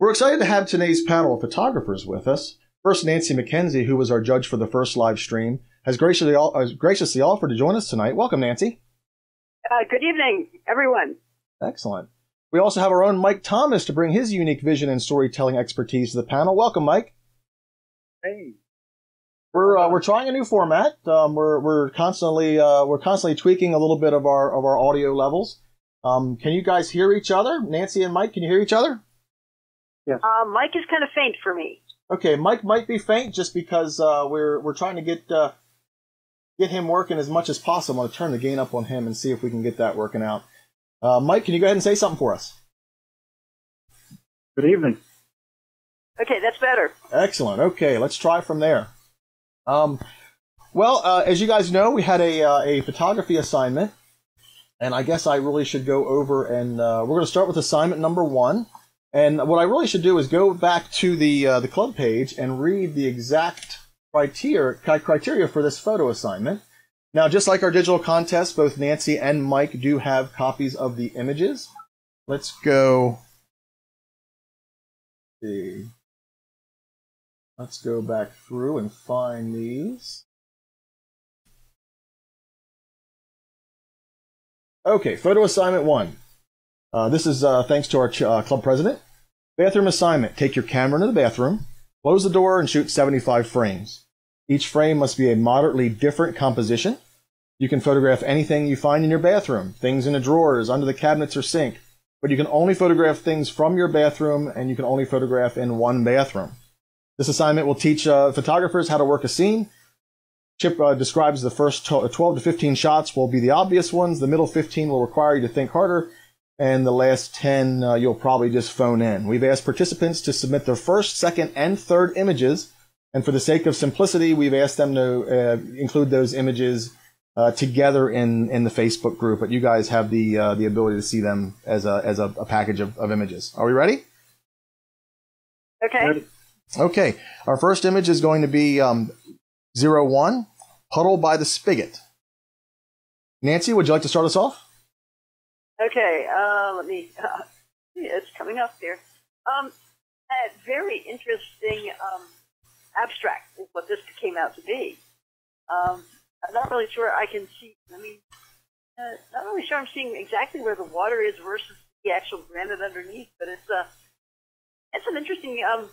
We're excited to have today's panel of photographers with us. First, Nancy McKenzie, who was our judge for the first live stream, has graciously, uh, graciously offered to join us tonight. Welcome, Nancy. Uh, good evening, everyone. Excellent. We also have our own Mike Thomas to bring his unique vision and storytelling expertise to the panel. Welcome, Mike. Hey. We're uh, we're trying a new format. Um, we're we're constantly uh, we're constantly tweaking a little bit of our of our audio levels. Um, can you guys hear each other? Nancy and Mike, can you hear each other? Yes. Uh, Mike is kind of faint for me. Okay, Mike might be faint just because uh, we're we're trying to get uh, get him working as much as possible. I'm going to turn the gain up on him and see if we can get that working out. Uh, Mike, can you go ahead and say something for us? Good evening. Okay, that's better. Excellent. Okay, let's try from there. Um, well, uh, as you guys know, we had a uh, a photography assignment, and I guess I really should go over and uh, we're going to start with assignment number one. And what I really should do is go back to the uh, the club page and read the exact criteria criteria for this photo assignment. Now, just like our digital contest, both Nancy and Mike do have copies of the images. Let's go. See. Let's go back through and find these. Okay, photo assignment one. Uh, this is uh, thanks to our ch- uh, club president. Bathroom assignment. Take your camera into the bathroom, close the door, and shoot 75 frames. Each frame must be a moderately different composition. You can photograph anything you find in your bathroom, things in the drawers, under the cabinets or sink, but you can only photograph things from your bathroom and you can only photograph in one bathroom. This assignment will teach uh, photographers how to work a scene. Chip uh, describes the first 12 to 15 shots will be the obvious ones, the middle 15 will require you to think harder, and the last 10 uh, you'll probably just phone in. We've asked participants to submit their first, second, and third images, and for the sake of simplicity, we've asked them to uh, include those images uh, together in, in the Facebook group. But you guys have the uh, the ability to see them as a as a, a package of, of images. Are we ready? Okay. Ready. Okay. Our first image is going to be um, zero one puddle by the spigot. Nancy, would you like to start us off? Okay. Uh, let me. Uh, it's coming up here. Um, a very interesting um, abstract is what this came out to be. Um, I'm not really sure I can see. I mean, uh, not really sure I'm seeing exactly where the water is versus the actual granite underneath, but it's uh, it's an interesting um,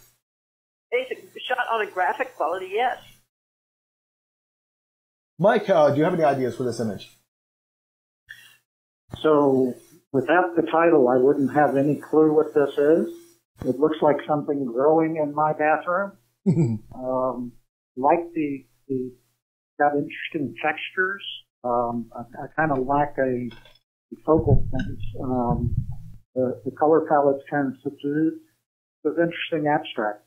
basic shot on a graphic quality. Yes. Mike, uh, do you have any ideas for this image? So, without the title, I wouldn't have any clue what this is. It looks like something growing in my bathroom. um, like the, the got interesting textures. Um, I, I kind of lack a focal point. Um, the, the color palette's kind of subdued. It's an interesting abstract.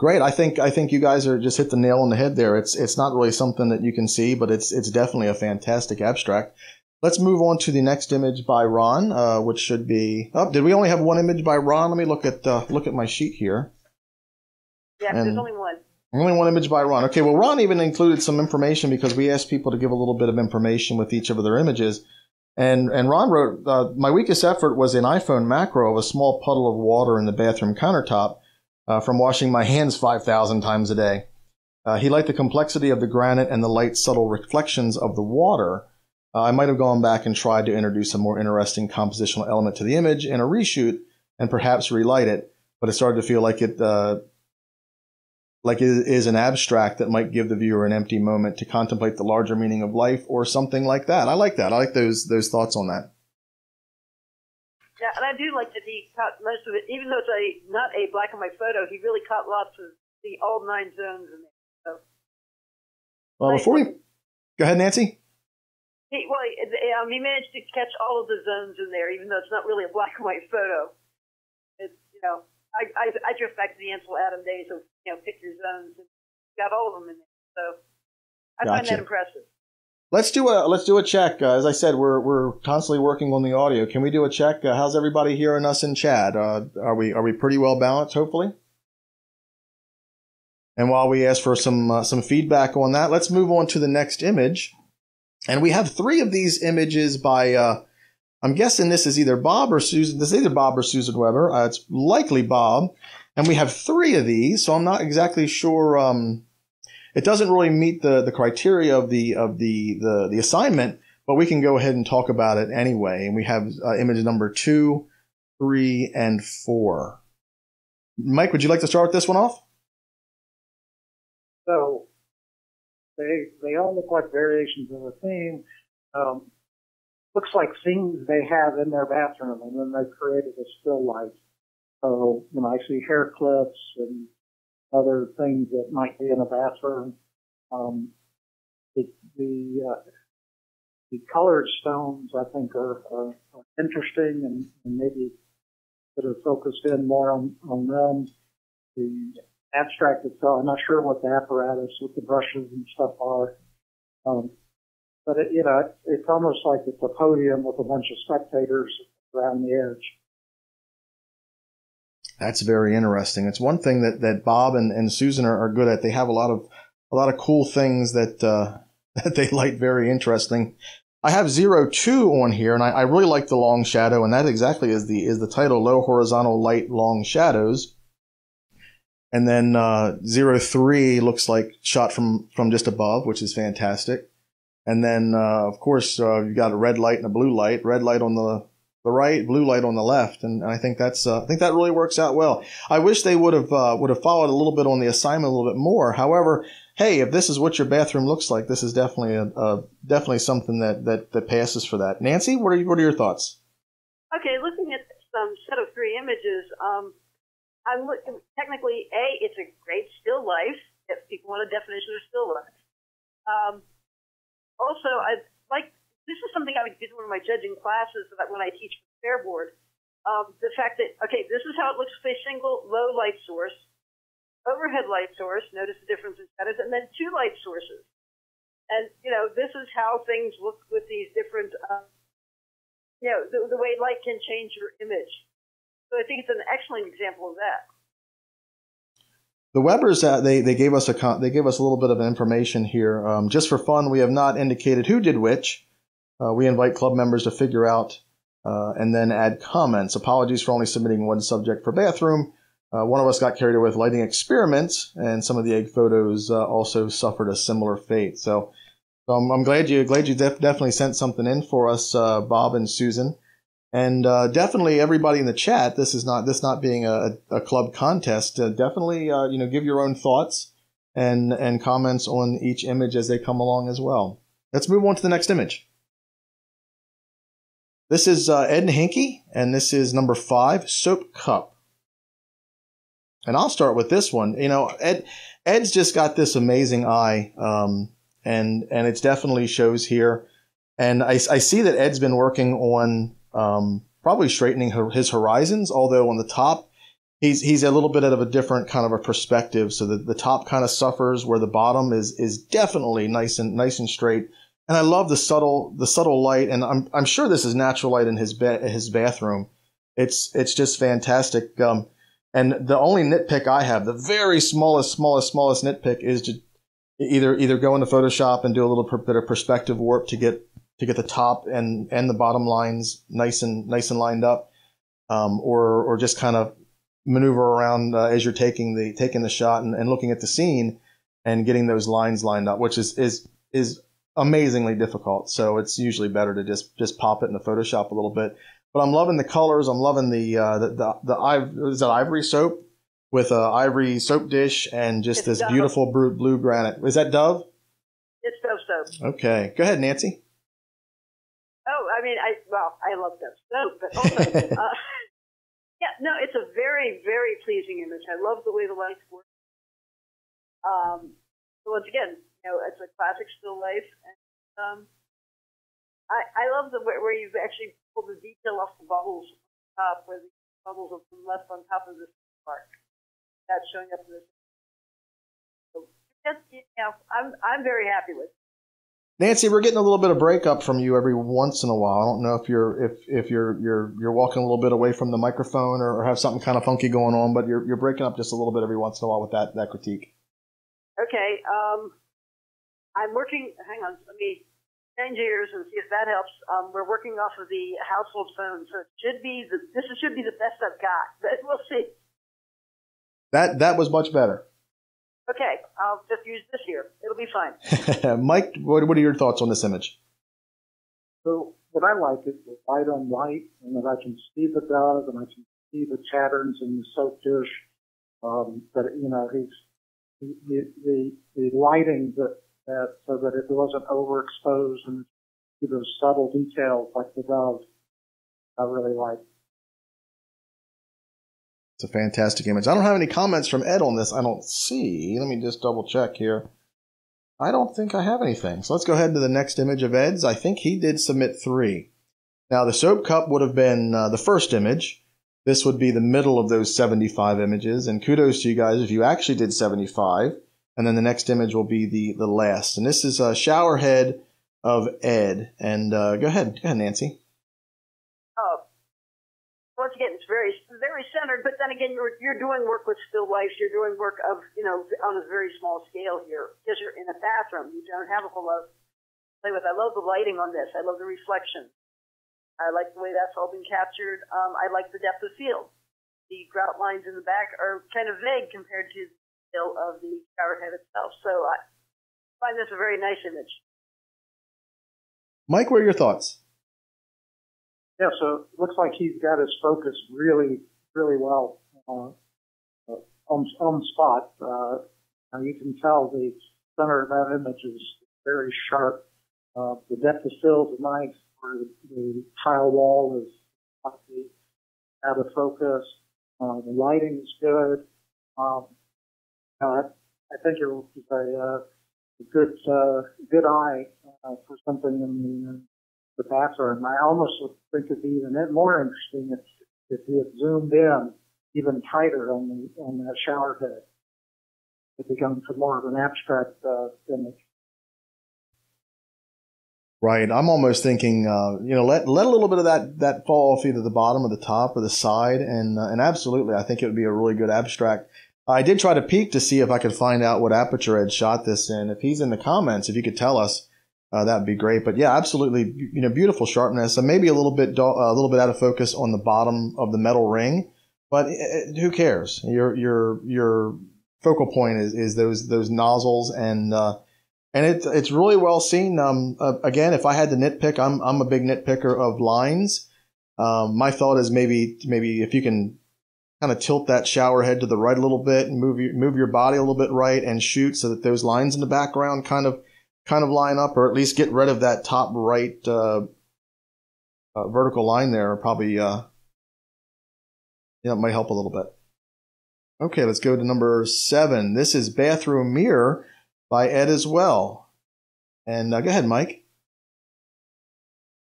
Great. I think I think you guys are just hit the nail on the head there. It's it's not really something that you can see, but it's it's definitely a fantastic abstract. Let's move on to the next image by Ron, uh, which should be. Oh, did we only have one image by Ron? Let me look at uh, look at my sheet here. Yeah, And- there's only one. Only one image by Ron. Okay, well, Ron even included some information because we asked people to give a little bit of information with each of their images. And, and Ron wrote, uh, My weakest effort was an iPhone macro of a small puddle of water in the bathroom countertop uh, from washing my hands 5,000 times a day. Uh, he liked the complexity of the granite and the light, subtle reflections of the water. Uh, I might have gone back and tried to introduce a more interesting compositional element to the image in a reshoot and perhaps relight it, but it started to feel like it uh, like it is an abstract that might give the viewer an empty moment to contemplate the larger meaning of life or something like that. I like that. I like those those thoughts on that. Yeah, and I do like that he caught most of it, even though it's a not a black and white photo. He really caught lots of the all nine zones in there. So Well, before we go ahead, Nancy. he, well, he, um, he managed to catch all of the zones in there, even though it's not really a black and white photo. It's you know, I I, I drift back to the Ansel Adam days of you know pick your zones and got all of them in there. So I find that impressive. Let's do a let's do a check. Uh, as I said, we're we're constantly working on the audio. Can we do a check? Uh, how's everybody hearing us in chat? Uh, are we are we pretty well balanced? Hopefully. And while we ask for some uh, some feedback on that, let's move on to the next image. And we have three of these images by uh, I'm guessing this is either Bob or Susan. This is either Bob or Susan Weber. Uh, it's likely Bob. And we have three of these, so I'm not exactly sure. Um, it doesn't really meet the, the criteria of the of the, the the assignment, but we can go ahead and talk about it anyway. And we have uh, image number two, three, and four. Mike, would you like to start this one off? So they they all look like variations of a theme. Um, looks like things they have in their bathroom, and then they've created a still life. So you know, I see hair clips and other things that might be in a bathroom. Um, the the uh, the colored stones I think are, are, are interesting and, and maybe could have focused in more on, on them. The abstract itself, I'm not sure what the apparatus with the brushes and stuff are. Um, but it, you know, it's almost like it's a podium with a bunch of spectators around the edge. That's very interesting. It's one thing that, that Bob and, and Susan are, are good at. They have a lot of a lot of cool things that uh, that they like very interesting. I have zero two on here, and I, I, really like the long shadow, and that exactly is the is the title: low horizontal light, long shadows. And then uh, zero three looks like shot from from just above, which is fantastic. And then uh, of course uh, you've got a red light and a blue light. Red light on the the right, blue light on the left, and, and I think that's uh, I think that really works out well. I wish they would have uh, would have followed a little bit on the assignment a little bit more. However, hey, if this is what your bathroom looks like, this is definitely a, definitely something that, that, that passes for that. Nancy, what are you, what are your thoughts? Okay, looking at some set of three images, um, I'm looking technically a it's a great still life if people want a definition of still life. Um, also, I this is something I did in one of my judging classes that when I teach the fair board. Um, the fact that okay, this is how it looks with a single low light source overhead light source, notice the difference in shadows, and then two light sources. And, you know, this is how things look with these different, um, you know, the, the way light can change your image. So I think it's an excellent example of that. The Webers, uh, they, they gave us a they gave us a little bit of information here. Um, just for fun, we have not indicated who did which. Uh, we invite club members to figure out uh, and then add comments. Apologies for only submitting one subject per bathroom. Uh, one of us got carried away with lighting experiments, and some of the egg photos uh, also suffered a similar fate. So, so I'm, I'm, glad you glad you def- definitely sent something in for us, uh, Bob and Susan, and uh, definitely everybody in the chat. This is not this not being a, a club contest. Definitely, you know, give your own thoughts and and comments on each image as they come along as well. Let's move on to the next image. This is Ed and Hinky, and this is number five, Soap Cup. And I'll start with this one. You know, Ed Ed's just got this amazing eye, um, and and it definitely shows here. And I, I see that Ed's been working on um, probably straightening her, his horizons. Although on the top, he's he's a little bit out of a different kind of a perspective. So that the top kind of suffers, where the bottom is is definitely nice and nice and straight. And I love the subtle the subtle light, and I'm I'm sure this is natural light in his ba- his bathroom. It's it's just fantastic. Um, and the only nitpick I have, the very smallest, smallest, smallest nitpick is to either either go into Photoshop and do a little bit of perspective warp to get to get the top and and the bottom lines nice and nice and lined up, um, or or just kind of maneuver around uh, as you're taking the taking the shot and, and looking at the scene and getting those lines lined up, which is is is amazingly difficult. So it's usually better to just just pop it in the Photoshop a little bit. But I'm loving the colors. I'm loving the uh, the the, the is that ivory soap with a ivory soap dish and just it's this Dove. beautiful blue, blue granite. Is that Dove? It's Dove soap. Okay, go ahead, Nancy. Oh, I mean, I well, I love Dove soap, but also, uh, yeah, no, it's a very, very pleasing image. I love the way the lights work. Um, so once again, know, it's a classic still life, and um, I I love the where, where you've actually pulled the detail off the bubbles top where the bubbles are left on top of this part. That's showing up in this. So just, you know, I'm, I'm very happy with it. Nancy, we're getting a little bit of breakup from you every once in a while. I don't know if you're if if you're you're you're walking a little bit away from the microphone or, or have something kind of funky going on, but you're you're breaking up just a little bit every once in a while with that that critique. Okay, um, I'm working. Hang on, let me change ears and see if that helps. Um, we're working off of the household phone, so it should be the this should be the best I've got, but we'll see. That that was much better. Okay, I'll just use this here. It'll be fine. Mike, what, what are your thoughts on this image? So what I like is the light on light, and that I can see the dove, and I can see the patterns in the soap dish. Um, that you know, he's the the, the lighting that that so that it wasn't overexposed and to those subtle details like the dove. I really like. It's a fantastic image. I don't have any comments from Ed on this. I don't see. Let me just double check here. I don't think I have anything. So let's go ahead to the next image of Ed's. I think he did submit three. Now the soap cup would have been uh, the first image. This would be the middle of those 75 images. And kudos to you guys if you actually did 75 and then the next image will be the the last. And this is a shower head of Ed. And uh, go ahead, go ahead, Nancy. Oh, once again, it's very very centered. But then again, you're you're doing work with still lifes. You're doing work of you know on a very small scale here because you're in a bathroom. You don't have a whole lot to play with. I love the lighting on this. I love the reflection. I like the way that's all been captured. Um, I like the depth of field. The grout lines in the back are kind of vague compared to still of the showerhead itself. So I find this a very nice image. Mike, what are your thoughts? Yeah, so it looks like he's got his focus really, really well uh, uh on, on spot. Uh, you can tell the center of that image is very sharp. Uh, the depth of field is nice. where the tile wall is out of focus. Uh, the lighting is good. Um, uh, I think it was a, uh, a good uh, good eye uh, for something in the, uh, the bathroom. I almost would think it'd be even more interesting if if he had zoomed in even tighter on the on that shower head. It becomes more of an abstract uh, image. Right. I'm almost thinking, uh, you know, let let a little bit of that that fall off either the bottom or the top or the side, and uh, and absolutely, I think it would be a really good abstract. I did try to peek to see if I could find out what aperture Ed shot this in. If he's in the comments, if you could tell us, uh, that'd be great. But yeah, absolutely, you know, beautiful sharpness. And maybe a little bit, a little bit out of focus on the bottom of the metal ring, but it, it, who cares? Your your your focal point is, is those those nozzles and uh, and it's it's really well seen. Um, uh, again, if I had to nitpick, I'm I'm a big nitpicker of lines. Um, my thought is maybe maybe if you can kind of tilt that shower head to the right a little bit and move your, move your body a little bit right and shoot so that those lines in the background kind of kind of line up or at least get rid of that top right uh, uh, vertical line there probably uh, yeah it might help a little bit. Okay let's go to number seven. This is bathroom mirror by ed as well. And uh, go ahead mike.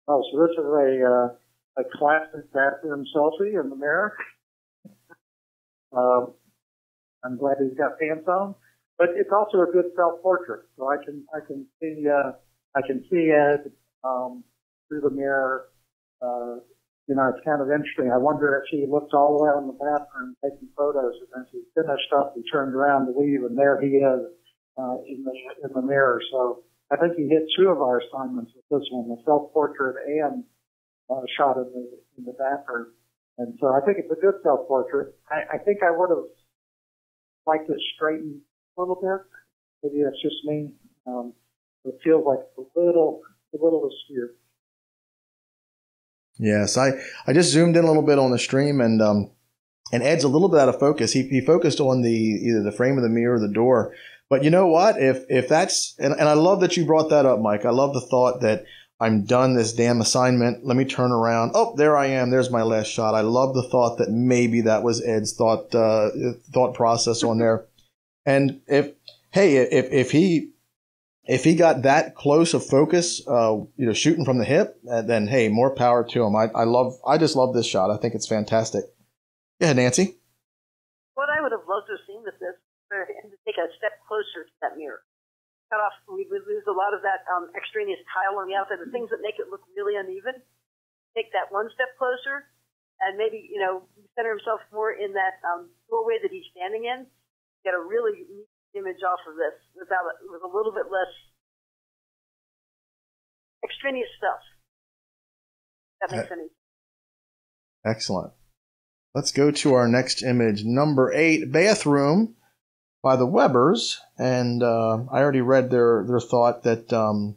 Oh so this is a uh, a classic bathroom selfie in the mirror um, I'm glad he's got pants on, but it's also a good self-portrait. So I can I can see uh, I can see Ed um, through the mirror. Uh, you know, it's kind of interesting. I wonder if he looked all in the bathroom taking photos, and then he finished up, he turned around to leave, and there he is uh, in the in the mirror. So I think he hit two of our assignments with this one: the self-portrait and uh, shot in the in the bathroom. And so I think it's a good self-portrait. I, I think I would have liked it straightened a little bit. Maybe that's just me. Um, it feels like a little, a little askew. Yes, I, I just zoomed in a little bit on the stream and um, and Ed's a little bit out of focus. He, he focused on the either the frame of the mirror or the door. But you know what? If if that's and, and I love that you brought that up, Mike. I love the thought that I'm done this damn assignment. Let me turn around. Oh, there I am. There's my last shot. I love the thought that maybe that was Ed's thought uh, thought process on there. And if hey, if if he if he got that close of focus, uh, you know, shooting from the hip, uh, then hey, more power to him. I, I love, I just love this shot. I think it's fantastic. Yeah, Nancy. What I would have loved to have seen with this, for him to take a step closer to that mirror cut off, we would lose a lot of that um, extraneous tile on the outside, the things that make it look really uneven. Take that one step closer, and maybe you know center himself more in that um, doorway that he's standing in. Get a really neat image off of this without with a little bit less extraneous stuff. That makes any sense. Excellent. Let's go to our next image, number eight, bathroom by the Webers. And uh, I already read their, their thought that um,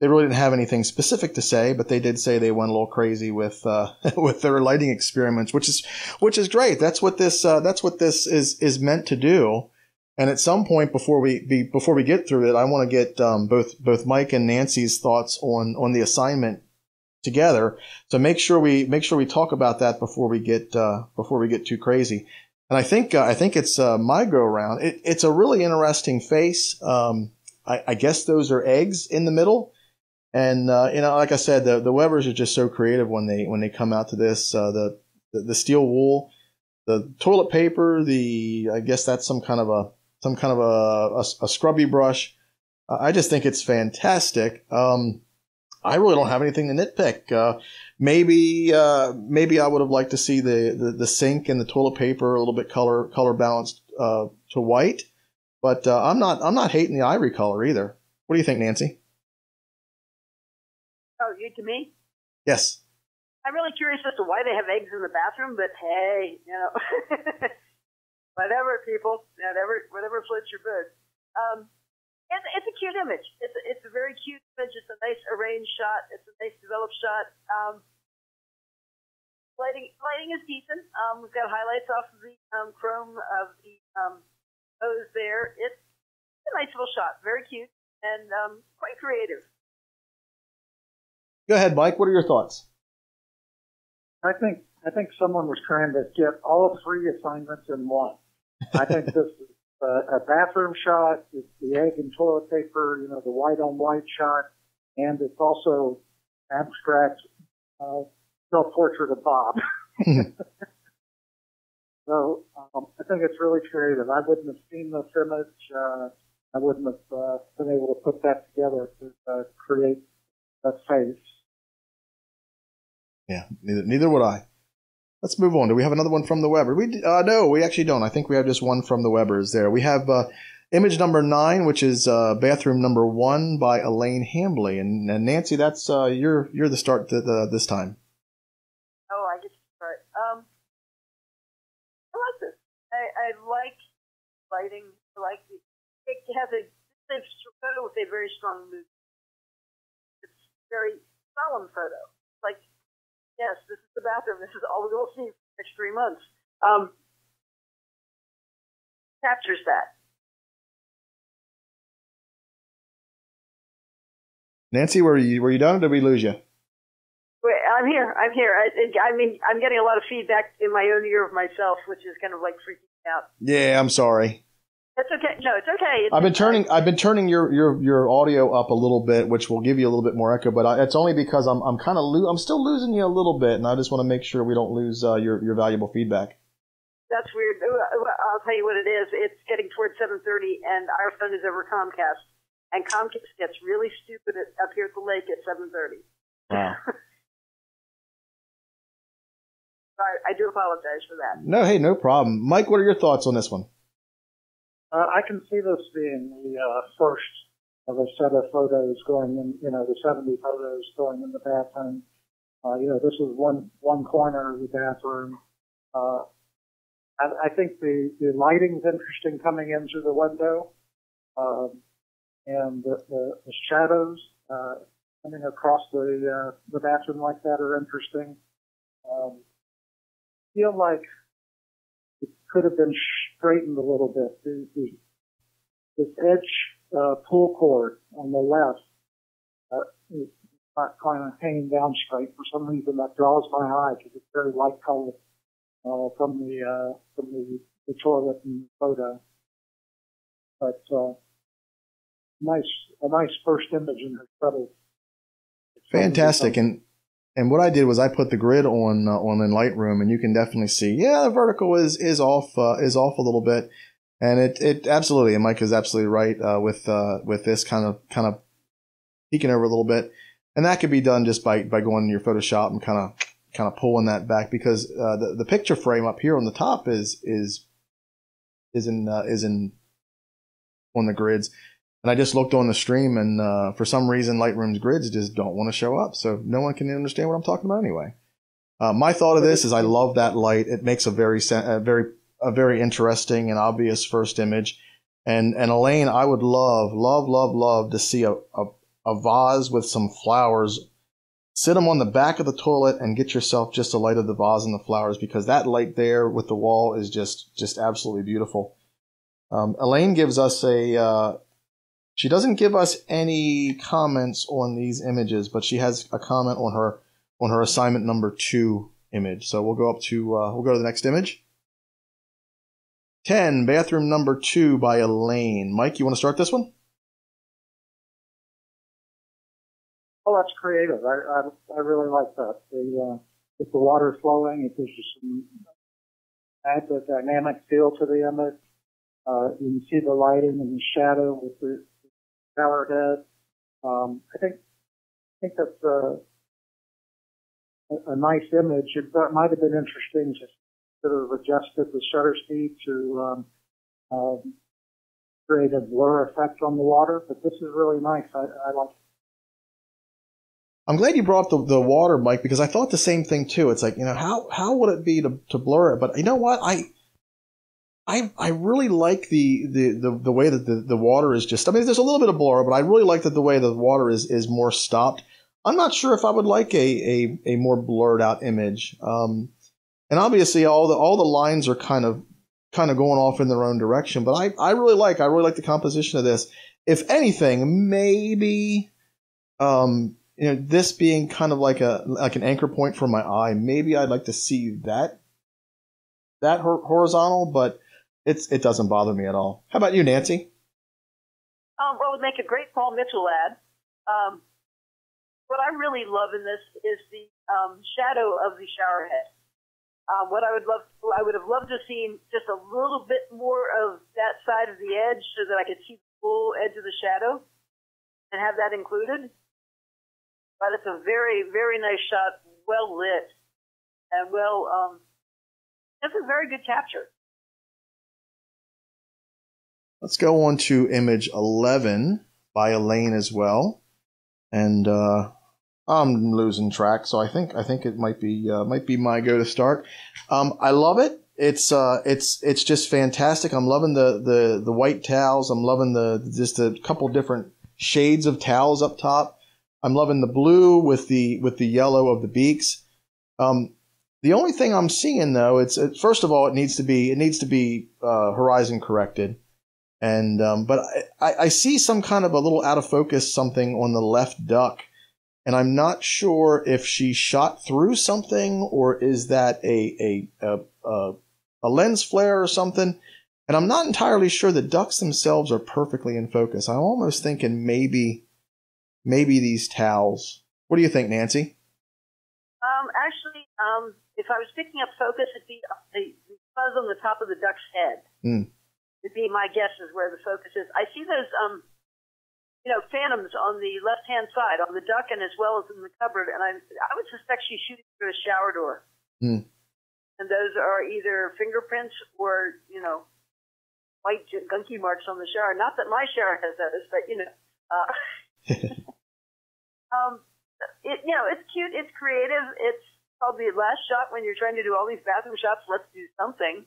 they really didn't have anything specific to say, but they did say they went a little crazy with uh, with their lighting experiments, which is which is great. That's what this uh, that's what this is is meant to do. And at some point before we be, before we get through it, I want to get um, both both Mike and Nancy's thoughts on on the assignment together. So make sure we make sure we talk about that before we get uh, before we get too crazy. And I think uh, I think it's uh, my go round. It, it's a really interesting face. Um, I, I, guess those are eggs in the middle. And uh, you know, like I said, the the Webers are just so creative when they when they come out to this. Uh, the, the, the steel wool, the toilet paper, the I guess that's some kind of a some kind of a a, a scrubby brush. Uh, I just think it's fantastic. Um, I really don't have anything to nitpick. Maybe uh, maybe I would have liked to see the, the, the, sink and the toilet paper a little bit color color balanced uh, to white, but uh, I'm not I'm not hating the ivory color either. What do you think, Nancy? Oh, you to me? Yes. I'm really curious as to why they have eggs in the bathroom, but hey, you know, whatever, people, whatever, whatever floats your boat. Um, it's, it's a cute image. It's a, it's a very cute image. It's a nice arranged shot. It's a nice developed shot. Um, lighting lighting is decent. Um, we've got highlights off of the um, chrome of the um, hose there. It's a nice little shot. Very cute and um, quite creative. Go ahead, Mike. What are your thoughts? I think I think someone was trying to get all three assignments in one. I think this is a, a bathroom shot, it's the egg and toilet paper, you know, the white on white shot, and it's also abstract uh, self portrait of Bob. so um, I think it's really creative. I wouldn't have seen this image. Uh, I wouldn't have uh, been able to put that together to uh, create that face. Yeah, neither, neither would I. Let's move on. Do we have another one from the Weber? We uh, no, we actually don't. I think we have just one from the Webers there. We have uh, image number nine, which is uh, bathroom number one by Elaine Hambly, and, and Nancy, that's uh, you're you're the start to the, this time. Oh, I get to start. Um, I like this. I, I like lighting. I like it has a photo with a very strong mood. It's very solemn photo. It's like yes, this is the bathroom. This is all we will see for the next three months. Um, captures that. Nancy, were you were you done, or did we lose you? Wait, I'm here. I'm here. I, I mean, I'm getting a lot of feedback in my own ear of myself, which is kind of like freaking out. Yeah, I'm sorry. That's okay. No, it's okay. It's I've been turning I've been turning your, your your audio up a little bit, which will give you a little bit more echo. But I, it's only because I'm I'm kind of lo- I'm still losing you a little bit, and I just want to make sure we don't lose uh, your your valuable feedback. That's weird. I'll tell you what it is. It's getting towards 7:30, and our phone is over Comcast, and Comcast gets really stupid at, up here at the lake at 7:30. Wow. Sorry, I do apologize for that. No, hey, no problem. Mike, what are your thoughts on this one? Uh, I can see this being the uh, first of a set of photos going in, you know, the 70 photos going in the bathroom. Uh, you know, this is one one corner of the bathroom. Uh, I, I think the, the lighting's interesting coming in through the window, um, and the, the, the shadows uh, coming across the uh, the bathroom like that are interesting. Um, feel like it could have been straightened a little bit. The, the, this edge uh, pull cord on the left uh, is not kind of hanging down straight. For some reason, that draws my eye because it's very light colored uh, from the uh, from the, the toilet in the photo. But uh, nice, a nice first image in her photo. Fantastic, and and what I did was I put the grid on uh, on in Lightroom, and you can definitely see, yeah, the vertical is is off uh, is off a little bit, and it it absolutely, and Mike is absolutely right uh, with uh, with this kind of kind of peeking over a little bit, and that could be done just by by going to your Photoshop and kind of kind of pulling that back because uh, the the picture frame up here on the top is is is in uh, is in on the grids. And I just looked on the stream, and uh, for some reason, Lightroom's grids just don't want to show up. So no one can understand what I'm talking about anyway. Uh, my thought of this is I love that light. It makes a very, a very, a very interesting and obvious first image. And and Elaine, I would love, love, love, love to see a, a, a vase with some flowers. Sit them on the back of the toilet and get yourself just a light of the vase and the flowers because that light there with the wall is just just absolutely beautiful. Um, Elaine gives us a. Uh, she doesn't give us any comments on these images, but she has a comment on her on her assignment number two image. So we'll go up to uh, we'll go to the next image. 10, bathroom number two by Elaine. Mike, you want to start this one? Well, that's creative. I, I, I really like that. The, uh, with the water flowing, it gives you some, adds a dynamic feel to the image. Uh, you can see the lighting and the shadow with the shower head. Um, I think, I think that's a, a, a nice image. It might have been interesting to sort of adjusted the shutter speed to um, um, create a blur effect on the water. But this is really nice. I, I like it. I'm glad you brought up the, the water, Mike, because I thought the same thing too. It's like, you know, how, how would it be to, to blur it? But you know what? I, I, I really like the, the, the, the way that the, the water is just, I mean, there's a little bit of blur, but I really like that the way the water is, is more stopped. I'm not sure if I would like a, a, a more blurred out image. Um, and obviously all the all the lines are kind of kind of going off in their own direction. But I, I really like I really like the composition of this. If anything, maybe um, you know this being kind of like a like an anchor point for my eye. Maybe I'd like to see that that horizontal, but it's it doesn't bother me at all. How about you, Nancy? Um, what would make a great Paul Mitchell ad? Um, what I really love in this is the um, shadow of the shower head. Um, what I would love, I would have loved to have seen just a little bit more of that side of the edge so that I could see the full edge of the shadow and have that included. But it's a very, very nice shot, well lit, and well, um, it's a very good capture. Let's go on to image 11 by Elaine as well. And uh, I'm losing track, so I think I think it might be uh, might be my go to start. Um, I love it. It's uh, it's it's just fantastic. I'm loving the the the white towels. I'm loving the just a couple different shades of towels up top. I'm loving the blue with the with the yellow of the beaks. Um, the only thing I'm seeing though, it's it, first of all, it needs to be it needs to be uh, horizon corrected, and um, but I, I see some kind of a little out of focus something on the left duck and I'm not sure if she shot through something or is that a a a, a lens flare or something. And I'm not entirely sure the ducks themselves are perfectly in focus. I'm almost thinking maybe maybe these towels. What do you think, Nancy? Um, actually, um, if I was picking up focus, it'd be the, the fuzz on the top of the duck's head. Mm. Be my guess is where the focus is. I see those um, you know, phantoms on the left hand side, on the duck and as well as in the cupboard. And I, I would suspect she's shooting through a shower door. Mm. And those are either fingerprints or, you know, white gunky marks on the shower. Not that my shower has those, but, you know. Uh, um, it, you know, it's cute, it's creative, it's probably the last shot when you're trying to do all these bathroom shots. Let's do something.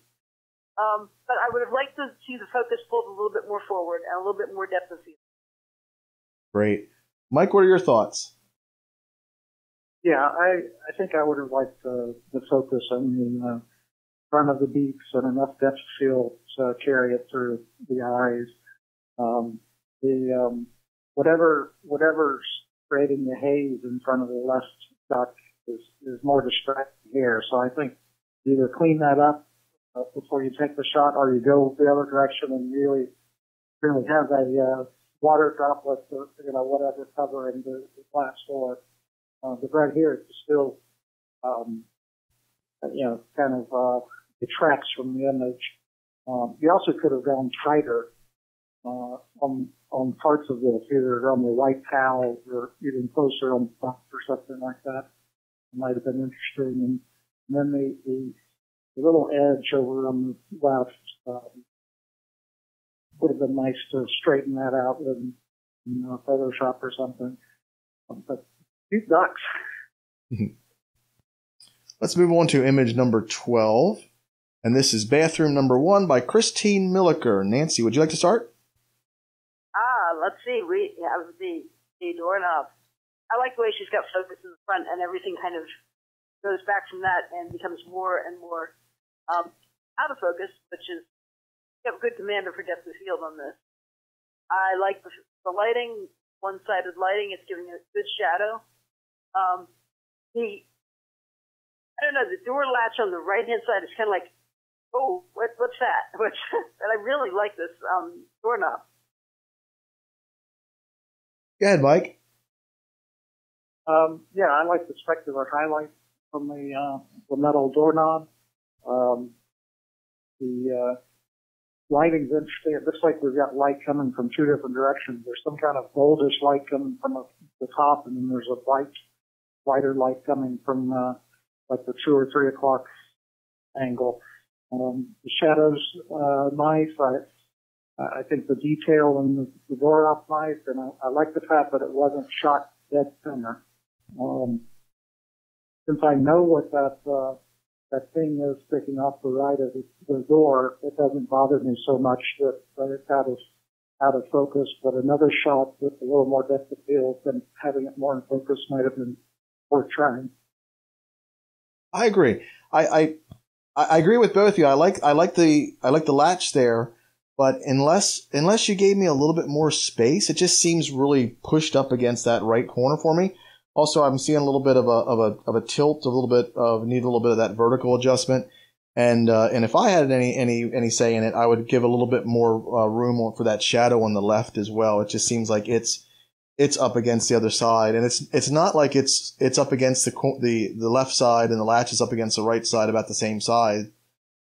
Um, but I would have liked to see the focus pulled a little bit more forward and a little bit more depth of field. Great. Mike, what are your thoughts? Yeah, I, I think I would have liked uh, the focus on the uh, front of the beaks and enough depth of field to carry it through the eyes. Um, the um, whatever whatever's creating the haze in front of the left duck is, is more distracting here. So I think either clean that up uh, before you take the shot, or you go the other direction and really really have a uh, water droplets or, you know, whatever covering the, the glass door. Uh, but right here, it's still, um, you know, kind of, uh, detracts from the image. Um, you also could have gone tighter, uh, on, on parts of this, either on the white towel or even closer on the top or something like that. It might have been interesting. And, and then the, the, the little edge over on the left, um, would have been nice to straighten that out in, you know, Photoshop or something. But cute ducks. Let's move on to image number 12. And this is bathroom number one by Christine Milliker. Nancy, would you like to start? Ah, let's see. We have the, the doorknob. I like the way she's got focus in the front and everything kind of goes back from that and becomes more and more um, out of focus, which is you have a good commander for depth of field on this. I like the, the lighting, one-sided lighting. It's giving a good shadow. Um, the I don't know the door latch on the right-hand side is kind of like, oh, what, what's that? Which, and I really like this um, doorknob. Go ahead, Mike. Um, yeah, I like the specular highlight from the uh, the metal doorknob. Um, the uh, lighting's interesting. It looks like we've got light coming from two different directions. There's some kind of goldish light coming from a, the top, and then there's a bright, lighter light coming from uh, like the two or three o'clock angle. Um, the shadows uh, nice. I I think the detail in the, the door off nice, and I, I like the fact that it wasn't shot dead center. Um, since I know what that uh, that thing is sticking off the right of the, door, it doesn't bother me so much that, that it's out of out of focus. But another shot with a little more depth of field and having it more in focus might have been worth trying. I agree. I, I I agree with both of you. I like I like the I like the latch there, but unless unless you gave me a little bit more space, it just seems really pushed up against that right corner for me. Also, I'm seeing a little bit of a of a of a tilt, a little bit of need a little bit of that vertical adjustment. And uh, and if I had any any any say in it, I would give a little bit more uh, room for that shadow on the left as well. It just seems like it's it's up against the other side, and it's it's not like it's it's up against the the the left side and the latch is up against the right side about the same size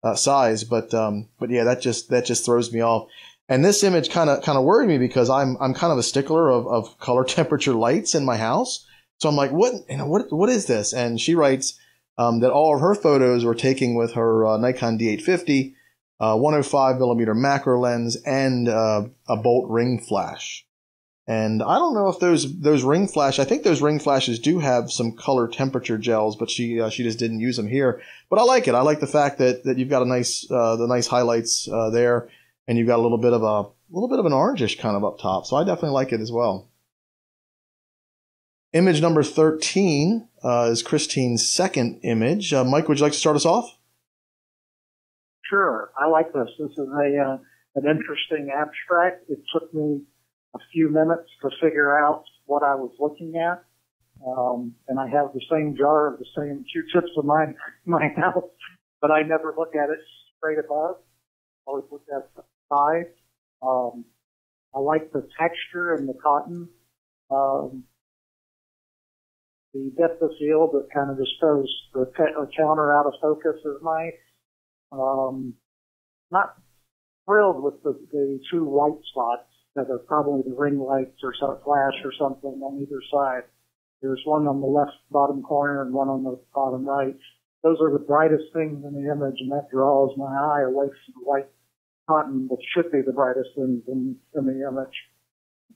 uh, size. But um, but yeah, that just that just throws me off. And this image kind of kind of worried me because I'm I'm kind of a stickler of, of color temperature lights in my house. So I'm like, what you know what what is this? And she writes um, that all of her photos were taken with her uh, Nikon D850, uh, 105 millimeter macro lens, and uh, a bolt ring flash. And I don't know if those those ring flash. I think those ring flashes do have some color temperature gels, but she uh, she just didn't use them here. But I like it. I like the fact that that you've got a nice uh, the nice highlights uh, there, and you've got a little bit of a, little bit of an orangish kind of up top. So I definitely like it as well. Image number thirteen uh, is Christine's second image. Uh, Mike, would you like to start us off? Sure, I like this. This is a uh, an interesting abstract. It took me a few minutes to figure out what I was looking at. Um, and I have the same jar of the same Q-tips in my, my house, but I never look at it straight above. I always look at the side. Um, I like the texture and the cotton. Um, the depth of field that kind of just throws the counter out of focus is nice. Um, not thrilled with the, the two white spots that are probably the ring lights or some flash or something on either side. There's one on the left bottom corner and one on the bottom right. Those are the brightest things in the image, and that draws my eye away from the white cotton, which should be the brightest things in, in the image.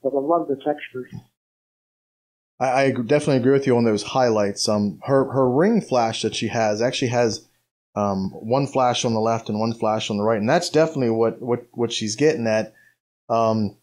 But I love the textures. I, I definitely agree with you on those highlights. Um, her her ring flash that she has actually has um, one flash on the left and one flash on the right, and that's definitely what what what she's getting at. Um,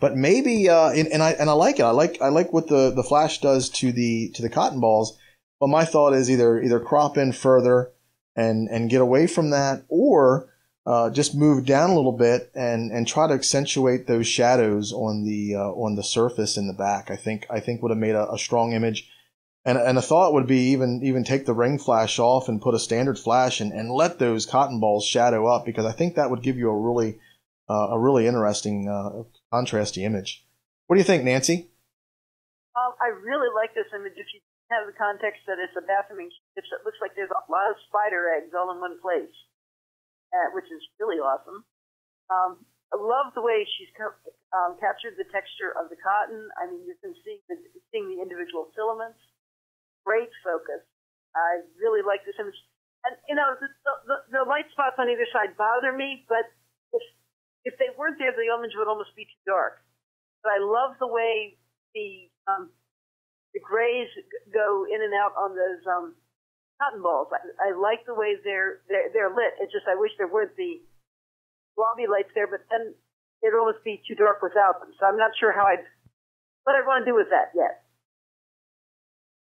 but maybe, uh, and, and, I and I like it. I like I like what the, the flash does to the to the cotton balls. But my thought is either either crop in further and and get away from that, or uh, just move down a little bit and and try to accentuate those shadows on the uh, on the surface in the back. I think I think would have made a, a strong image. And, and a thought would be even even take the ring flash off and put a standard flash and, and let those cotton balls shadow up because I think that would give you a really uh, a really interesting uh, contrasty image. What do you think, Nancy? Um, I really like this image. If you have the context that it's a bathroom it looks like there's a lot of spider eggs all in one place, uh, which is really awesome. Um, I love the way she's um, captured the texture of the cotton. I mean, you can see the, seeing the individual filaments. Great focus. I really like this image. And, you know, the, the, the light spots on either side bother me, but if if they weren't there, the image would almost be too dark. But I love the way the um, the grays go in and out on those um, cotton balls. I, I like the way they're, they're they're lit. It's just I wish there weren't the lobby lights there, but then it'd almost be too dark without them. So I'm not sure how I'd what I'd want to do with that yet.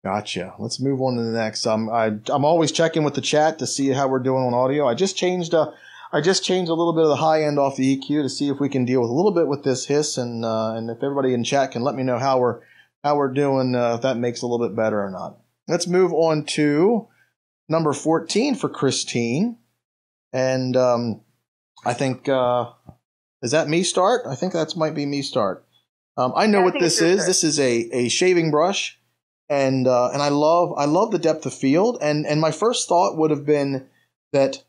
Gotcha. Let's move on to the next. Um, I, I'm always checking with the chat to see how we're doing on audio. I just changed uh, I just changed a little bit of the high end off the EQ to see if we can deal with a little bit with this hiss, and uh, and if everybody in chat can let me know how we're how we're doing, uh, if that makes a little bit better or not. Let's move on to number 14 for Christine, and um, I think uh, is that me start? I think that might be me start. Um, I know Yeah, what think this is. This is a, a shaving brush, and uh, and I love I love the depth of field. And and my first thought would have been that,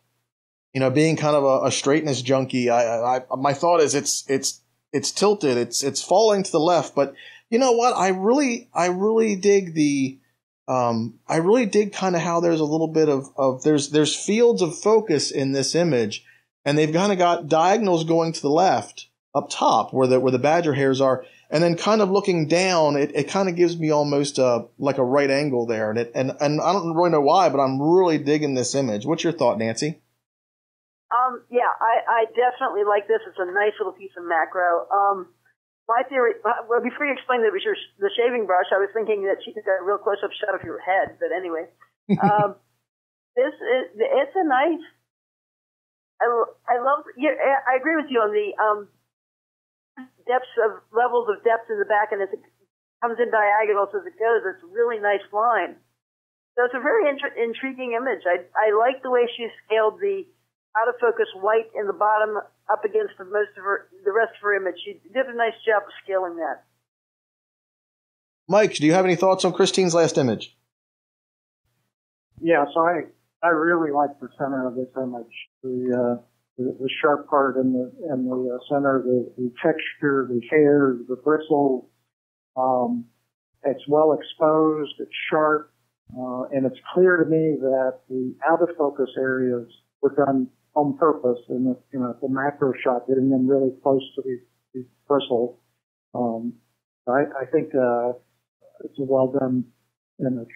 you know, being kind of a, a straightness junkie, I, I, I my thought is it's it's it's tilted, it's it's falling to the left. But you know what? I really I really dig the. Um, I really dig kind of how there's a little bit of, of there's there's fields of focus in this image, and they've kind of got diagonals going to the left up top where the where the badger hairs are, and then kind of looking down, it, it kind of gives me almost a like a right angle there, and it and and I don't really know why, but I'm really digging this image. What's your thought, Nancy? Um, yeah, I, I definitely like this. It's a nice little piece of macro. Um, my theory, well, before you explained that it was your, the shaving brush, I was thinking that she took a real close up shot of your head. But anyway, um, this is, it's a nice, I, I love, yeah, I agree with you on the, um, depths of, levels of depth in the back and as it comes in diagonals as it goes, it's a really nice line. So it's a very intri- intriguing image. I, I like the way she scaled the out of focus white in the bottom up against the most of her, the rest of her image. She did a nice job of scaling that. Mike, do you have any thoughts on Christine's last image? Yes, I I really like the center of this image. The uh, the, the sharp part in the in the uh, center, the, the texture, the hair, the bristles. Um, it's well exposed. It's sharp, uh, and it's clear to me that the out of focus areas were done on purpose in the you know the macro shot, getting them really close to the, the bristles. Um, I, I think uh, it's a well done image.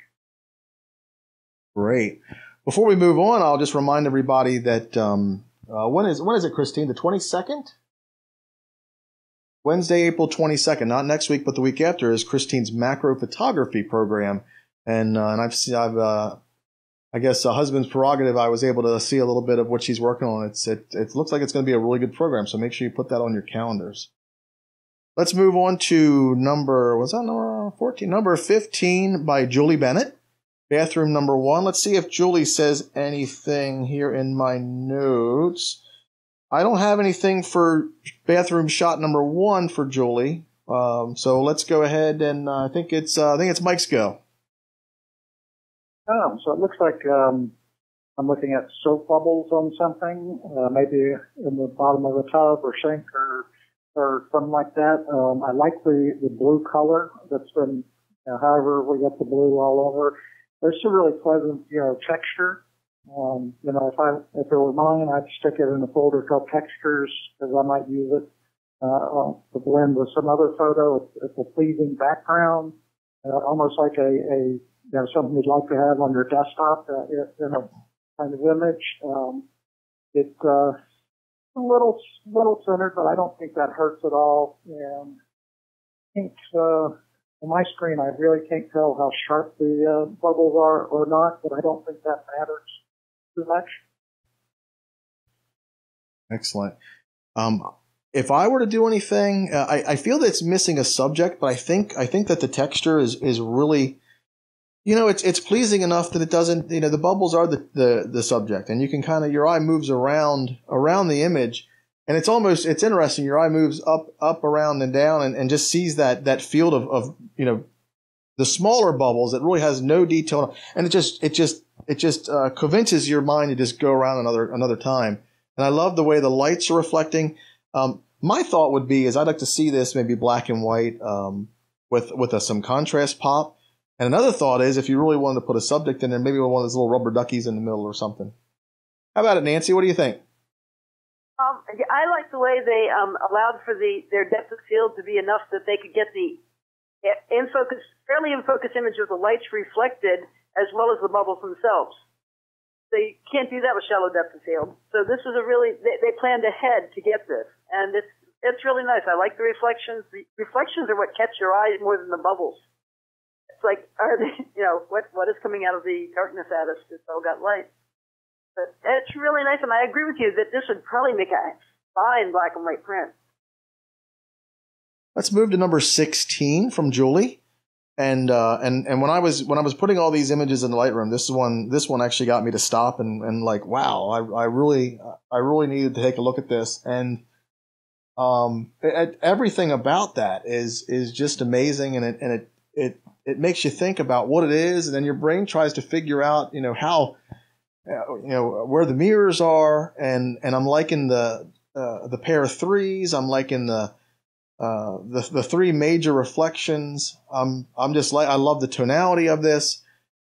Great. Before we move on, I'll just remind everybody that um, uh, when is when is it, Christine? The twenty second. Wednesday, April 22nd, not next week, but the week after, is Christine's macro photography program. And, uh, and I've seen, I've, uh, I guess a husband's prerogative. I was able to see a little bit of what she's working on. It's, it, it looks like it's going to be a really good program. So make sure you put that on your calendars. Let's move on to number, was that number 14? Number 15 by Julie Bennett. Bathroom number one. Let's see if Julie says anything here in my notes. I don't have anything for bathroom shot number one for Julie. Um, so let's go ahead and uh, I think it's uh, I think it's Mike's go. Oh, so it looks like um, I'm looking at soap bubbles on something, uh, maybe in the bottom of the tub or sink or or something like that. Um, I like the, the blue color that's been, you know, however we get the blue all over. There's a really pleasant, you know, texture. Um, you know, if I if it were mine, I'd stick it in a folder called textures because I might use it uh, to blend with some other photo. It's, it's a pleasing background, uh, almost like a, a you know, something you'd like to have on your desktop uh, in a kind of image. Um, it's uh, a little little centered, but I don't think that hurts at all. And I think uh, on my screen, I really can't tell how sharp the uh, bubbles are or not, but I don't think that matters too much. Excellent. Um, if I were to do anything, uh, I, I feel that it's missing a subject, but I think I think that the texture is is really, you know, it's it's pleasing enough that it doesn't, you know, the bubbles are the the, the subject, and you can kind of your eye moves around around the image, and it's almost it's interesting. Your eye moves up up around and down, and, and just sees that that field of of you know the smaller bubbles that really has no detail, and it just it just it just uh, convinces your mind to just go around another another time. And I love the way the lights are reflecting. Um, my thought would be is I'd like to see this maybe black and white um, with with a, some contrast pop. And another thought is if you really wanted to put a subject in there, maybe one of those little rubber duckies in the middle or something. How about it, Nancy? What do you think? Um, I like the way they um, allowed for the their depth of field to be enough that they could get the in focus, fairly in focus image of the lights reflected as well as the bubbles themselves. You can't do that with shallow depth of field. So this is a really they, they planned ahead to get this, and it's it's really nice. I like the reflections. The reflections are what catch your eye more than the bubbles. It's like are they you know what what is coming out of the darkness at us? It's all got light. But it's really nice, and I agree with you that this would probably make a fine black and white print. Let's move to number sixteen from Julie. And uh, and and when I was when I was putting all these images in the Lightroom, this one this one actually got me to stop and, and like wow, I, I really I really needed to take a look at this and um, it, everything about that is is just amazing and it and it it it makes you think about what it is and then your brain tries to figure out you know how uh, you know where the mirrors are, and and I'm liking the uh, the pair of threes. I'm liking the uh, the the three major reflections. I'm I'm just like I love the tonality of this,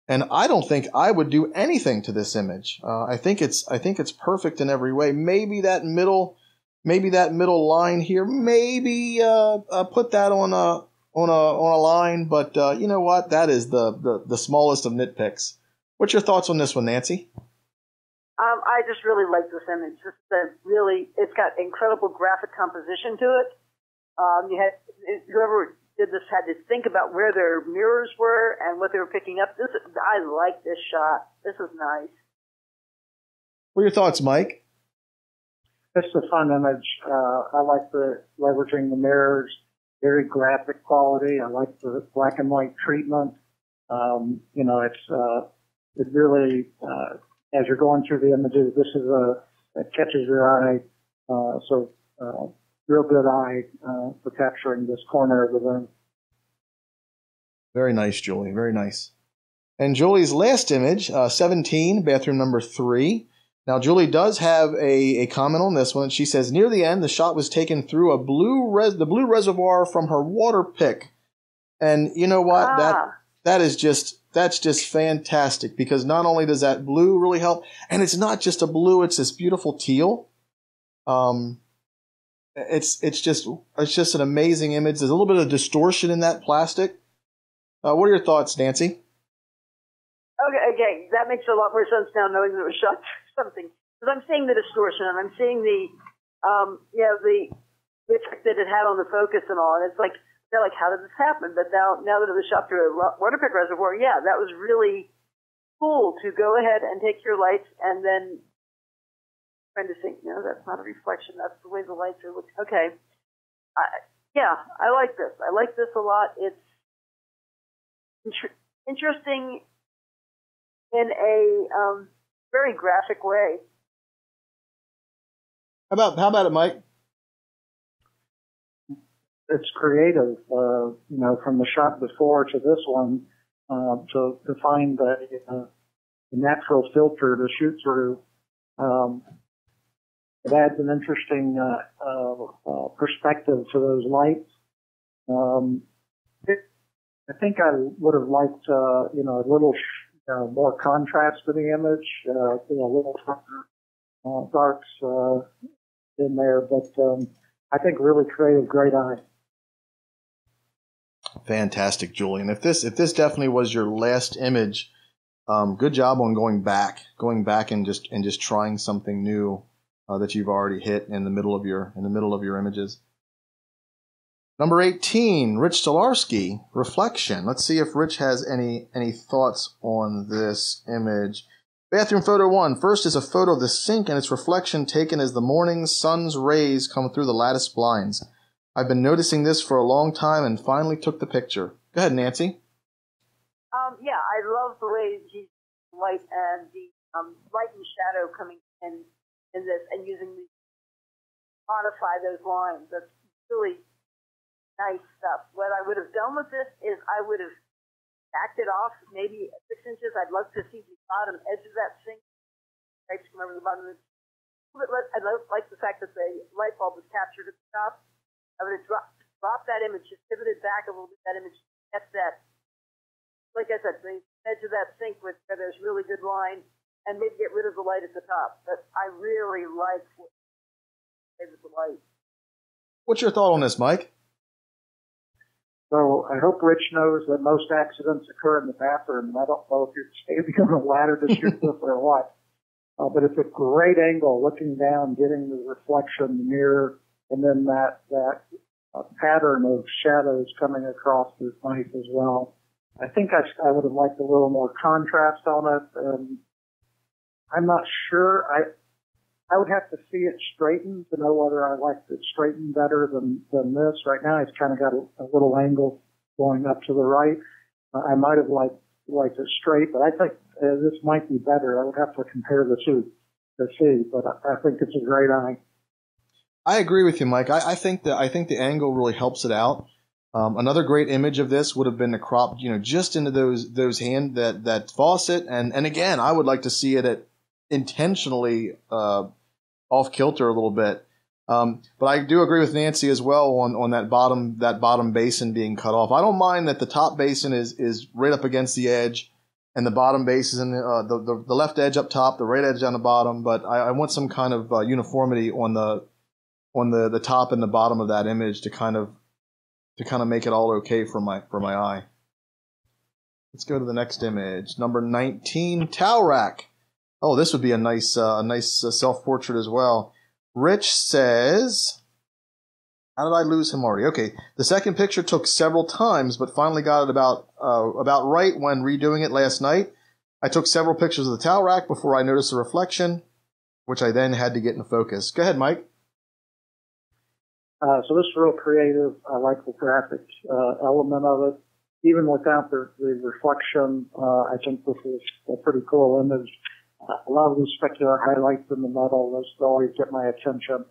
and I don't think I would do anything to this image. Uh, I think it's I think it's perfect in every way. Maybe that middle, maybe that middle line here, maybe uh, uh put that on a on a on a line, but uh, you know what? That is the, the the smallest of nitpicks. What's your thoughts on this one, Nancy? Um, I just really like this image. Just the really, it's got incredible graphic composition to it. Um, you had whoever did this had to think about where their mirrors were and what they were picking up. This, I like this shot. This is nice. What are your thoughts, Mike? It's a fun image. Uh, I like the leveraging the mirrors, very graphic quality. I like the black and white treatment. Um, you know, it's uh, it really, uh, as you're going through the images, this is a, it catches your eye. Uh, so, uh, real good eye, uh, for capturing this corner of the room. Very nice, Julie. Very nice. And Julie's last image, uh, 17, bathroom number three. Now, Julie does have a, a comment on this one. She says, near the end, the shot was taken through a blue res- the blue reservoir from her Waterpik. And you know what? Ah. That that is just that's just fantastic because not only does that blue really help, and it's not just a blue; it's this beautiful teal. Um, it's it's just it's just an amazing image. There's a little bit of distortion in that plastic. Uh, what are your thoughts, Nancy? Okay, okay, that makes a lot more sense now, knowing that it was shot something. Because I'm seeing the distortion, and I'm seeing the, um, you know, the the effect that it had on the focus and all, and it's like they're like, how did this happen? But now, now that it was shot through a Waterpik reservoir, yeah, that was really cool to go ahead and take your lights and then trying to think, no, that's not a reflection. That's the way the lights are looking. Okay. I, yeah, I like this. I like this a lot. It's inter- interesting in a um, very graphic way. How about how about it, Mike? it's creative, uh, you know, from the shot before to this one, uh, to, to find a, a natural filter to shoot through. Um, it adds an interesting uh, uh, uh perspective to those lights. Um, it, I think I would have liked, uh, you know, a little uh, more contrast to the image, uh, you know, a little uh, darks uh, in there, but um, I think really creative, great eye. Fantastic, Julian. If this if this definitely was your last image, um, good job on going back, going back and just and just trying something new uh, that you've already hit in the middle of your in the middle of your images. Number 18, Rich Stolarski, Reflection. Let's see if Rich has any any thoughts on this image. Bathroom photo one. First is a photo of the sink and its reflection taken as the morning sun's rays come through the lattice blinds. I've been noticing this for a long time and finally took the picture. Go ahead, Nancy. Um, yeah, I love the way he's light and the um, light and shadow coming in in this and using the modify those lines. That's really nice stuff. What I would have done with this is I would have backed it off maybe six inches. I'd love to see the bottom edge of that sink. Right, remember the bottom I like the fact that the light bulb was captured at the top I would have dropped, that image, just pivoted back a little bit, that image, that's that, like I said, the edge of that sink with where there's really good line, and maybe get rid of the light at the top. But I really like with the light. What's your thought on this, Mike? So I hope Rich knows that most accidents occur in the bathroom. And I don't know if you're standing on a ladder to shoot this or what. Uh, but it's a great angle looking down, getting the reflection, the mirror, and then that, that uh, pattern of shadows coming across is nice as well. I think I, I would have liked a little more contrast on it. And I'm not sure. I, I would have to see it straightened to know whether I liked it straightened better than, than this. Right now, it's kind of got a, a little angle going up to the right. Uh, I might have liked, liked it straight, but I think uh, this might be better. I would have to compare the two to see, but I, I think it's a great eye. I agree with you, Mike. I, I think that I think the angle really helps it out. Um, another great image of this would have been to crop, you know, just into those those hand that that faucet, and and again, I would like to see it at intentionally uh, off kilter a little bit. Um, but I do agree with Nancy as well on, on that bottom that bottom basin being cut off. I don't mind that the top basin is is right up against the edge, and the bottom basin, uh, the, the the left edge up top, the right edge on the bottom. But I, I want some kind of uh, uniformity on the on the, the top and the bottom of that image to kind of to kind of make it all okay for my for my eye. Let's go to the next image, number 19, towel rack. Oh, this would be a nice, uh, a nice uh, self portrait as well. Rich says, "How did I lose him already?" Okay, the second picture took several times, but finally got it about uh, about right when redoing it last night. I took several pictures of the towel rack before I noticed the reflection, which I then had to get in focus. Go ahead, Mike. Uh, so this is real creative. I like the graphic uh, element of it. Even without the, the reflection, uh, I think this is a pretty cool image a lot of the specular highlights in the metal. Those always get my attention.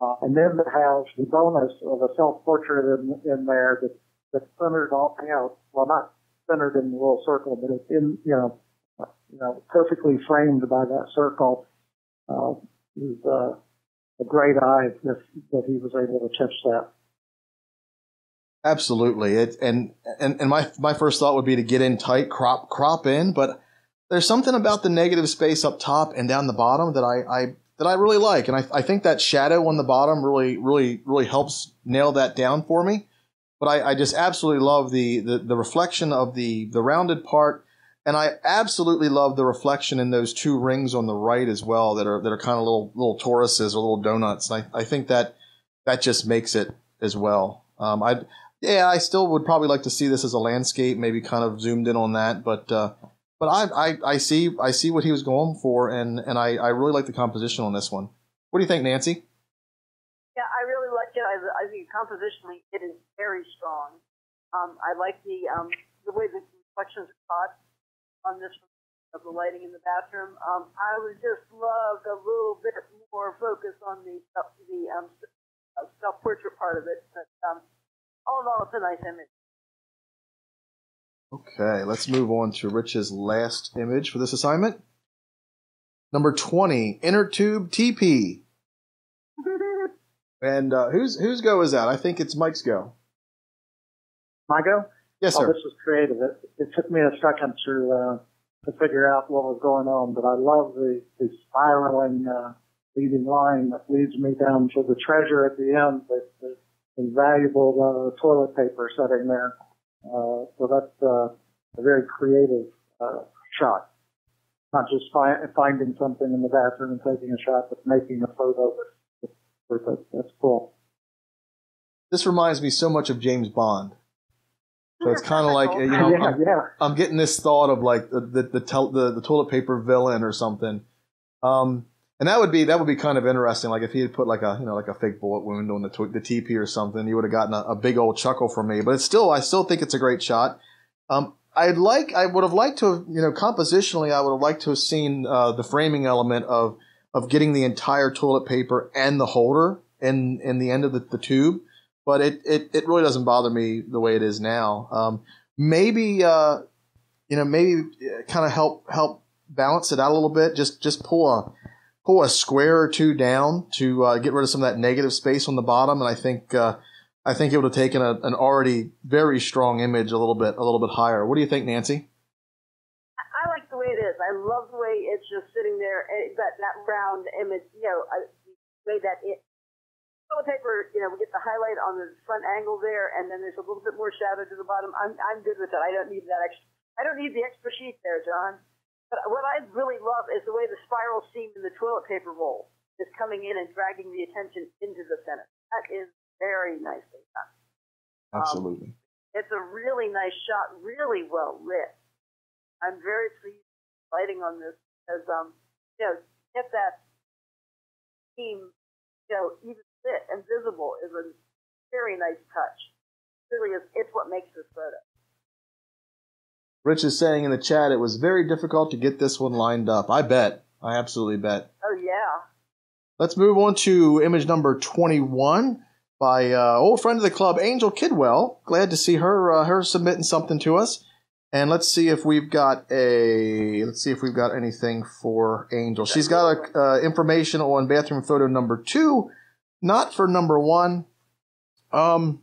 Uh, and then it has the bonus of a self-portrait in, in there that, that's centered all out. Well, not centered in the little circle, but it's in, you know, you know, perfectly framed by that circle. Uh, is, uh, a great eye if, that he was able to catch that. Absolutely. It, and, and, and my, my first thought would be to get in tight, crop, crop in, but there's something about the negative space up top and down the bottom that I, I that I really like, and I, I think that shadow on the bottom really really really helps nail that down for me. But I, I just absolutely love the, the the reflection of the the rounded part, and I absolutely love the reflection in those two rings on the right as well that are that are kind of little little toruses or little donuts. And I, I think that that just makes it as well. Um, I yeah, I still would probably like to see this as a landscape, maybe kind of zoomed in on that, but uh, but I, I, I see I see what he was going for, and, and I, I really like the composition on this one. What do you think, Nancy? Yeah, I really like it. I, I think compositionally it is very strong. Um, I like the um, the way the reflections are caught on this of the lighting in the bathroom. Um, I would just love a little bit more focus on the the um, self portrait part of it. But um, all in all, it's a nice image. Okay, let's move on to Rich's last image for this assignment. Number 20, inner tube TP. and uh, whose whose go is that? I think it's Mike's go. My go? Yes, oh, sir. this was creative. It, it took me a second to uh, to figure out what was going on, but I love the, the spiraling uh, leading line that leads me down to the treasure at the end, the, the invaluable uh, toilet paper sitting there. Uh, so that's uh, a very creative uh, shot. Not just fi- finding something in the bathroom and taking a shot, but making a photo. That's, that's cool. This reminds me so much of James Bond. So it's kind of like you know, yeah, I'm, yeah. I'm getting this thought of like the the the, tel- the, the toilet paper villain or something. Um, and that would be that would be kind of interesting. Like if he had put like a you know like a fake bullet wound on the tw- the TP or something, you would have gotten a, a, big old chuckle from me. But it's still I still think it's a great shot. Um, I'd like I would have liked to have, you know compositionally I would have liked to have seen uh, the framing element of of getting the entire toilet paper and the holder in in the end of the, the tube. But it, it it really doesn't bother me the way it is now. Um, maybe uh, you know maybe uh, kind of help help balance it out a little bit. Just just pull a pull a square or two down to uh, get rid of some of that negative space on the bottom, and I think uh, I think it would have taken a, an already very strong image a little bit a little bit higher. What do you think, Nancy? I like the way it is. I love the way it's just sitting there. eh, That that round image, you know, the way that it toilet paper, you know, we get the highlight on the front angle there, and then there's a little bit more shadow to the bottom. I'm I'm good with that. I don't need that extra. I don't need the extra sheet there, John. But what I really love is the way the spiral seam in the toilet paper roll is coming in and dragging the attention into the center. That is very nicely done. Absolutely. Um, it's a really nice shot, really well lit. I'm very pleased with lighting on this because, um, you know, get that seam, you know, even lit and visible is a very nice touch. It really is. It's what makes this photo. Rich is saying in the chat it was very difficult to get this one lined up. I bet. I absolutely bet. Oh, yeah. Let's move on to image number 21 by uh, old friend of the club, Angel Kidwell. Glad to see her uh, her submitting something to us. And let's see if we've got a let's see if we've got anything for Angel. She's got a, uh, information on bathroom photo number two, not for number one. Um,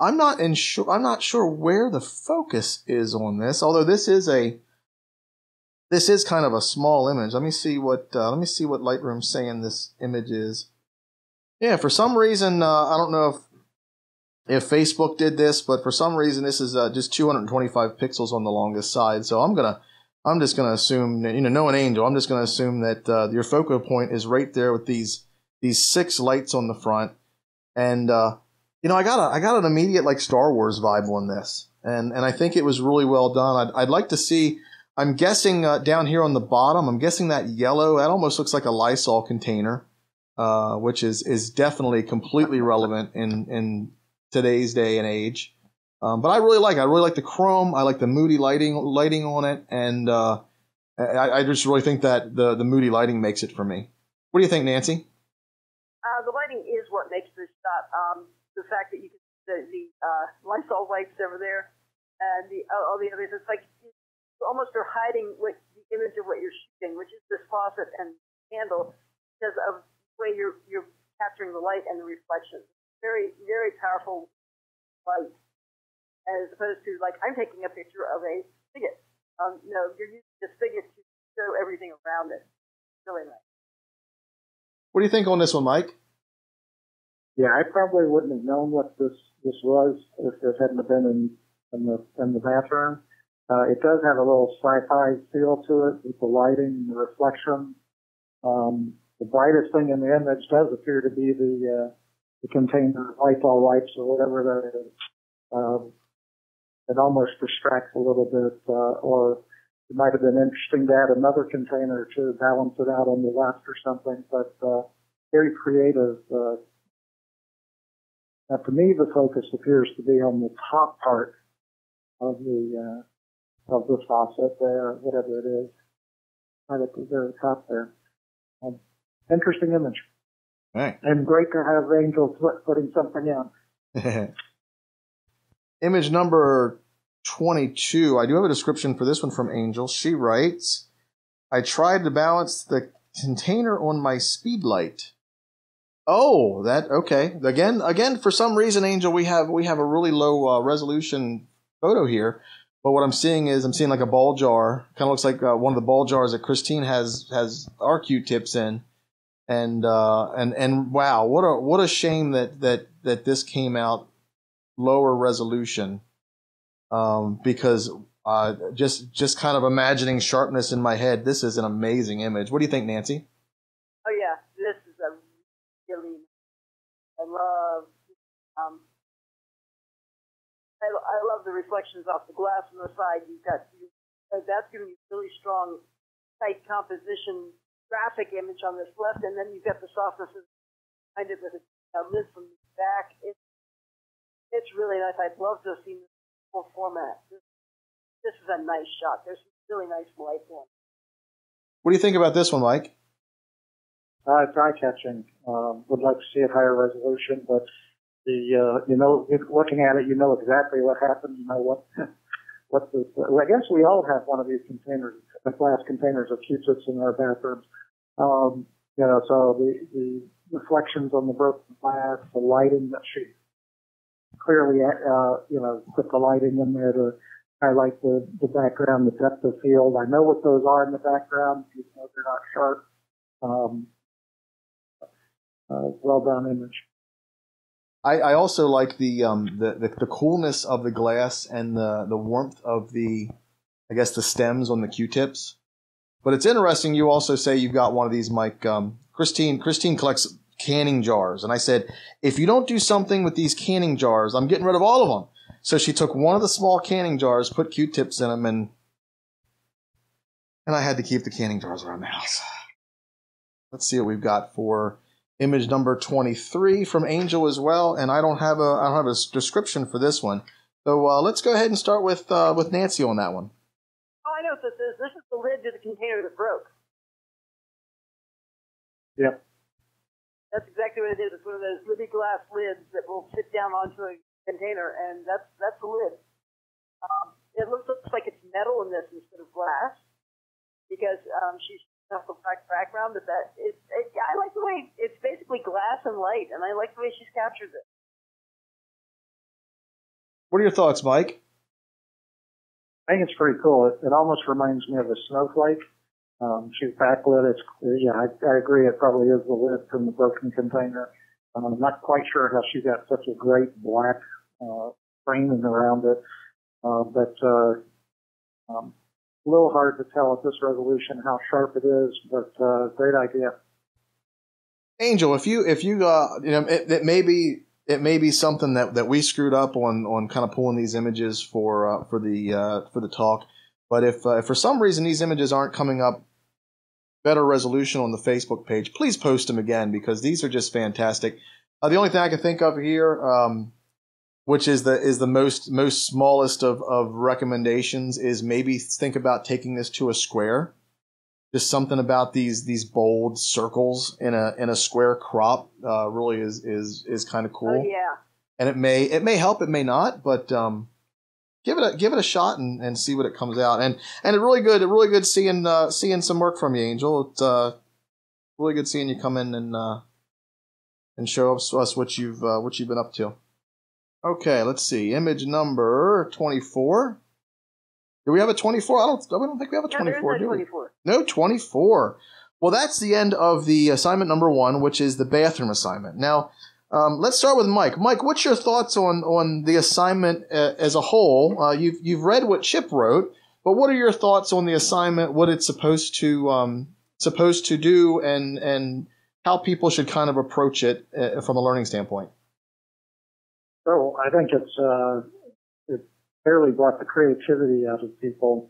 I'm not sure. I'm not sure where the focus is on this. Although this is a this is kind of a small image. Let me see what uh, let me see what Lightroom's saying this image is. Yeah, for some reason uh, I don't know if if Facebook did this, but for some reason this is uh, just 225 pixels on the longest side. So I'm gonna I'm just gonna assume you know knowing Angel, I'm just gonna assume that uh, your focal point is right there with these these six lights on the front and uh, you know, I got a, I got an immediate like Star Wars vibe on this, and and I think it was really well done. I'd, I'd like to see. I'm guessing uh, down here on the bottom. I'm guessing that yellow. That almost looks like a Lysol container, uh, which is is definitely completely relevant in in today's day and age. Um, but I really like. I really like the chrome. I like the moody lighting lighting on it, and uh, I, I, just really think that the the moody lighting makes it for me. What do you think, Nancy? Uh, the lighting is what makes this shot. Um, the fact that you can the, the uh, Lysol wipes over there and the uh, all the others. It's like you almost are hiding what the image of what you're shooting, which is this faucet and handle, because of the way you're you're capturing the light and the reflection. Very very powerful light, as opposed to like I'm taking a picture of a spigot. Um, no, you're using the spigot to show everything around it. Really nice. What do you think on this one, Mike? Yeah, I probably wouldn't have known what this this was if it hadn't been in in the in the bathroom. Uh, it does have a little sci-fi feel to it with the lighting and the reflection. Um, the brightest thing in the image does appear to be the uh, the container Lysol wipes or whatever that is. Um, it almost distracts a little bit, uh, or it might have been interesting to add another container to balance it out on the left or something. But uh, very creative uh, now, to me, the focus appears to be on the top part of the uh, of the faucet there, whatever it is, right at the very top there. Um, interesting image. Right. And great to have Angel putting something in. image number 22. I do have a description for this one from Angel. She writes, I tried to balance the container on my speed light. Oh, that okay. Again, again, for some reason, Angel, we have we have a really low uh, resolution photo here. But what I'm seeing is I'm seeing like a ball jar. Kind of looks like uh, one of the ball jars that Christine has has our Q-tips in. And uh, and and wow, what a what a shame that that that this came out lower resolution. Um, because uh, just just kind of imagining sharpness in my head, this is an amazing image. What do you think, Nancy? love um, I, I love the reflections off the glass on the side. You've got you, uh, that's giving you really strong, tight composition graphic image on this left, and then you've got the softness of kind of with a, a lid from the back. It's it's really nice. I'd love to have seen this full format. This, this is a nice shot. There's really nice light on. What do you think about this one, Mike? Uh, it's eye catching. Um, would like to see it higher resolution, but the uh, you know looking at it, you know exactly what happened. You know what what the. Well, I guess we all have one of these containers, the glass containers of Q-tips in our bathrooms. Um, you know, so the the reflections on the broken glass, the lighting that she clearly, uh, you know, put the lighting in there to highlight the, the background, the depth of field. I know what those are in the background, even though they're not sharp. Um, uh, well done image. I, I also like the, um, the, the the coolness of the glass and the the warmth of the, I guess the stems on the Q-tips. But it's interesting. You also say you've got one of these, Mike. Um, Christine Christine collects canning jars, and I said, if you don't do something with these canning jars, I'm getting rid of all of them. So she took one of the small canning jars, put Q-tips in them, and and I had to keep the canning jars around the house. Let's see what we've got for image number 23 from Angel as well, and I don't have a I don't have a description for this one. So uh, let's go ahead and start with uh, with Nancy on that one. Oh, I know what this is. This is the lid to the container that broke. Yep. That's exactly what it is. It's one of those Libbey glass lids that will fit down onto a container, and that's that's the lid. Um, it looks, looks like it's metal in this instead of glass because um, she's a black background, but that it, it, I like the way it's basically glass and light, and I like the way she's captured it. What are your thoughts, Mike? I think it's pretty cool. It, it almost reminds me of a snowflake. Um, she's backlit. It's yeah, I, I agree. It probably is the lid from the broken container. Um, I'm not quite sure how she got such a great black uh, framing around it, uh, but uh, um, a little hard to tell at this resolution how sharp it is. But uh, great idea. Angel, if you if you uh, you know it, it may be it may be something that, that we screwed up on on kind of pulling these images for uh, for the uh, for the talk. But if, uh, if for some reason these images aren't coming up better resolution on the Facebook page, please post them again because these are just fantastic. Uh, the only thing I can think of here, um, which is the is the most most smallest of, of recommendations, is maybe think about taking this to a square. Just something about these these bold circles in a in a square crop uh, really is is is kind of cool. Oh, yeah. And it may it may help, it may not, but um, give it a give it a shot and, and see what it comes out. And and it really good, really good seeing uh, seeing some work from you, Angel. It's uh, really good seeing you come in and uh, and show us, us what you've uh, what you've been up to. Okay, let's see. Image number twenty four. Do we have a twenty four? I don't. I don't think we have a twenty four. No, no 24. No twenty four. Well, that's the end of the assignment number one, which is the bathroom assignment. Now, um, let's start with Mike. Mike, what's your thoughts on on the assignment uh, as a whole? Uh, you've you've read what Chip wrote, but what are your thoughts on the assignment? What it's supposed to um, supposed to do, and and how people should kind of approach it uh, from a learning standpoint? So I think it's uh, it fairly brought the creativity out of people.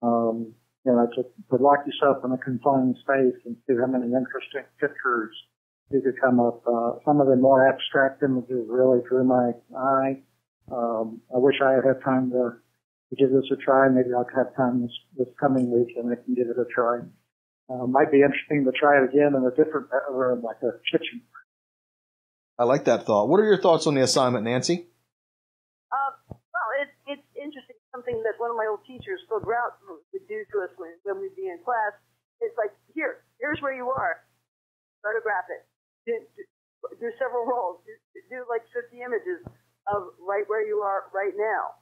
Um, you know, to, to lock yourself in a confined space and see how many interesting pictures you could come up. Uh, some of the more abstract images really drew my eye. Um, I wish I had had time to, to give this a try. Maybe I'll have time this, this coming week and I can give it a try. Uh, might be interesting to try it again in a different room, like a kitchen. I like that thought. What are your thoughts on the assignment, Nancy? Uh, well, it, it's interesting. Something that one of my old teachers, Phil Grout, would do to us when, when we'd be in class. It's like, here, here's where you are. Photograph it do, do several roles. Do, do like 50 images of right where you are right now.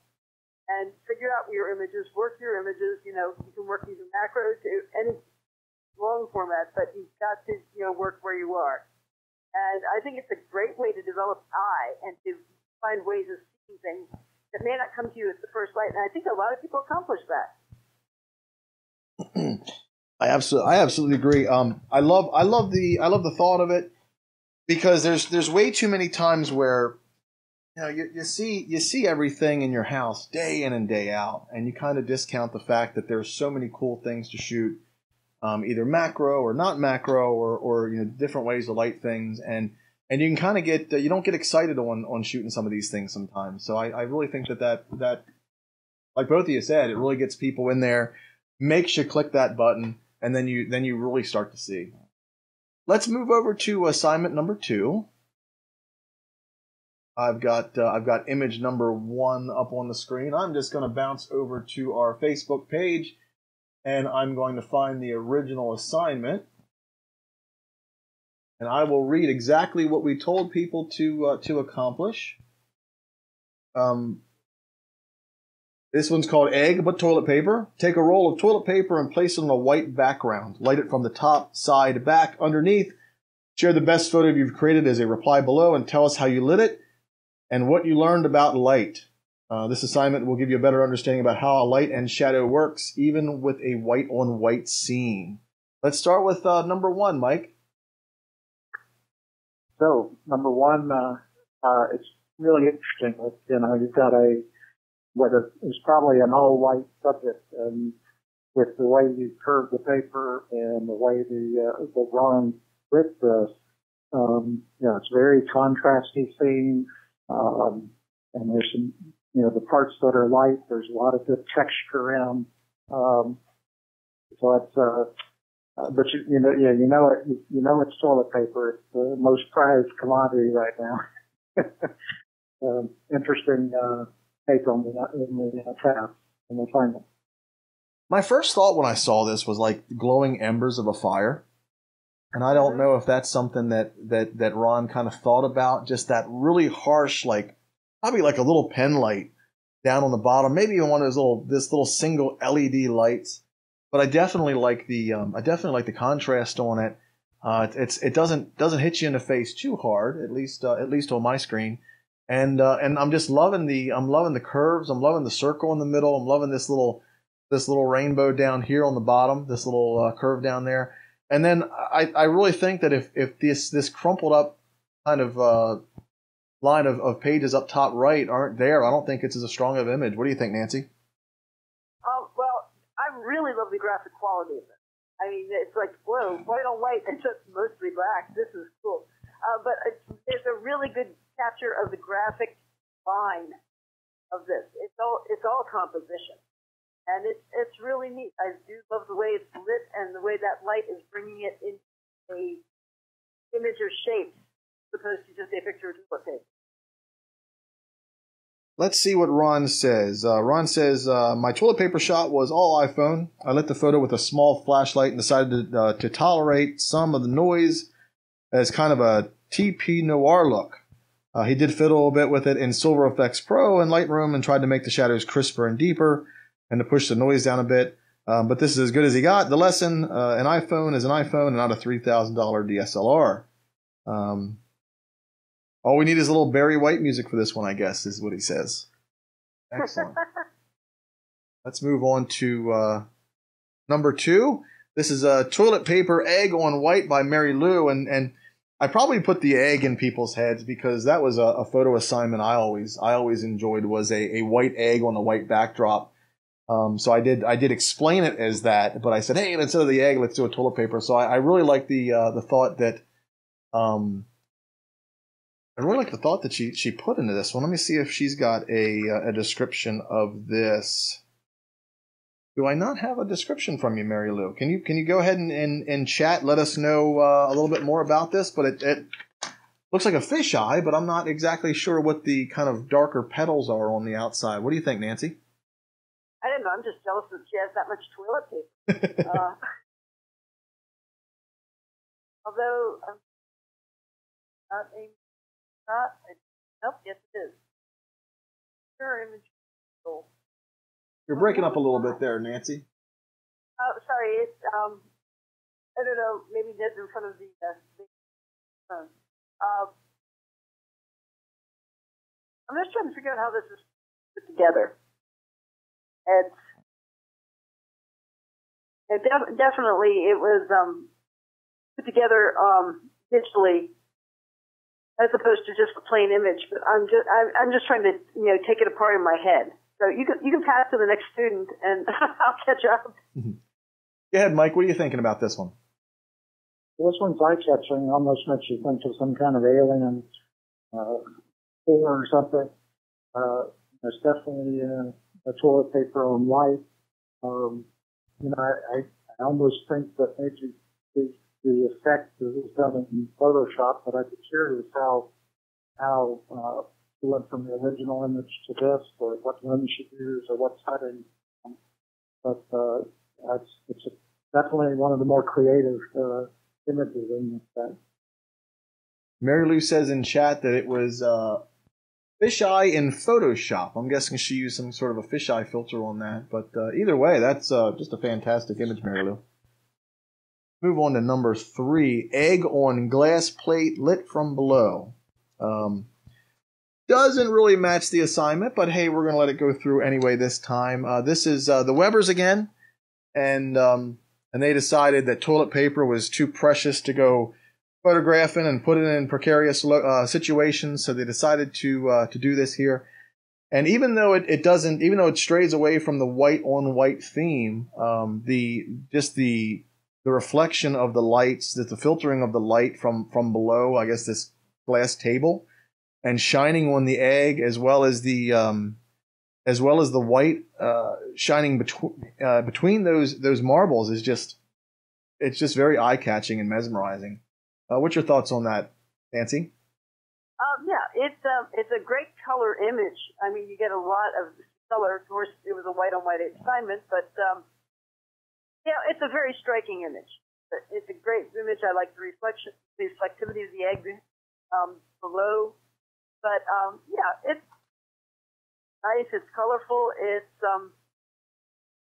And figure out your images, work your images. You know, you can work either macro to any long format, but you've got to, you know, work where you are. And I think it's a great way to develop eye and to find ways of seeing things that may not come to you at the first light. And I think a lot of people accomplish that. I absolutely, I absolutely agree. Um, I love, I love the, I love the thought of it because there's there's way too many times where you know you, you see you see everything in your house day in and day out, and you kind of discount the fact that there's so many cool things to shoot, um, either macro or not macro, or or you know different ways to light things, and and you can kind of get uh, you don't get excited on on shooting some of these things sometimes. So I, I really think that that that like both of you said, it really gets people in there, makes you click that button, and then you then you really start to see. Let's move over to assignment number two. I've got uh, I've got image number one up on the screen. I'm just going to bounce over to our Facebook page, and I'm going to find the original assignment, and I will read exactly what we told people to uh, to accomplish. Um, this one's called Egg but Toilet Paper. Take a roll of toilet paper and place it on a white background. Light it from the top, side, back, underneath. Share the best photo you've created as a reply below and tell us how you lit it and what you learned about light. Uh, this assignment will give you a better understanding about how a light and shadow works, even with a white on white scene. Let's start with uh, number one, Mike. So, number one, uh, uh, it's really interesting. You know, you've got a, what is probably an all white subject, and with the way you curve the paper and the way the, uh, the Ron lit this, um, you know, it's very contrasty scene, um, and there's some, you know, the parts that are light, there's a lot of good texture in them. Um, so it's, uh, uh, but you, you know, yeah, you know it. You, know it's toilet paper. It's the most prized commodity right now. um, interesting uh, take on the in the uh, task and the assignment. My first thought when I saw this was like glowing embers of a fire, and I don't know if that's something that that that Ron kind of thought about. Just that really harsh, like probably like a little pen light down on the bottom, maybe even one of those little this little single LED lights but I definitely like the um, I definitely like the contrast on it. Uh, it's it doesn't doesn't hit you in the face too hard, at least uh, at least on my screen. And uh, and I'm just loving the I'm loving the curves. I'm loving the circle in the middle. I'm loving this little this little rainbow down here on the bottom. This little uh, curve down there. And then I, I really think that if if this this crumpled up kind of uh, line of, of pages up top right aren't there, I don't think it's as strong of image. What do you think, Nancy? Um, well, I really love the graphic quality of it. I mean, it's like, whoa, white on white and just mostly black. This is cool. Uh, but it's, a really good capture of the graphic line of this. It's all it's all composition, and it's it's really neat. I do love the way it's lit and the way that light is bringing it into a image or shape, opposed to just a picture of toilet paper. Let's see what Ron says. Uh, Ron says, uh, My toilet paper shot was all iPhone. I lit the photo with a small flashlight and decided to, uh, to tolerate some of the noise as kind of a TP noir look. Uh, he did fiddle a bit with it in Silver Efex Pro and Lightroom and tried to make the shadows crisper and deeper and to push the noise down a bit. Um, but this is as good as he got. The lesson uh, an iPhone is an iPhone and not a $3,000 DSLR. Um, all we need is a little Barry White music for this one, I guess, is what he says. Excellent. Let's move on to uh, number two. This is a toilet paper egg on white by Mary Lou, and and I probably put the egg in people's heads because that was a, a photo assignment I always I always enjoyed was a, a white egg on a white backdrop. Um, so I did I did explain it as that, but I said, hey, instead of the egg, let's do a toilet paper. So I, I really like the uh, the thought that um, I really like the thought that she she put into this one. Let me see if she's got a uh, a description of this. Do I not have a description from you, Mary Lou? Can you can you go ahead and in, in chat let us know uh, a little bit more about this? But it, it looks like a fisheye, but I'm not exactly sure what the kind of darker petals are on the outside. What do you think, Nancy? I don't know. I'm just jealous that she has that much toilet paper. uh, although I'm not not. Nope. Yes, it is. Sure, image. You're breaking up a little bit there, Nancy. Oh, sorry. It's um. I don't know. Maybe that's in front of the uh, phone. Uh, I'm just trying to figure out how this is put together. It's it def- definitely it was um, put together um, digitally as opposed to just a plain image. But I'm just I'm, I'm just trying to you know take it apart in my head. So you can you can pass to the next student, and I'll catch up. Mm-hmm. Go ahead, Mike. What are you thinking about this one? This one's eye-catching. Almost makes you think of some kind of alien uh, or something. Uh, there's definitely uh, a toilet paper on white. Um, you know, I, I, I almost think that maybe the the effect that was done in Photoshop, but I'd be curious how how uh, you went from the original image to this, or what lens you use, or what setting. But uh, it's, it's definitely one of the more creative uh, images in this set. Mary Lou says in chat that it was uh, fisheye in Photoshop. I'm guessing she used some sort of a fisheye filter on that. But uh, either way, that's uh, just a fantastic image, Mary Lou. Move on to number three egg on glass plate lit from below. Um, doesn't really match the assignment, but hey, we're going to let it go through anyway this time. Uh, this is uh, the Webers again, and um, and they decided that toilet paper was too precious to go photographing and put it in precarious uh, situations, so they decided to uh, to do this here. And even though it, it doesn't, even though it strays away from the white on white theme, um, the just the the reflection of the lights, that the filtering of the light from from below, I guess this glass table, and shining on the egg as well as the um, as well as the white uh, shining between uh, between those those marbles is just it's just very eye catching and mesmerizing. Uh, what's your thoughts on that, Nancy? Um, yeah, it's um, it's a great color image. I mean, you get a lot of color. Of course, it was a white on white assignment, but um, yeah, it's a very striking image. It's a great image. I like the reflection, the reflectivity of the egg um, below. But um, yeah, it's nice. It's colorful. It's um,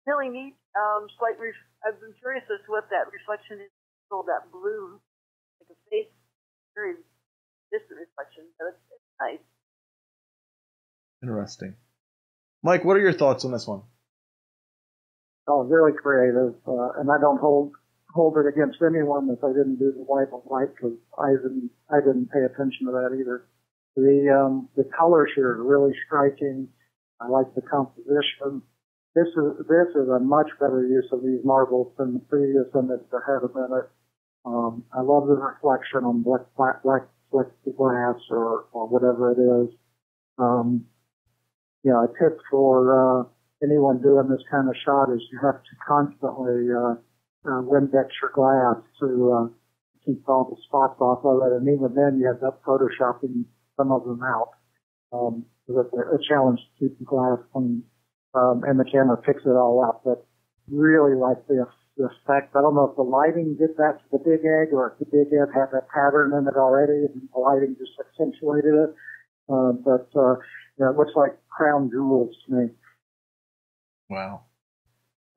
really neat. Um, slight. Ref- I've been curious as to what that reflection is. So that blue, like a face, very distant reflection, but it's, it's nice. Interesting. Mike, what are your thoughts on this one? Oh, very creative, uh, and I don't hold hold it against anyone if I didn't do the white on white because I didn't I didn't pay attention to that either. The um, the colors here are really striking. I like the composition. This is this is a much better use of these marbles than the previous image that had a minute. Um, I love the reflection on black black, black plexiglass or, or whatever it is. Um, you know, a tip for uh, anyone doing this kind of shot is you have to constantly uh, uh, Windex your glass to uh, keep all the spots off of it, and even then you end up photoshopping some of them out. Um, so it's a, challenge to keep the glass clean, um, and the camera picks it all up. But really like the the effect. I don't know if the lighting did that to the big egg or if the big egg had that pattern in it already and the lighting just accentuated it. Uh, but, uh, yeah, it looks like crown jewels to me. Wow.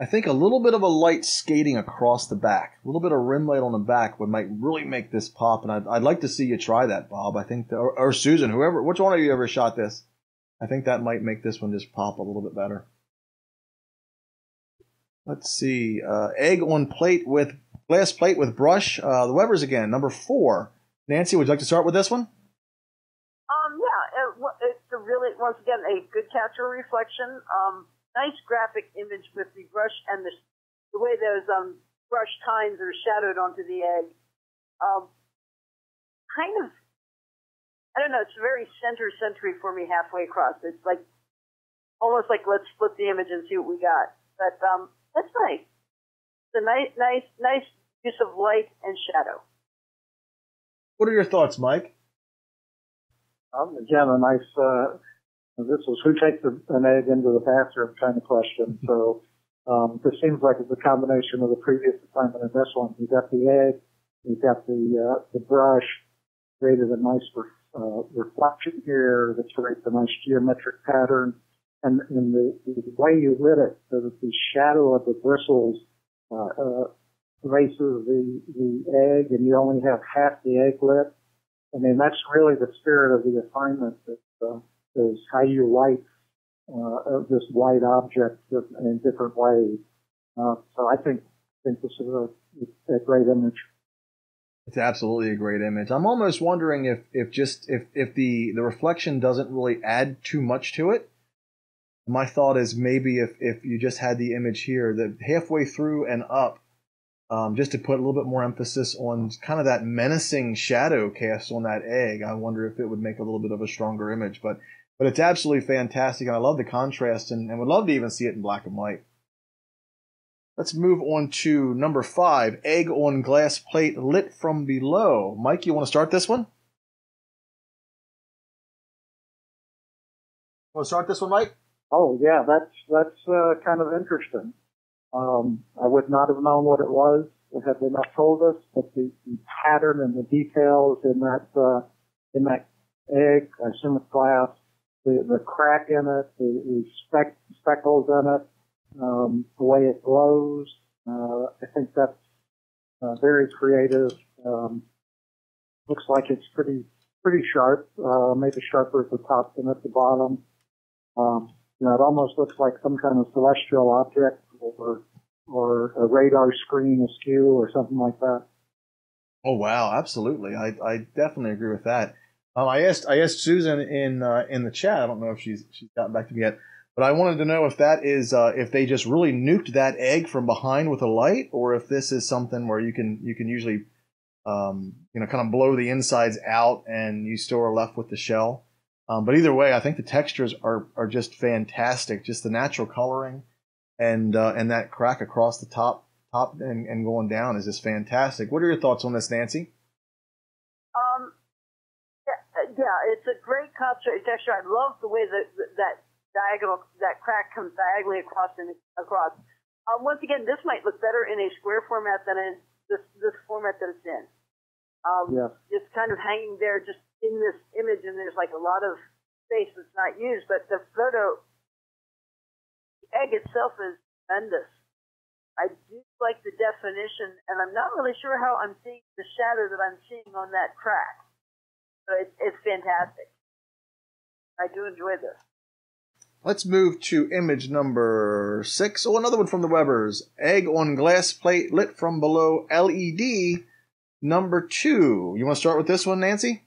I think a little bit of a light skating across the back, a little bit of rim light on the back would might really make this pop. And I'd, I'd like to see you try that, Bob. I think, or, or Susan, whoever, which one of you ever shot this? I think that might make this one just pop a little bit better. Let's see. Uh, egg on plate with glass plate with brush. Uh, the Webers again, number four. Nancy, would you like to start with this one? Um, yeah, it, it's a really once again a good capture reflection. Um, nice graphic image with the brush and the the way those um brush tines are shadowed onto the egg. Um, kind of, I don't know. It's very center century for me halfway across. It's like almost like let's split the image and see what we got. But um, that's nice. It's a nice, nice, nice use of light and shadow. What are your thoughts, Mike? Um, again, a nice. Uh, this was who takes an egg into the bathroom kind of question. So um, this seems like it's a combination of the previous assignment and this one. You've got the egg, you've got the uh, the brush, created a nice uh, reflection here that creates a nice geometric pattern and, and the, the, way you lit it, so that the shadow of the bristles uh, uh, erases the the egg, and you only have half the egg lit. I mean, that's really the spirit of the assignment. That, uh, is how you light uh, this white object in different ways. Uh, so I think I think this is a, a great image. It's absolutely a great image. I'm almost wondering if, if just if, if the, the reflection doesn't really add too much to it, my thought is maybe if, if you just had the image here, that halfway through and up, um, just to put a little bit more emphasis on kind of that menacing shadow cast on that egg, I wonder if it would make a little bit of a stronger image. But but it's absolutely fantastic, and I love the contrast, and, and would love to even see it in black and white. Let's move on to number five, egg on glass plate lit from below. Mike, you want to start this one? Want to start this one, Mike? Oh yeah, that's that's uh, kind of interesting. Um, I would not have known what it was had they not told us, but the, the pattern and the details in that uh, in that egg, I assume it's glass, the, the crack in it, the, the speck, speckles in it, um, the way it glows. Uh, I think that's uh, very creative. Um, looks like it's pretty pretty sharp, uh, maybe sharper at the top than at the bottom. Um, you know, it almost looks like some kind of celestial object or or a radar screen askew or something like that. Oh wow, absolutely. I, I definitely agree with that. Um, I asked I asked Susan in uh, in the chat. I don't know if she's she's gotten back to me yet, but I wanted to know if that is uh, if they just really nuked that egg from behind with a light, or if this is something where you can you can usually um, you know kind of blow the insides out and you still are left with the shell. Um, but either way, I think the textures are are just fantastic. Just the natural coloring and uh, and that crack across the top top and, and going down is just fantastic. What are your thoughts on this, Nancy? Yeah, it's a great concentrated texture. I love the way that that diagonal that crack comes diagonally across and across. Um, once again, this might look better in a square format than in this this format that it's in. Um, yeah. It's kind of hanging there just in this image, and there's like a lot of space that's not used. But the photo the egg itself is tremendous. I do like the definition, and I'm not really sure how I'm seeing the shadow that I'm seeing on that crack. So it's, it's fantastic. I do enjoy this. Let's move to image number six. Oh, another one from the Webers. Egg on glass plate lit from below LED number two. You want to start with this one, Nancy?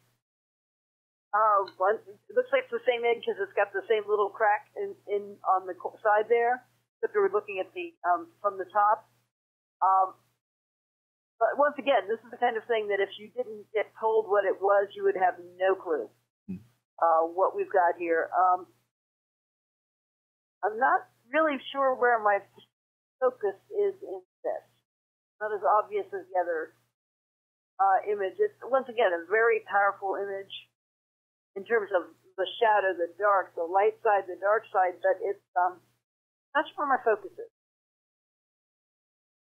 Uh, one, it looks like it's the same egg because it's got the same little crack in, in on the side there. We were looking at the um, from the top. Um, but once again, this is the kind of thing that if you didn't get told what it was, you would have no clue hmm. uh, what we've got here. Um, I'm not really sure where my focus is in this. Not as obvious as the other uh, image. It's once again a very powerful image in terms of the shadow, the dark, the light side, the dark side, but it's um, that's where my focus is.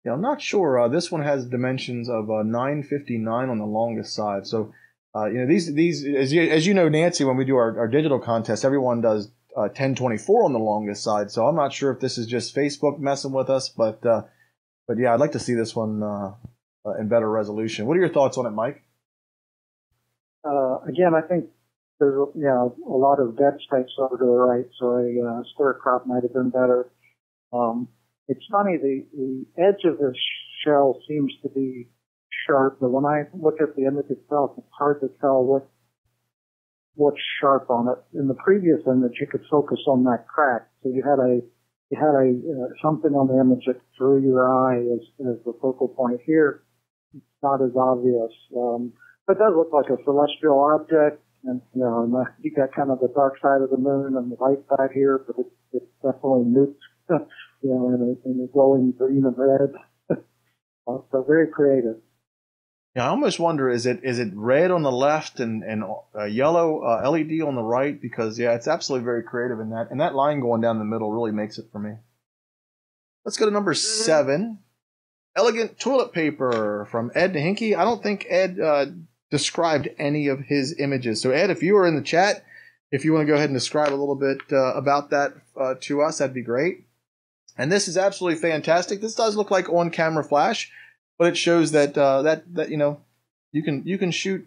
Yeah, I'm not sure. Uh, this one has dimensions of uh, 959 on the longest side. So, uh, you know, these these as you, as you know, Nancy, when we do our, our digital contest, everyone does 1024 uh, on the longest side. So I'm not sure if this is just Facebook messing with us, but uh, but yeah, I'd like to see this one uh, in better resolution. What are your thoughts on it, Mike? again, I think there's you know a lot of dead space over to the right, so a square crop might have been better. Um, it's funny the the edge of the shell seems to be sharp, but when I look at the image itself, it's hard to tell what what's sharp on it. In the previous image, you could focus on that crack, so you had a you had a uh, something on the image that drew your eye as, as the focal point. Here, it's not as obvious. Um, but it does look like a celestial object and you know, and uh, you got kind of the dark side of the moon and the light side here, but it's, it's definitely nuked, you know, in a, in a glowing green and red. uh, so very creative. Yeah, I almost wonder is it is it red on the left and and uh, yellow uh, LED on the right? Because yeah, it's absolutely very creative in that, and that line going down the middle really makes it for me. Let's go to number mm-hmm. seven. Elegant toilet paper from Ed Hinky. I don't think Ed uh, described any of his images. So, Ed, if you are in the chat, if you want to go ahead and describe a little bit uh, about that uh, to us, that'd be great. And this is absolutely fantastic. This does look like on-camera flash, but it shows that uh, that that you know you can you can shoot.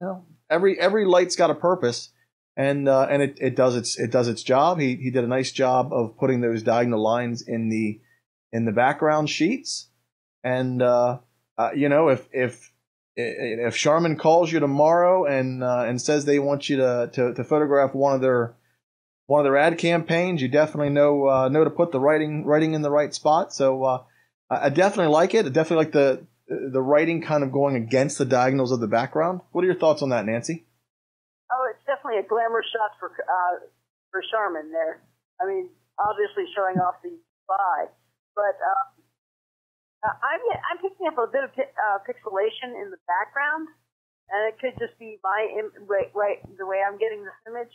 You know, every every light's got a purpose, and uh, and it, it does its it does its job. He he did a nice job of putting those diagonal lines in the in the background sheets, and uh, uh, you know if if if Charmin calls you tomorrow and uh, and says they want you to, to, to photograph one of their one of their ad campaigns, you definitely know uh, know to put the writing writing in the right spot. So uh, I definitely like it. I definitely like the the writing kind of going against the diagonals of the background. What are your thoughts on that, Nancy? Oh, it's definitely a glamour shot for uh, for Charmin there. I mean, obviously showing off the spy, but uh, I'm I'm picking up a bit of uh, pixelation in the background, and it could just be my Im- way, way, the way I'm getting this image.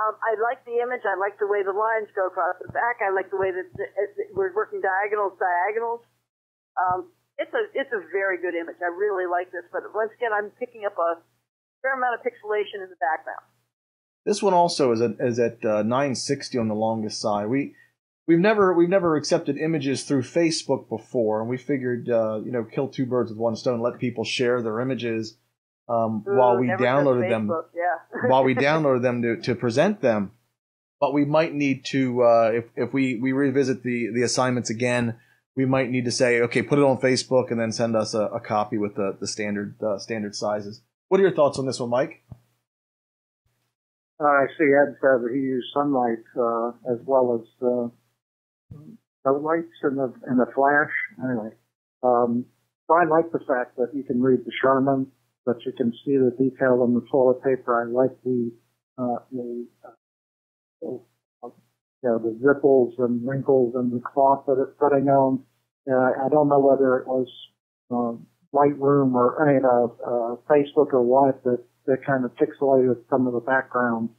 Um, I like the image. I like the way the lines go across the back. I like the way that we're working diagonals, diagonals. Um, it's a it's a very good image. I really like this. But once again, I'm picking up a fair amount of pixelation in the background. This one also is at, is at uh, 960 on the longest side. We we've never we've never accepted images through Facebook before, and we figured uh, you know kill two birds with one stone, let people share their images um, Ooh, while we downloaded done them Yeah. while we downloaded them to, to present them. But we might need to uh, if if we we revisit the the assignments again, we might need to say okay, put it on Facebook and then send us a, a copy with the the standard uh, standard sizes. What are your thoughts on this one, Mike? Uh, I see Ed said that he used sunlight uh, as well as uh, the lights and the in the flash. Anyway, um, so I like the fact that you can read the Charmin, that you can see the detail on the toilet paper. I like the uh, the uh, you know the ripples and wrinkles and the cloth that it's putting on. Uh, I don't know whether it was um, Lightroom or I mean uh, uh, Facebook or what that that kind of pixelated some of the background.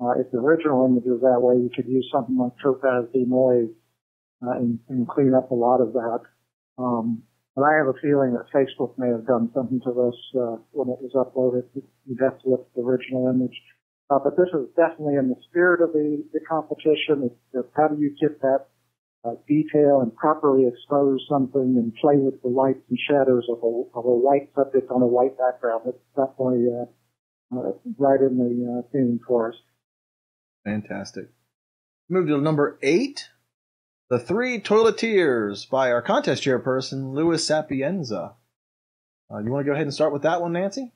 Uh, if the original image is that way, you could use something like Topaz Denoise uh, and, and clean up a lot of that. Um, but I have a feeling that Facebook may have done something to this uh, when it was uploaded. You'd have to look at the original image. Uh, but this is definitely in the spirit of the, the competition. It's, it's how do you get that uh, detail and properly expose something and play with the lights and shadows of a, of a white subject on a white background. It's definitely uh, uh, right in the uh, theme for us. Fantastic. Move to number eight, The Three Toileteers by our contest chairperson, Louis Sapienza. Uh, you want to go ahead and start with that one, Nancy?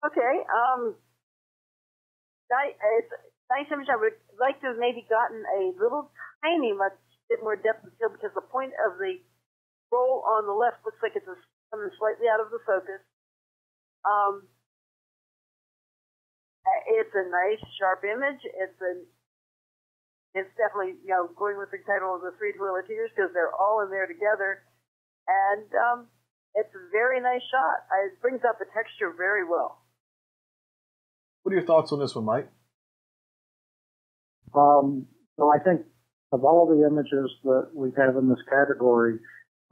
Okay. Um, I, it's nice image. I would like to have maybe gotten a little tiny, much bit more depth of field because the point of the roll on the left looks like it's coming slightly out of the focus. Um, it's a nice, sharp image. It's a it's definitely you know going with the title of the three toileteers because they're all in there together, and um, it's a very nice shot. It brings out the texture very well. What are your thoughts on this one, Mike? Um, so I think of all the images that we have in this category,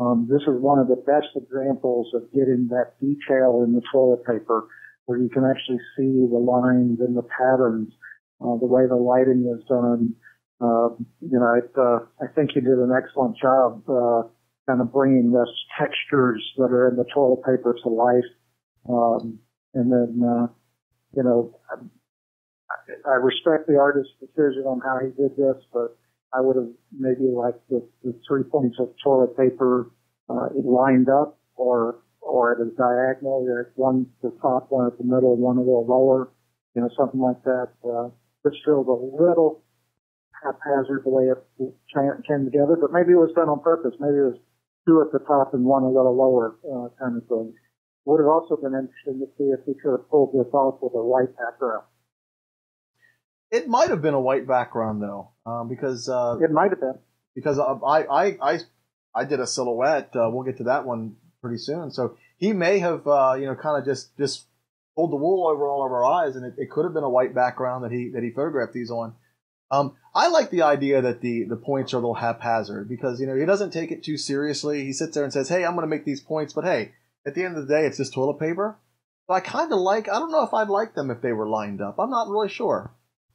um, this is one of the best examples of getting that detail in the toilet paper where you can actually see the lines and the patterns, uh, the way the lighting is done. Uh, you know, it, uh, I think you did an excellent job, uh, kind of bringing the textures that are in the toilet paper to life. Um, and then, uh, you know, I, I respect the artist's decision on how he did this, but I would have maybe liked the, the three points of toilet paper uh, lined up or or at a diagonal. There's one at the top, one at the middle, one a little lower, you know, something like that. Uh, this feels a little haphazard the way it came together, but maybe it was done on purpose. Maybe it was two at the top and one a little lower, uh, kind of thing. Would have also been interesting to see if we could have pulled this off with a white background. It might have been a white background though, um, because uh, it might have been because I I I I did a silhouette. Uh, we'll get to that one pretty soon. So he may have uh, you know kind of just just pulled the wool over all of our eyes, and it, it could have been a white background that he that he photographed these on. Um, I like the idea that the the points are a little haphazard because you know he doesn't take it too seriously. He sits there and says, "Hey, I'm going to make these points," but hey, at the end of the day, it's just toilet paper. So I kind of like. I don't know if I'd like them if they were lined up. I'm not really sure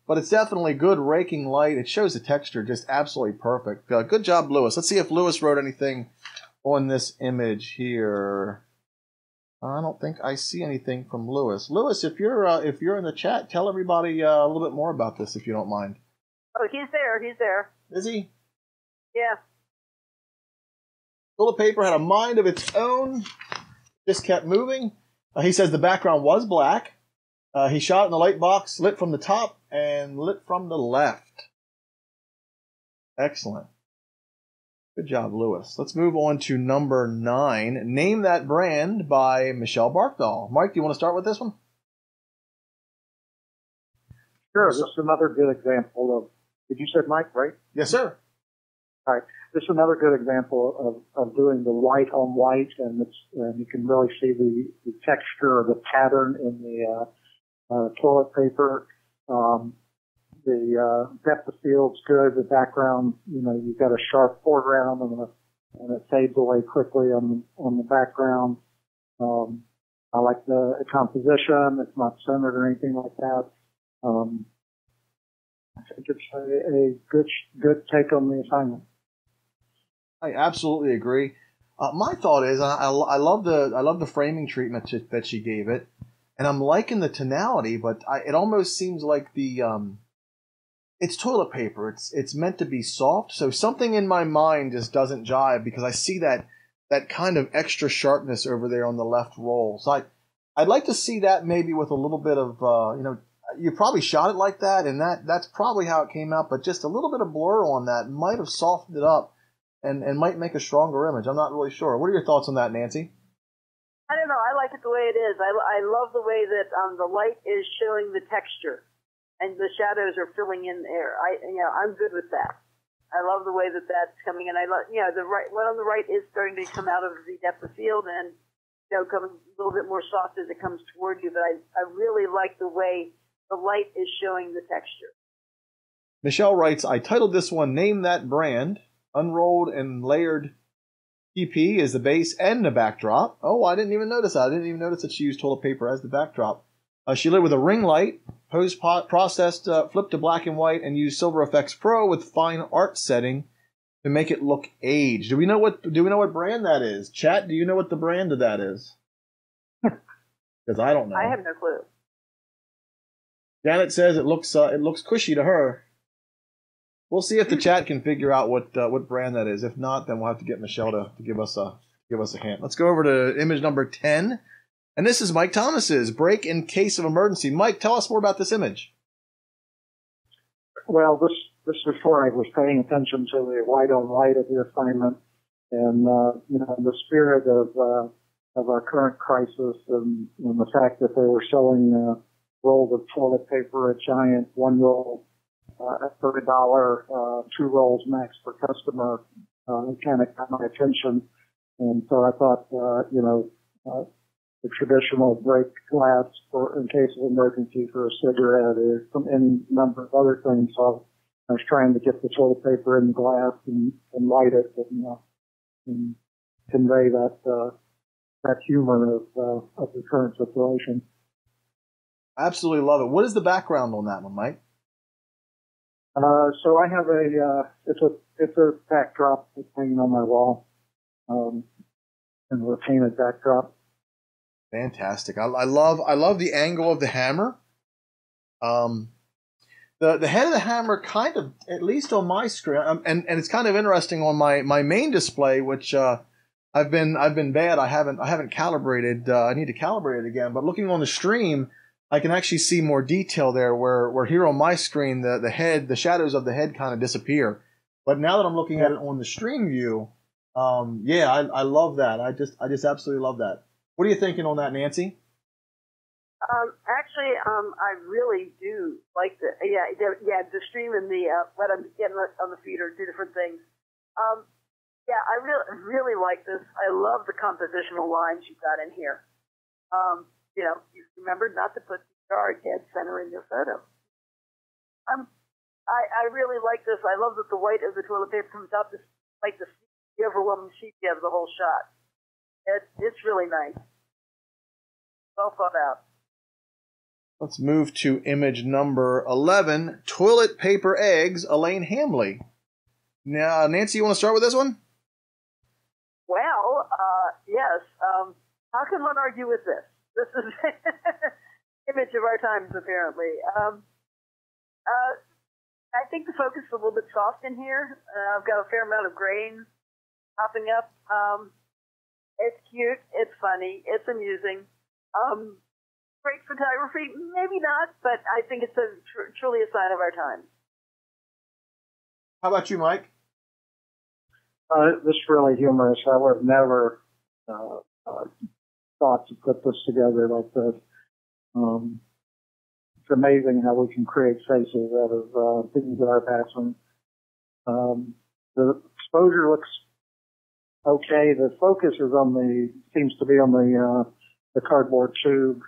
but it's definitely good raking light. It shows the texture just absolutely perfect. Uh, good job, Lewis. Let's see if Lewis wrote anything on this image here. I don't think I see anything from Lewis. Lewis, if you're uh, if you're in the chat, tell everybody uh, a little bit more about this, if you don't mind. Oh, he's there. He's there. Is he? Yeah. Toilet paper had a mind of its own. Just kept moving. Uh, he says the background was black. Uh, he shot in the light box, lit from the top and lit from the left. Excellent. Good job, Lewis. Let's move on to number nine. Name That Brand by Michelle Barkdahl. Mike, do you want to start with this one? Sure. This is another good example of. Did you said Mike, right? Yes, sir. All right. This is another good example of, of doing the white on white, and it's and you can really see the, the texture or the pattern in the uh, uh, toilet paper. Um, the uh, depth of field's good. The background, you know, you've got a sharp foreground and, a, and it fades away quickly on the, on the background. Um, I like the composition. It's not centered or anything like that. Um, I it's a, a good good take on the assignment. I absolutely agree. Uh, my thought is, I, I, love the I love the framing treatment that she gave it, and I'm liking the tonality, but I, it almost seems like the um, it's toilet paper. It's it's meant to be soft, so something in my mind just doesn't jive because I see that that kind of extra sharpness over there on the left roll. So I I'd like to see that maybe with a little bit of uh, you know you probably shot it like that, and that that's probably how it came out. But just a little bit of blur on that might have softened it up, and and might make a stronger image. I'm not really sure. What are your thoughts on that, Nancy? I don't know. I like it the way it is. I, I love the way that um, the light is showing the texture, and the shadows are filling in there. I you know I'm good with that. I love the way that that's coming, and I love you know the right one on the right is starting to come out of the depth of field and you know coming a little bit more soft as it comes toward you. But I I really like the way the light is showing the texture. Michelle writes, I titled this one Name That Brand. Unrolled and layered TP is the base and the backdrop. Oh, I didn't even notice that. I didn't even notice that she used toilet paper as the backdrop. Uh, she lit with a ring light, post processed, uh, flipped to black and white, and used Silver Efex Pro with fine art setting to make it look aged. Do we know what? Do we know what brand that is? Chat. Do you know what the brand of that is? Because I don't know. I have no clue. Janet says it looks uh, it looks cushy to her. We'll see if the chat can figure out what uh, what brand that is. If not, then we'll have to get Michelle to, to give us a give us a hint. Let's go over to image number ten, and this is Mike Thomas's break in case of emergency. Mike, tell us more about this image. Well, this this before I was paying attention to the white on white of the assignment, and uh, you know the spirit of uh, of our current crisis, and, and the fact that they were selling. Rolls of toilet paper, a giant one roll uh, thirty dollar, uh, two rolls max per customer. Uh, kind of got my attention, and so I thought, uh, you know, uh, the traditional break glass for in case of emergency for a cigarette or some any number of other things. So I was trying to get the toilet paper in the glass and, and light it and, uh, and convey that uh, that humor of uh, of the current situation. Absolutely love it. What is the background on that one, Mike? Uh, so I have a uh, it's a it's a backdrop that's hanging on my wall, um, and a painted backdrop. Fantastic. I, I, love I love the angle of the hammer. Um, the the head of the hammer kind of at least on my screen, um, and and it's kind of interesting on my my main display, which uh, I've been I've been bad. I haven't I haven't calibrated. Uh, I need to calibrate it again. But looking on the stream I can actually see more detail there where, where here on my screen, the, the head, the shadows of the head kind of disappear. But now that I'm looking at it on the stream view, um, yeah, I, I love that. I just, I just absolutely love that. What are you thinking on that, Nancy? Um, actually, um, I really do like the, yeah, yeah, the stream and the, uh, what I'm getting on the feed are two different things. Um, yeah, I really, really like this. I love the compositional lines you've got in here. Um, you know, you remember not to put the star dead center in your photo. Um, I, I really like this. I love that the white of the toilet paper comes out like the, the overwhelming sepia of the whole shot. It, it's really nice. Well thought out. Let's move to image number 11 Toilet Paper Eggs, Elaine Hamley. Now, Nancy, you want to start with this one? Well, uh, yes. Um, how can one argue with this? This is image of our times, apparently. Um, uh, I think the focus is a little bit soft in here. Uh, I've got a fair amount of grain popping up. Um, it's cute. It's funny. It's amusing. Um, great photography, maybe not, but I think it's a tr- truly a sign of our times. How about you, Mike? Uh, this is really humorous. I would have never uh, uh, thought to put this together like this. Um, it's amazing how we can create faces out of uh, things in our bathroom. Um, the exposure looks okay. The focus is on the seems to be on the uh, the cardboard tube,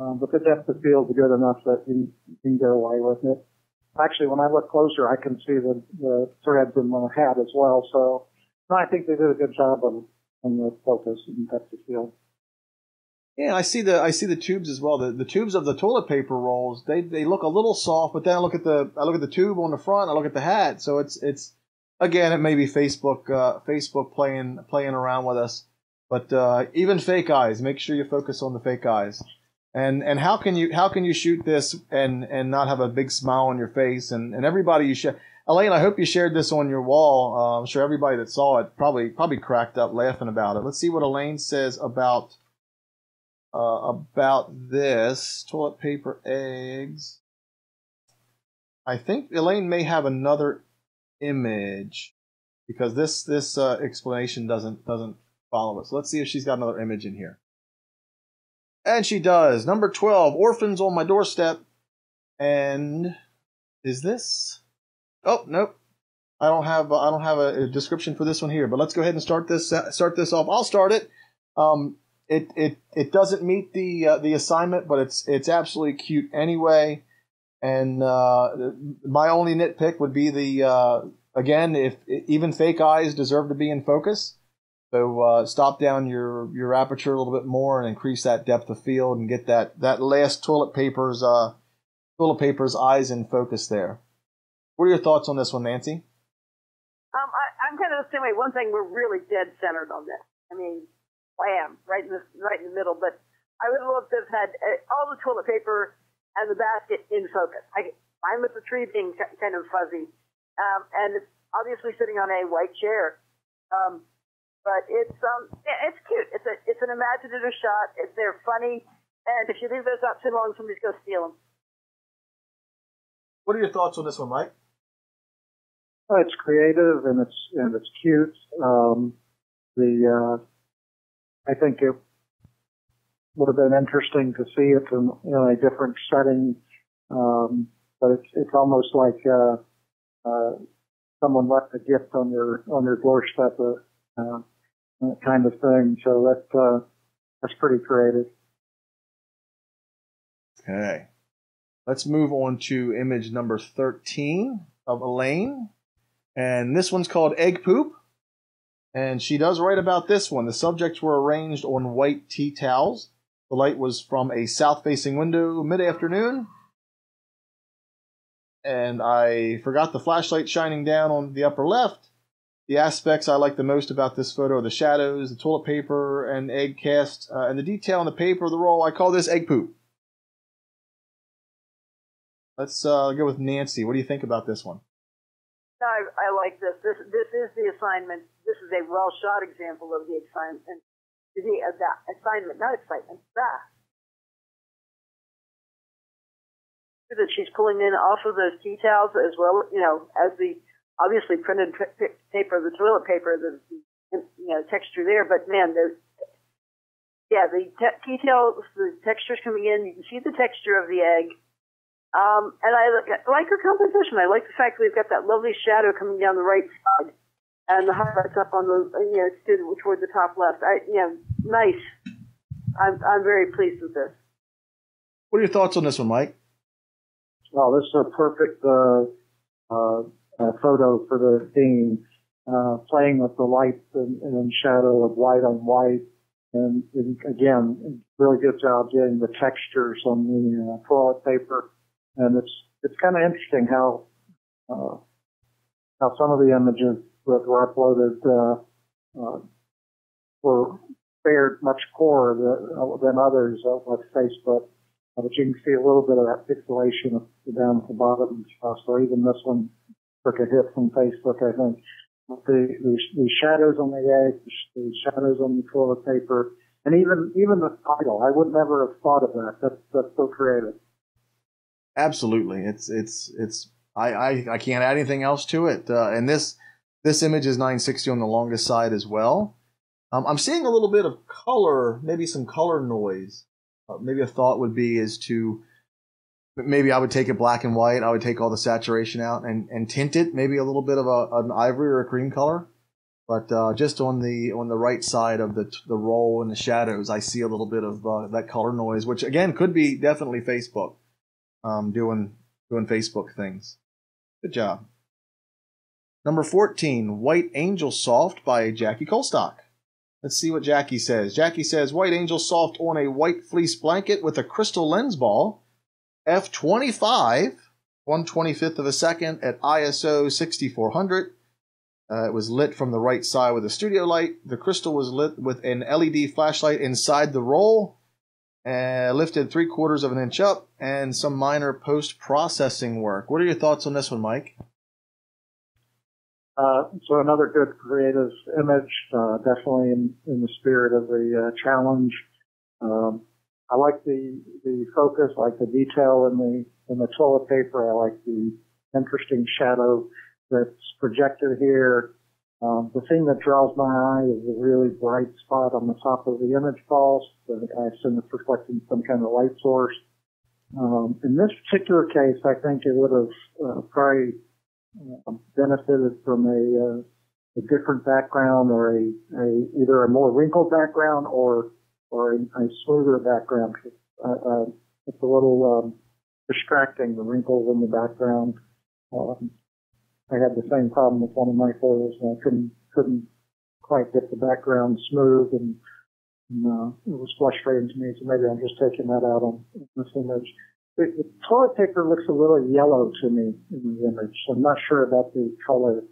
um, but the depth of field is good enough that you, you can get away with it. Actually, when I look closer, I can see the, the threads in the hat as well. So no, I think they did a good job on, on the focus and depth of field. Yeah, I see the I see the tubes as well. The the tubes of the toilet paper rolls they they look a little soft, but then I look at the I look at the tube on the front. I look at the hat, so it's it's again it may be Facebook uh, Facebook playing playing around with us, but uh, even fake eyes. Make sure you focus on the fake eyes. And and how can you how can you shoot this and and not have a big smile on your face and and everybody you share. Elaine, I hope you shared this on your wall. Uh, I'm sure everybody that saw it probably probably cracked up laughing about it. Let's see what Elaine says about uh, about this toilet paper eggs. I think Elaine may have another image because this this uh, explanation doesn't doesn't follow us. Let's see if she's got another image in here. And she does. Number 12, orphans on my doorstep. And is this? Oh, nope. I don't have I don't have a, a description for this one here, but let's go ahead and start this start this off. I'll start it. Um, it it it doesn't meet the uh, the assignment, but it's it's absolutely cute anyway. And uh, my only nitpick would be the uh, again, if even fake eyes deserve to be in focus. So uh, stop down your your aperture a little bit more and increase that depth of field and get that that last toilet paper's uh, toilet paper's eyes in focus there. What are your thoughts on this one, Nancy? Um, I, I'm kind of the same way. One thing we're really dead centered on this. I mean, wham, right in the right in the middle. But I would love to have had uh, all the toilet paper and the basket in focus. I fine with the tree being kind of fuzzy, um, and it's obviously sitting on a white chair. Um, but it's um, yeah, it's cute. It's a it's an imaginative shot. It's, they're funny, and if you leave those out too long, somebody's gonna steal them. What are your thoughts on this one, Mike? Uh, it's creative and it's and it's cute. Um, the uh, I think it would have been interesting to see it in, in a different setting, um, but it's it's almost like uh, uh, someone left a gift on your on your doorstep, uh, uh, kind of thing. So that uh, that's pretty creative. Okay, let's move on to image number thirteen of Elaine, and this one's called egg poop. And she does write about this one. The subjects were arranged on white tea towels. The light was from a south facing window mid afternoon. And I forgot the flashlight shining down on the upper left. The aspects I like the most about this photo are the shadows, the toilet paper, and egg cast, uh, and the detail on the paper of the roll. I call this egg poop. Let's uh, go with Nancy. What do you think about this one? I, I like this. This this is the assignment. This is a well shot example of the assignment. The uh, that assignment, not excitement. That that she's pulling in off of those tea towels as well. You know, as the obviously printed paper, the toilet paper, the you know texture there. But man, the yeah, the te- tea the textures coming in. You can see the texture of the egg um, and I like her composition. I like the fact that we've got that lovely shadow coming down the right side and the highlights up on the, you know, to, toward the top left. I, you know, nice. I'm, I'm very pleased with this. What are your thoughts on this one, Mike? Well, this is a perfect uh, uh, uh, photo for the theme, uh, playing with the light and, and shadow of white on white. And, and, again, really good job getting the textures on the uh, toilet paper and it's it's kind of interesting how uh, how some of the images that were uploaded uh, uh, were fared much poorer than, than others uh, with Facebook. Uh, but you can see a little bit of that pixelation down at the bottom. So even this one took a hit from Facebook, I think. The, the, the shadows on the egg, the shadows on the toilet paper, and even even the title, I would never have thought of that. That's that's so creative. Absolutely, it's it's it's. I, I, I can't add anything else to it. Uh, and this this image is 960 on the longest side as well. Um, I'm seeing a little bit of color, maybe some color noise. Uh, maybe a thought would be is to maybe I would take it black and white. I would take all the saturation out and, and tint it maybe a little bit of a, an ivory or a cream color. But uh, just on the on the right side of the the roll and the shadows, I see a little bit of uh, that color noise, which again could be definitely Facebook um, doing doing Facebook things. Good job. Number 14, White Angel Soft by Jackie Colstock. Let's see what Jackie says. Jackie says White Angel Soft on a white fleece blanket with a crystal lens ball, f25, 125th of a second at ISO 6400. Uh, it was lit from the right side with a studio light. The crystal was lit with an LED flashlight inside the roll, uh, lifted three quarters of an inch up, and some minor post processing work. What are your thoughts on this one, Mike? Uh, so another good creative image, uh, definitely in, in, the spirit of the uh, challenge. Um, I like the the focus, I like the detail in the in the toilet paper. I like the interesting shadow that's projected here. Um, the thing that draws my eye is the really bright spot on the top of the image balls. I assume it's reflecting some kind of light source. Um, in this particular case, I think it would have uh, probably benefited from a, uh, a different background or a, a, either a more wrinkled background or or a, a smoother background. Uh, uh, it's a little um, distracting the wrinkles in the background. Um, I had the same problem with one of my photos, and I couldn't couldn't quite get the background smooth, and, and uh, it was frustrating to me. So maybe I'm just taking that out on this image. The, the toilet paper looks a little yellow to me in the image. So I'm not sure about the color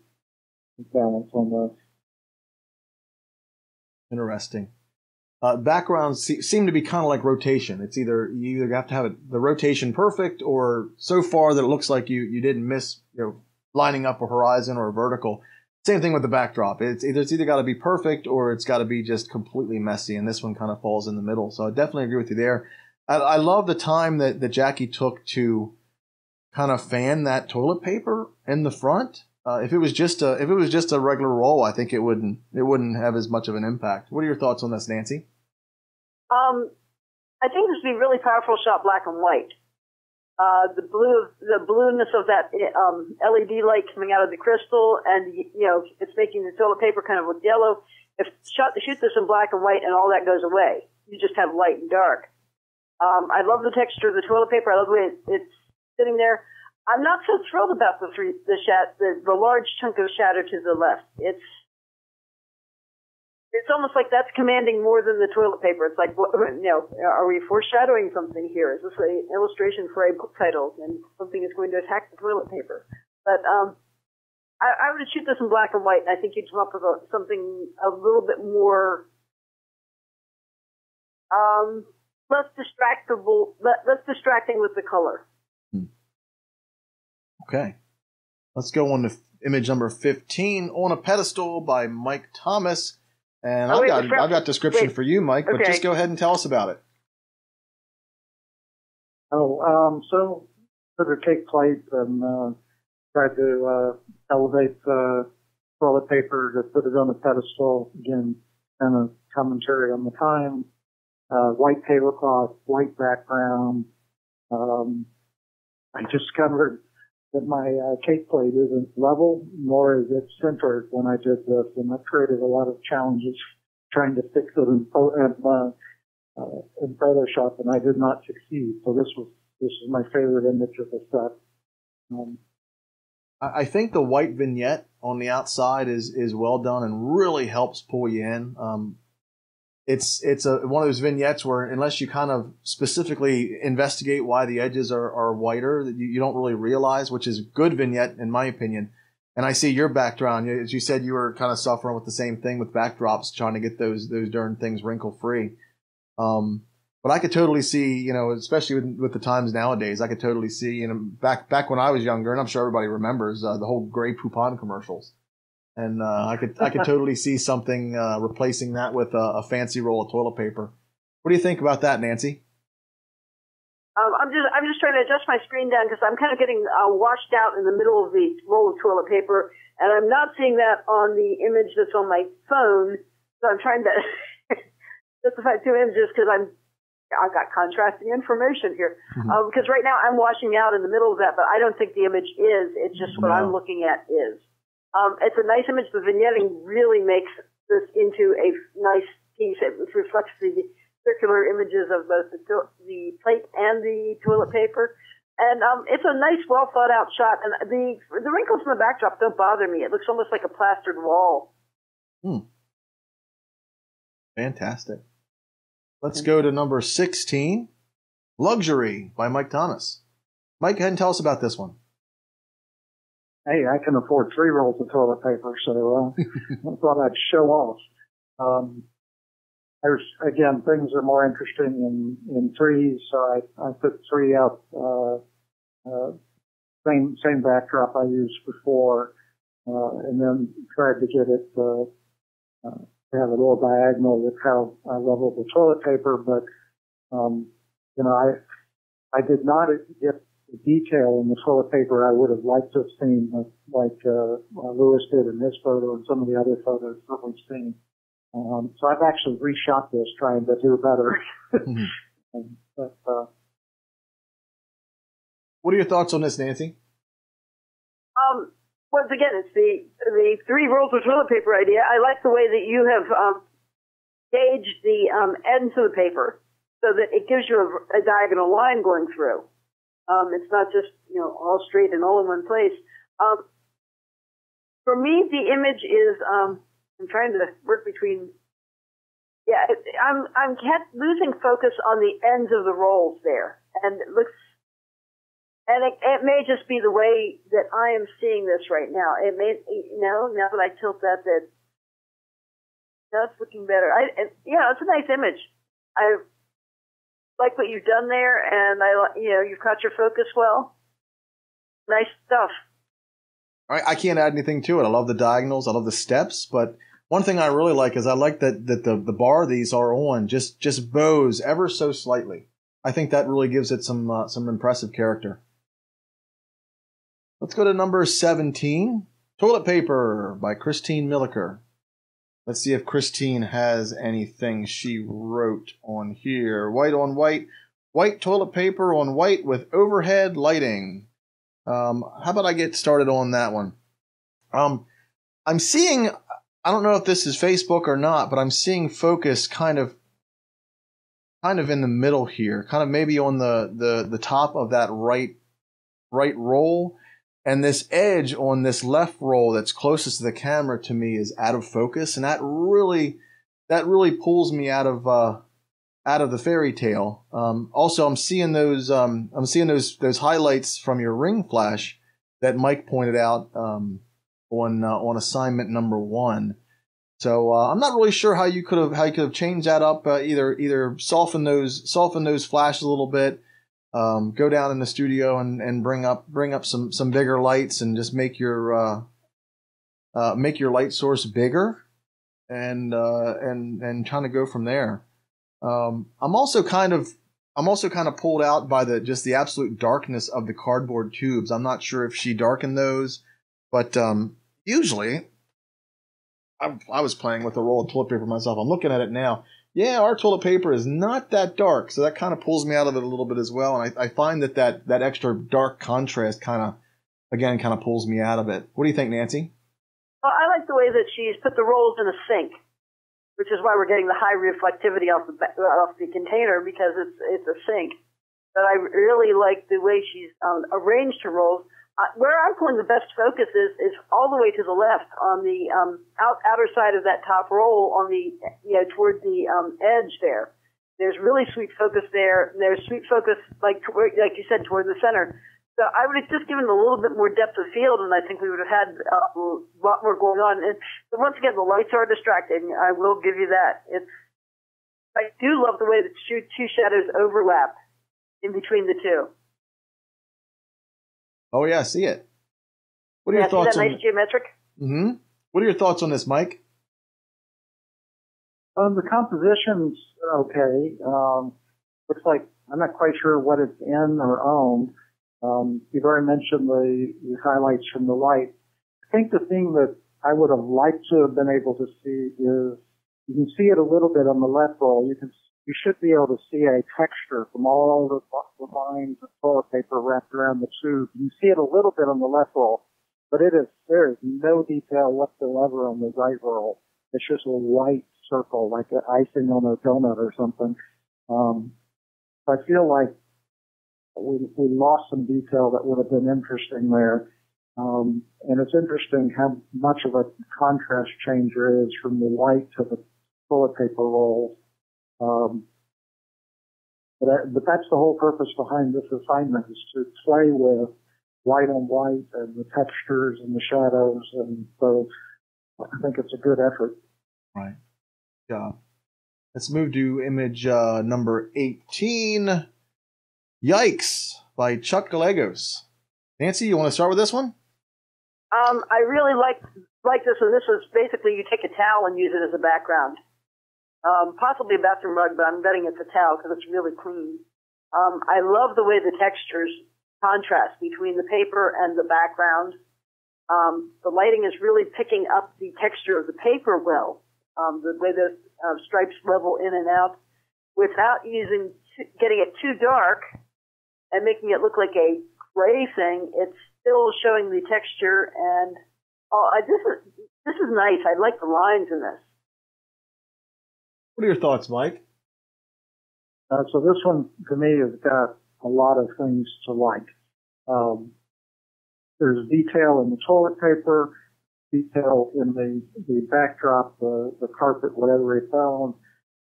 balance on this. Interesting. Uh, backgrounds se- seem to be kind of like rotation. It's either you either have to have it, the rotation perfect, or so far that it looks like you you didn't miss you know lining up a horizon or a vertical. Same thing with the backdrop. It's either it's either got to be perfect or it's got to be just completely messy, and this one kind of falls in the middle. So I definitely agree with you there. I, I love the time that, that Jackie took to kind of fan that toilet paper in the front. Uh, if it was just a if it was just a regular roll, I think it wouldn't it wouldn't have as much of an impact. What are your thoughts on this, Nancy? Um, I think this would be really powerful shot black and white. Uh, the blue, the blueness of that um, LED light coming out of the crystal, and you know, it's making the toilet paper kind of yellow. If shot, shoot this in black and white, and all that goes away, you just have light and dark. Um, I love the texture of the toilet paper. I love the way it, it's sitting there. I'm not so thrilled about the three, the, shat, the the large chunk of shadow to the left. It's it's almost like that's commanding more than the toilet paper. It's like, you know, are we foreshadowing something here? Is this an illustration for a book title and something is going to attack the toilet paper? But um, I, I would shoot this in black and white, and I think you'd come up with a, something a little bit more um, less distractible, less distracting with the color. Hmm. Okay, let's go on to image number fifteen on a pedestal by Mike Thomas. And oh, I've wait, got I've got description wait. for you, Mike, but okay. just go ahead and tell us about it. Oh, um, so took a cake plate and uh, tried to uh, elevate the toilet paper to put it on the pedestal. Again, kind of commentary on the time. Uh, white tablecloth, white background. Um, I discovered that my uh, cake plate isn't level, nor is it centered when I did this, and that created a lot of challenges trying to fix it in, uh, uh, in Photoshop, and I did not succeed. So this was this is my favorite image of the set. Um, I think the white vignette on the outside is is well done and really helps pull you in. Um, it's it's a one of those vignettes where unless you kind of specifically investigate why the edges are, are whiter, that you, you don't really realize, which is good vignette in my opinion. And I see your background. As you said, you were kind of suffering with the same thing with backdrops, trying to get those those darn things wrinkle free. Um, but I could totally see, you know, especially with, with the times nowadays, I could totally see, you know, back back when I was younger, and I'm sure everybody remembers uh, the whole Grey Poupon commercials and uh, I could I could totally see something uh, replacing that with a, a, fancy roll of toilet paper. What do you think about that, Nancy? Um, I'm just I'm just trying to adjust my screen down because I'm kind of getting uh, washed out in the middle of the roll of toilet paper, and I'm not seeing that on the image that's on my phone. So I'm trying to justify two images because I'm I've got contrasting information here. Mm-hmm. Um, because right now I'm washing out in the middle of that, but I don't think the image is. It's just what no. I'm looking at is. Um, it's a nice image. The vignetting really makes this into a nice piece. It reflects the circular images of both the, the plate and the toilet paper. And um, it's a nice, well thought out shot. And the the wrinkles in the backdrop don't bother me. It looks almost like a plastered wall. Hmm. Fantastic. Let's go to number 16, Luxury by Mike Thomas. Mike, go ahead and tell us about this one. Hey, I can afford three rolls of toilet paper, so uh, I thought I'd show off. Um, there's again things are more interesting in in threes, so I I put three up. Uh, uh, same same backdrop I used before, uh, and then tried to get it uh, uh, to have a little diagonal with how I leveled the toilet paper, but um, you know I I did not get the detail in the toilet paper I would have liked to have seen, like uh, Lewis did in this photo and some of the other photos that we've seen. Um, so I've actually reshot this trying to do better. mm-hmm. but, uh, what are your thoughts on this, Nancy? Um, once again, it's the the three rolls of toilet paper idea. I like the way that you have um, gauged the um, ends of the paper so that it gives you a, a diagonal line going through. Um, it's not just you know all straight and all in one place. Um, for me, the image is um, I'm trying to work between. Yeah, I'm I'm kept losing focus on the ends of the rolls there, and it looks. And it, it may just be the way that I am seeing this right now. It may, you know, now that I tilt that, that that's looking better. I, and, yeah, it's a nice image. I like what you've done there, and I, you know, you've caught your focus well. Nice stuff. I, I can't add anything to it. I love the diagonals. I love the steps, but one thing I really like is I like that that the the bar these are on just just bows ever so slightly. I think that really gives it some uh, some impressive character. Let's go to number 17, Toilet Paper by Christine Milliker. Let's see if Christine has anything she wrote on here. White on white, white toilet paper on white with overhead lighting. Um, how about I get started on that one? Um, I'm seeing I don't know if this is Facebook or not, but I'm seeing focus kind of kind of in the middle here, kind of maybe on the the the top of that right right roll. And this edge on this left roll that's closest to the camera to me is out of focus, and that really that really pulls me out of uh, out of the fairy tale. Um, also, I'm seeing those um, I'm seeing those those highlights from your ring flash that Mike pointed out um, on uh, on assignment number one. So uh, I'm not really sure how you could have how you could have changed that up. Uh, either either soften those soften those flashes a little bit, um, go down in the studio and, and bring up bring up some some bigger lights and just make your uh, uh make your light source bigger, and uh, and and trying to go from there. Um, I'm also kind of I'm also kind of pulled out by the just the absolute darkness of the cardboard tubes. I'm not sure if she darkened those but um, usually, I, I was playing with a roll of toilet paper myself. I'm looking at it now. Yeah, our toilet paper is not that dark, so that kind of pulls me out of it a little bit as well. And I, I find that, that that extra dark contrast kind of, again, kind of pulls me out of it. What do you think, Nancy? Well, I like the way that she's put the rolls in a sink, which is why we're getting the high reflectivity off the off the container because it's it's a sink. But I really like the way she's um, arranged her rolls uh, where I'm pulling the best focus is is all the way to the left on the um, out, outer side of that top roll on the you know toward the um, edge there. There's really sweet focus there. There's sweet focus like toward, like you said toward the center. So I would have just given a little bit more depth of field, and I think we would have had uh, a lot more going on. And but once again, the lights are distracting. I will give you that. It's I do love the way that two shadows overlap in between the two. Oh yeah, I see it. What are yeah, your thoughts that on nice geometric? Mm-hmm. What are your thoughts on this, Mike? Um, the composition's okay. Um, looks like I'm not quite sure what it's in or owned. Um, you've already mentioned the, the highlights from the light. I think the thing that I would have liked to have been able to see is you can see it a little bit on the left roll. You can you should be able to see a texture from all the, the lines of toilet paper wrapped around the tube. You see it a little bit on the left roll, but it is, there is no detail whatsoever on the right roll. It's just a white circle, like an icing on a donut or something. Um, I feel like we, we lost some detail that would have been interesting there. Um, and it's interesting how much of a contrast change there is from the white to the toilet paper rolls. Um, but, that, but that's the whole purpose behind this assignment is to play with white on white and the textures and the shadows. And so I think it's a good effort. Right. Yeah. Let's move to image uh, number 18. Yikes by Chuck Gallegos. Nancy, you want to start with this one? Um, I really like like this one. This is basically you take a towel and use it as a background. Um, possibly a bathroom rug, but I'm betting it's a towel because it's really clean. Um, I love the way the textures contrast between the paper and the background. Um, the lighting is really picking up the texture of the paper well, um, the way the uh, stripes level in and out, without using getting it too dark and making it look like a gray thing. It's still showing the texture, and oh, I, this is this is nice. I like the lines in this. What are your thoughts, Mike? Uh, so this one, to me, has got a lot of things to like. Um, there's detail in the toilet paper, detail in the, the backdrop, the, the carpet, whatever it found.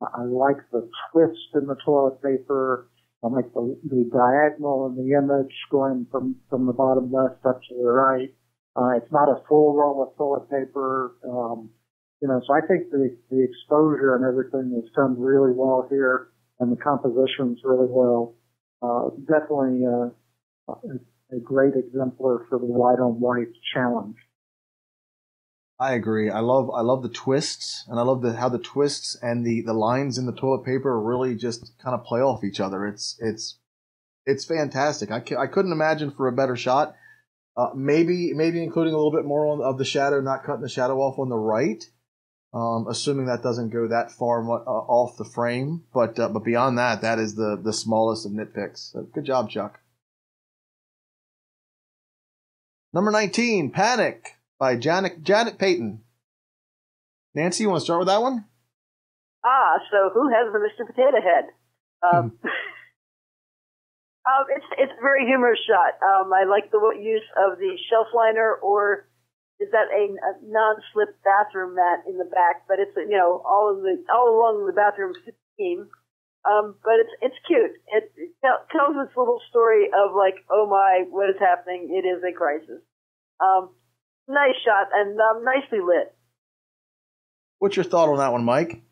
I like the twist in the toilet paper. I like the, the diagonal in the image going from, from the bottom left up to the right. Uh, it's not a full roll of toilet paper. Um, you know, so I think the, the exposure and everything is done really well here and the composition's really well. Uh, definitely, uh, a, a great exemplar for the white on white challenge. I agree. I love I love the twists, and I love the how the twists and the the lines in the toilet paper really just kind of play off each other. It's it's it's fantastic. I, I couldn't imagine for a better shot. Uh, maybe maybe including a little bit more on, of the shadow, not cutting the shadow off on the right. Um, assuming that doesn't go that far uh, off the frame, but uh, but beyond that, that is the the smallest of nitpicks. So good job, Chuck. Number nineteen, Panic by Janet Janet Payton. Nancy, you want to start with that one? Ah, so who has the Mr. Potato Head? Um, hmm. um, it's it's a very humorous shot. Um, I like the use of the shelf liner or is that a, a non-slip bathroom mat in the back, but it's you know all of the all along the bathroom scheme. Um, but it's it's cute. It, it tells this little story of like, oh my, what is happening? It is a crisis. Um, nice shot and um, nicely lit. What's your thought on that one, Mike?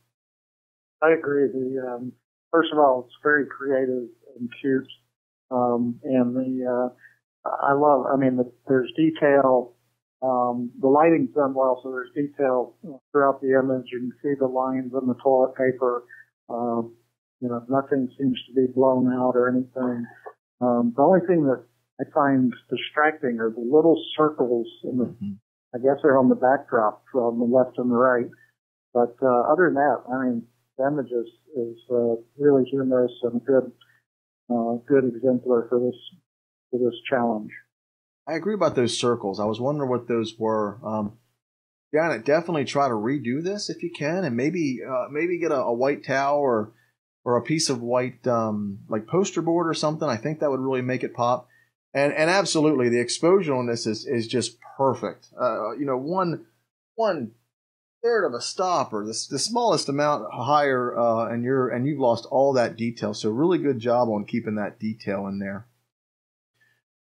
I agree. The um, first of all, it's very creative and cute, um, and the uh, I love. I mean, the, there's detail um, the lighting's done well, so there's detail throughout the image. You can see the lines on the toilet paper. Um, you know, nothing seems to be blown out or anything. Um, the only thing that I find distracting are the little circles in the, mm-hmm. I guess they're on the backdrop from the left and the right. But, uh, other than that, I mean, the image is, is, uh, really humorous and a good, uh, good exemplar for this, for this challenge. I agree about those circles. I was wondering what those were. Um, Janet, definitely try to redo this if you can, and maybe uh, maybe get a, a, white towel or or a piece of white um, like poster board or something. I think that would really make it pop. And and absolutely, the exposure on this is is just perfect. Uh, you know, one one third of a stop or the, the smallest amount higher, uh, and you're and you've lost all that detail. So really good job on keeping that detail in there.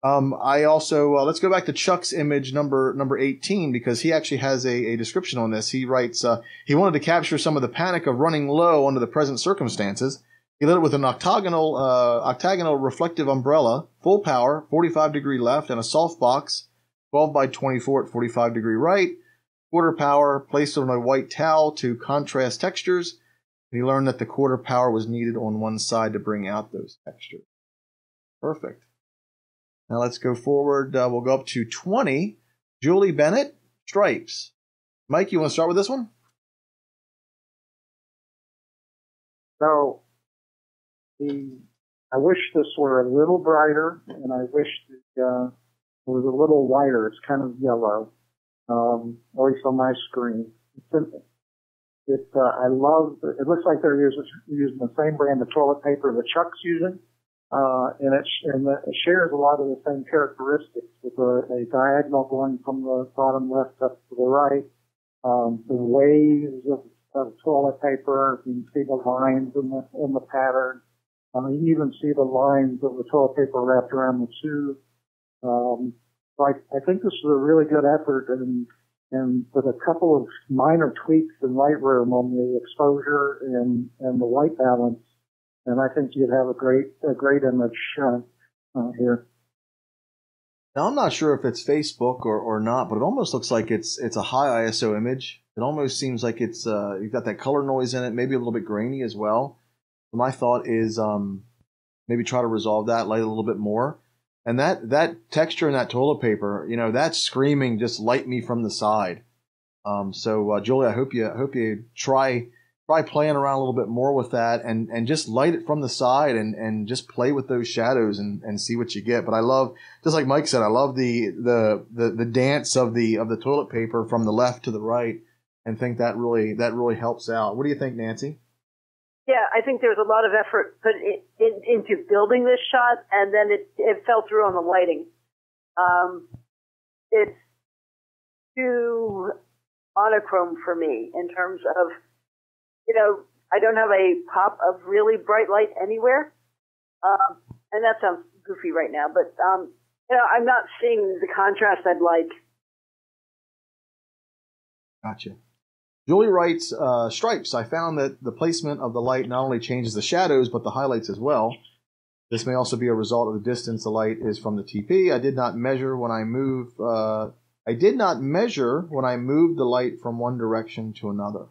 Um, I also uh, let's go back to Chuck's image number number 18 because he actually has a, a description on this. He writes uh, he wanted to capture some of the panic of running low under the present circumstances. He lit it with an octagonal uh, octagonal reflective umbrella, full power, 45 degree left, and a soft box, 12 by 24 at 45 degree right, quarter power, placed on a white towel to contrast textures. And he learned that the quarter power was needed on one side to bring out those textures. Perfect. Now let's go forward. Uh, we'll go up to 20. Julie Bennett, Stripes. Mike, you want to start with this one? So, the I wish this were a little brighter, and I wish the, uh, it was a little whiter. It's kind of yellow, um, at least on my screen. It's, it, uh, I love. It looks like they're using, using the same brand of toilet paper that Chuck's using. Uh, and it, and it shares a lot of the same characteristics with a, a diagonal going from the bottom left up to the right. Um, the waves of, of toilet paper. You can see the lines in the in the pattern. Um, you even see the lines of the toilet paper wrapped around the tube. Um, so I, I think this is a really good effort, and and with a couple of minor tweaks in Lightroom on the exposure and and the white balance, and I think you'd have a great a great image uh, uh, here. Now I'm not sure if it's Facebook or, or not, but it almost looks like it's it's a high ISO image. It almost seems like it's uh, you've got that color noise in it, maybe a little bit grainy as well. My thought is um, maybe try to resolve that, light a little bit more. And that that texture in that toilet paper, you know, that's screaming just light me from the side. Um, so uh, Julie, I hope you I hope you try try playing around a little bit more with that and, and just light it from the side and, and just play with those shadows and, and see what you get. But I love, just like Mike said, I love the, the, the, the dance of the, of the toilet paper from the left to the right and think that really, that really helps out. What do you think, Nancy? Yeah, I think there's a lot of effort put in, in, into building this shot, and then it, it fell through on the lighting. Um, it's too monochrome for me in terms of you know, I don't have a pop of really bright light anywhere. Um, and that sounds goofy right now, but, um, you know, I'm not seeing the contrast I'd like. Gotcha. Julie writes, uh, stripes. I found that the placement of the light not only changes the shadows, but the highlights as well. This may also be a result of the distance the light is from the TP. I did not measure when I move, uh, I did not measure when I moved the light from one direction to another.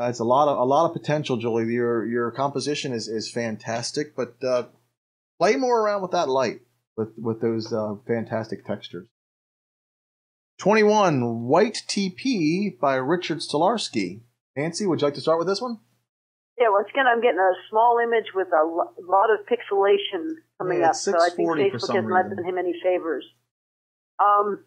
Uh, it's a lot of a lot of potential, Julie. Your your composition is, is fantastic, but uh, play more around with that light with with those uh, fantastic textures. Twenty one White TP by Richard Stolarski. Nancy, would you like to start with this one? Yeah, once again, I'm getting a small image with a lot of pixelation coming yeah, up, so I think Facebook has not done him any favors. Um,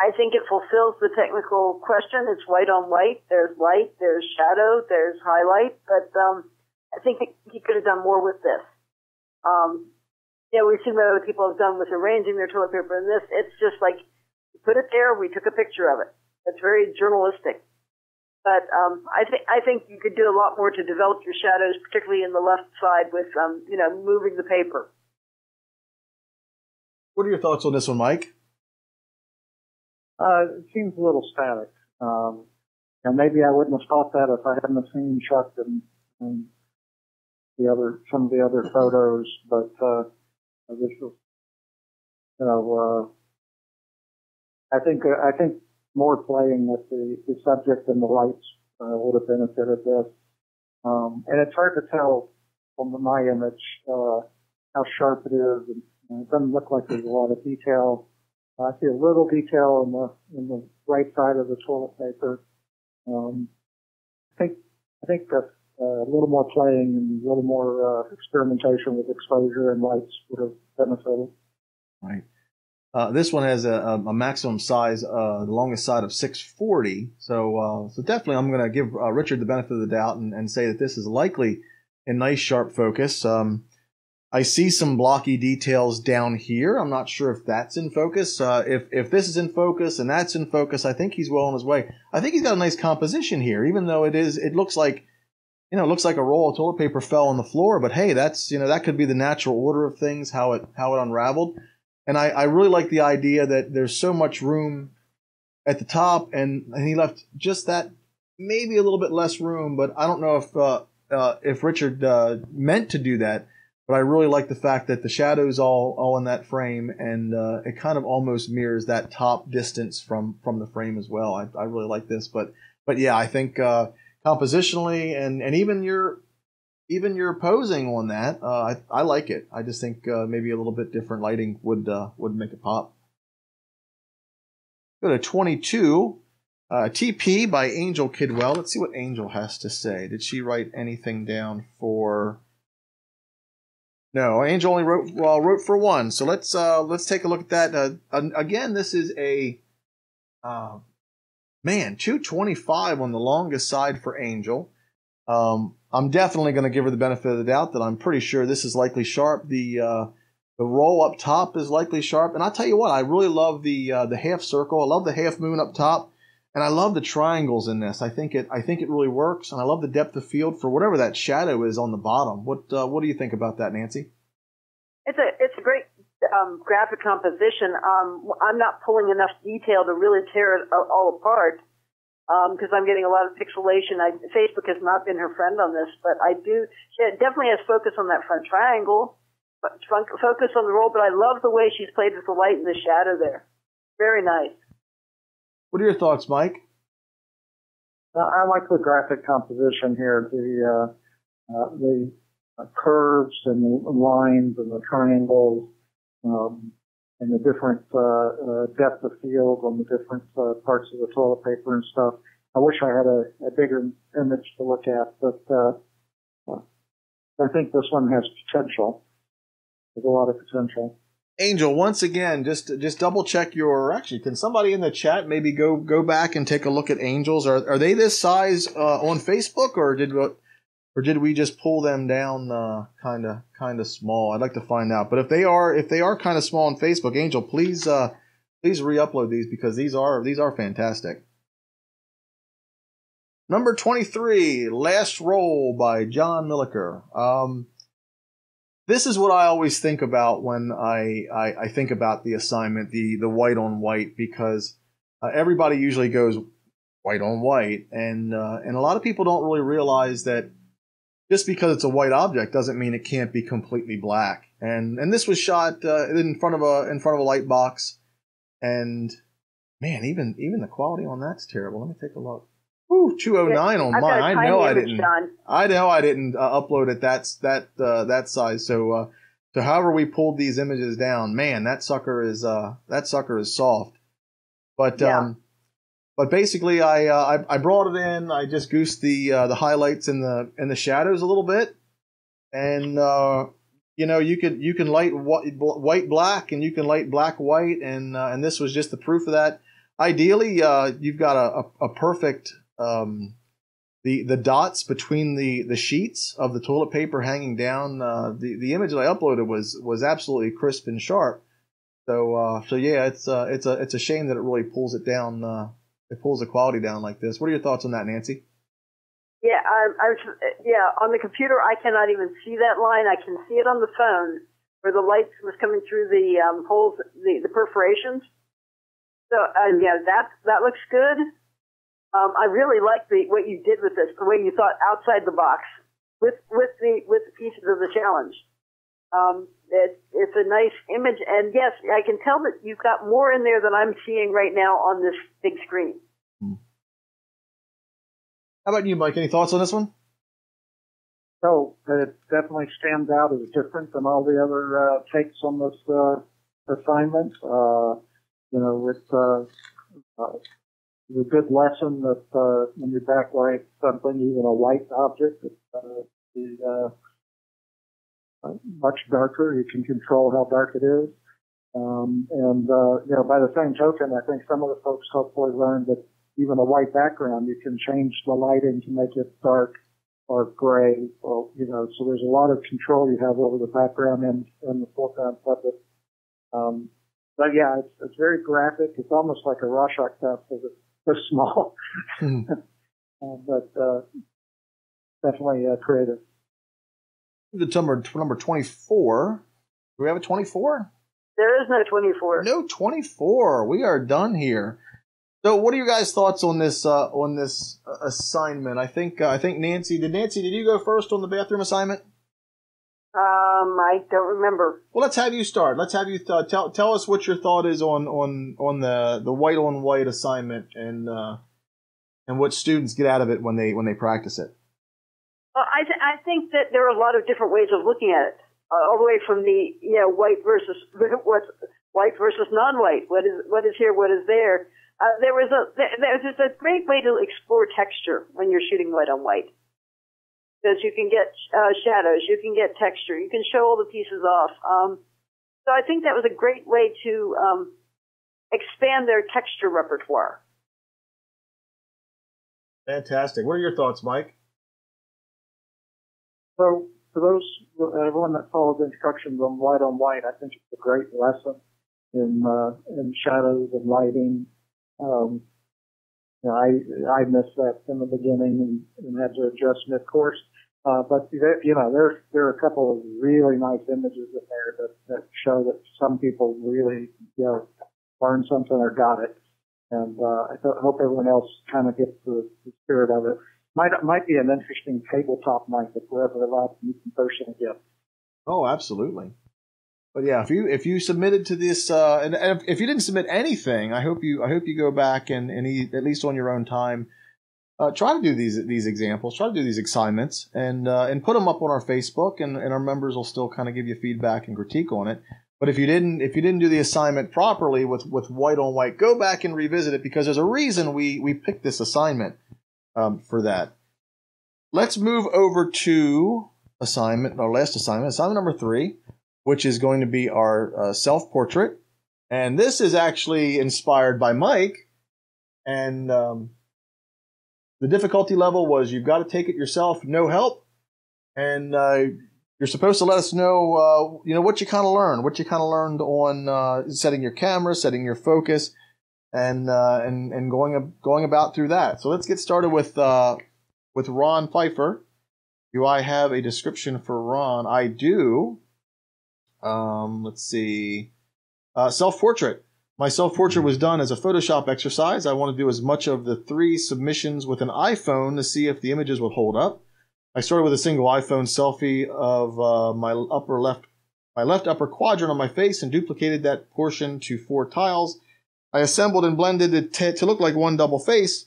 I think it fulfills the technical question. It's white on white. There's light, there's shadow, there's highlight, but um, I think he could have done more with this. Um, yeah, we've seen what other people have done with arranging their toilet paper, and this, it's just like, put it there, we took a picture of it. It's very journalistic. But um, I think I think you could do a lot more to develop your shadows, particularly in the left side with um, you know moving the paper. What are your thoughts on this one, Mike? Uh, it seems a little static. Um, and maybe I wouldn't have thought that if I hadn't seen Chuck and, and the other, some of the other photos, but, uh, this was, you know, uh, I think, uh, I think more playing with the, the subject and the lights, uh, would have benefited this. Um, and it's hard to tell from my image, uh, how sharp it is. And it doesn't look like there's a lot of detail I see a little detail in the in the right side of the toilet paper. Um, I think I think that uh, a little more playing and a little more uh, experimentation with exposure and lights would have benefited. Right. Uh, this one has a, a maximum size, uh, the longest side of 640. So, uh, so definitely, I'm going to give uh, Richard the benefit of the doubt and, and say that this is likely a nice sharp focus. Um, I see some blocky details down here. I'm not sure if that's in focus. Uh, if if this is in focus and that's in focus, I think he's well on his way. I think he's got a nice composition here, even though it is. It looks like, you know, it looks like a roll of toilet paper fell on the floor. But hey, that's you know that could be the natural order of things, how it how it unraveled. And I, I really like the idea that there's so much room at the top, and, and he left just that maybe a little bit less room. But I don't know if uh, uh, if Richard uh, meant to do that but I really like the fact that the shadows all all in that frame, and uh, it kind of almost mirrors that top distance from from the frame as well. I, I really like this, but but yeah, I think uh, compositionally and and even your even your posing on that, uh, I I like it. I just think uh, maybe a little bit different lighting would uh, would make it pop. Go to 22. Uh, TP by Angel Kidwell. Let's see what Angel has to say. Did she write anything down for no, Angel only wrote well, wrote for one. So let's uh, let's take a look at that. Uh, again, this is a uh, man two twenty five on the longest side for Angel. Um, I'm definitely going to give her the benefit of the doubt that I'm pretty sure this is likely sharp. The uh, the roll up top is likely sharp, and I tell you what, I really love the uh, the half circle. I love the half moon up top. And I love the triangles in this. I think it I think it really works, and I love the depth of field for whatever that shadow is on the bottom. What uh, what do you think about that, Nancy? It's a it's a great um, graphic composition. Um, I'm not pulling enough detail to really tear it all apart because um, I'm getting a lot of pixelation. I, Facebook has not been her friend on this, but I do. She definitely has focus on that front triangle, focus on the roll. But I love the way she's played with the light and the shadow there. Very nice. What are your thoughts, Mike? Uh, I like the graphic composition here. The uh, uh, the curves and the lines and the triangles um, and the different uh, uh, depth of field on the different uh, parts of the toilet paper and stuff. I wish I had a, a bigger image to look at, but uh, I think this one has potential. There's a lot of potential. Angel, once again, just just double check your. Actually, can somebody in the chat maybe go go back and take a look at angels? Are are they this size uh, on Facebook, or did or did we just pull them down kind of kind of small? I'd like to find out. But if they are if they are kind of small on Facebook, Angel, please uh, please re-upload these because these are these are fantastic. Number twenty three, Last Roll by John Milliker. Um, this is what I always think about when I, I, I think about the assignment, the the white on white, because uh, everybody usually goes white on white, and uh, and a lot of people don't really realize that just because it's a white object doesn't mean it can't be completely black. And and this was shot uh, in front of a in front of a light box, and man, even even the quality on that's terrible. Let me take a look. Ooh, 209 on mine. I know I didn't. I know I didn't uh, upload it. That's that uh, that size. So uh, so however we pulled these images down, man, that sucker is uh that sucker is soft. But yeah. um but basically, I, uh, I, I brought it in. I just goosed the uh, the highlights and the and the shadows a little bit, and uh, you know you could you can light white black and you can light black white, and uh, and this was just the proof of that. Ideally, uh, you've got a, a, a perfect um, the the dots between the the sheets of the toilet paper hanging down. Uh, the the image that I uploaded was was absolutely crisp and sharp. So so yeah, it's it's a it's a shame that it really pulls it down it pulls the quality down like this. What are your thoughts on that, Nancy? Yeah, I, I was, yeah, on the computer, I cannot even see that line. I can see it on the phone where the light was coming through the um, holes, the, the perforations. So, uh, yeah, that, that looks good. Um, I really like the, what you did with this, the way you thought outside the box with, with the, with the pieces of the challenge. Um, it, it's a nice image, and yes, I can tell that you've got more in there than I'm seeing right now on this big screen. Hmm. How about you, Mike? Any thoughts on this one? So it definitely stands out as different than all the other uh, takes on this uh, assignment. Uh, you know, it's uh, uh, a good lesson that uh, when you backlight something, even a white object, uh, the much darker. You can control how dark it is. Um, and, uh, you know, by the same token, I think some of the folks hopefully learned that even a white background, you can change the lighting to make it dark or gray or, you know, so there's a lot of control you have over the background and, and the foreground puppet. Um, but yeah, it's, it's very graphic. It's almost like a Rorschach test because it's so small. Uh, but, uh, definitely uh, creative the number number twenty four. Do we have a twenty four? There is no twenty four. No twenty four. We are done here. So, what are your guys' thoughts on this uh, on this uh, assignment? I think uh, I think Nancy did. Nancy, did you go first on the bathroom assignment? Um, I don't remember. Well, let's have you start. Let's have you th- tell tell us what your thought is on on on the the white on white assignment and uh, and what students get out of it when they when they practice it. Well, I, th- I think that there are a lot of different ways of looking at it, uh, all the way from the you know white versus what's white versus non-white. What is what is here? What is there? Uh, there was a there, there's a great way to explore texture when you're shooting white on white, because you can get uh, shadows, you can get texture, you can show all the pieces off. Um, so I think that was a great way to um, expand their texture repertoire. Fantastic. What are your thoughts, Mike? So for those, everyone that follows instructions on white on white, I think it's a great lesson in, uh, in shadows and lighting. Um, you know, I I missed that in the beginning and, and had to adjust mid course. Uh, but you know, there there are a couple of really nice images in there that, that show that some people really you know learned something or got it, and uh, I th- hope everyone else kind of gets the, the spirit of it. Might might be an interesting tabletop night if we're ever allowed to meet in person again. Oh, absolutely. But yeah, if you if you submitted to this, uh, and, and if you didn't submit anything, I hope you I hope you go back and, and at least on your own time uh, try to do these these examples, try to do these assignments, and uh, and put them up on our Facebook, and, and our members will still kind of give you feedback and critique on it. But if you didn't if you didn't do the assignment properly with with white on white, go back and revisit it because there's a reason we we picked this assignment um, for that. Let's move over to assignment, our last assignment, assignment number three, which is going to be our uh, self portrait, and this is actually inspired by Mike, and um, the difficulty level was you've got to take it yourself, no help, and uh, you're supposed to let us know, uh, you know, what you kind of learned, what you kind of learned on uh, setting your camera, setting your focus, and uh, and and going going about through that. So let's get started with uh, with Ron Pfeiffer. Do I have a description for Ron? I do. Um, let's see. Uh, self portrait. My self portrait was done as a Photoshop exercise. I wanted to do as much of the three submissions with an iPhone to see if the images would hold up. I started with a single iPhone selfie of uh, my upper left, my left upper quadrant on my face, and duplicated that portion to four tiles. I assembled and blended it to look like one double face.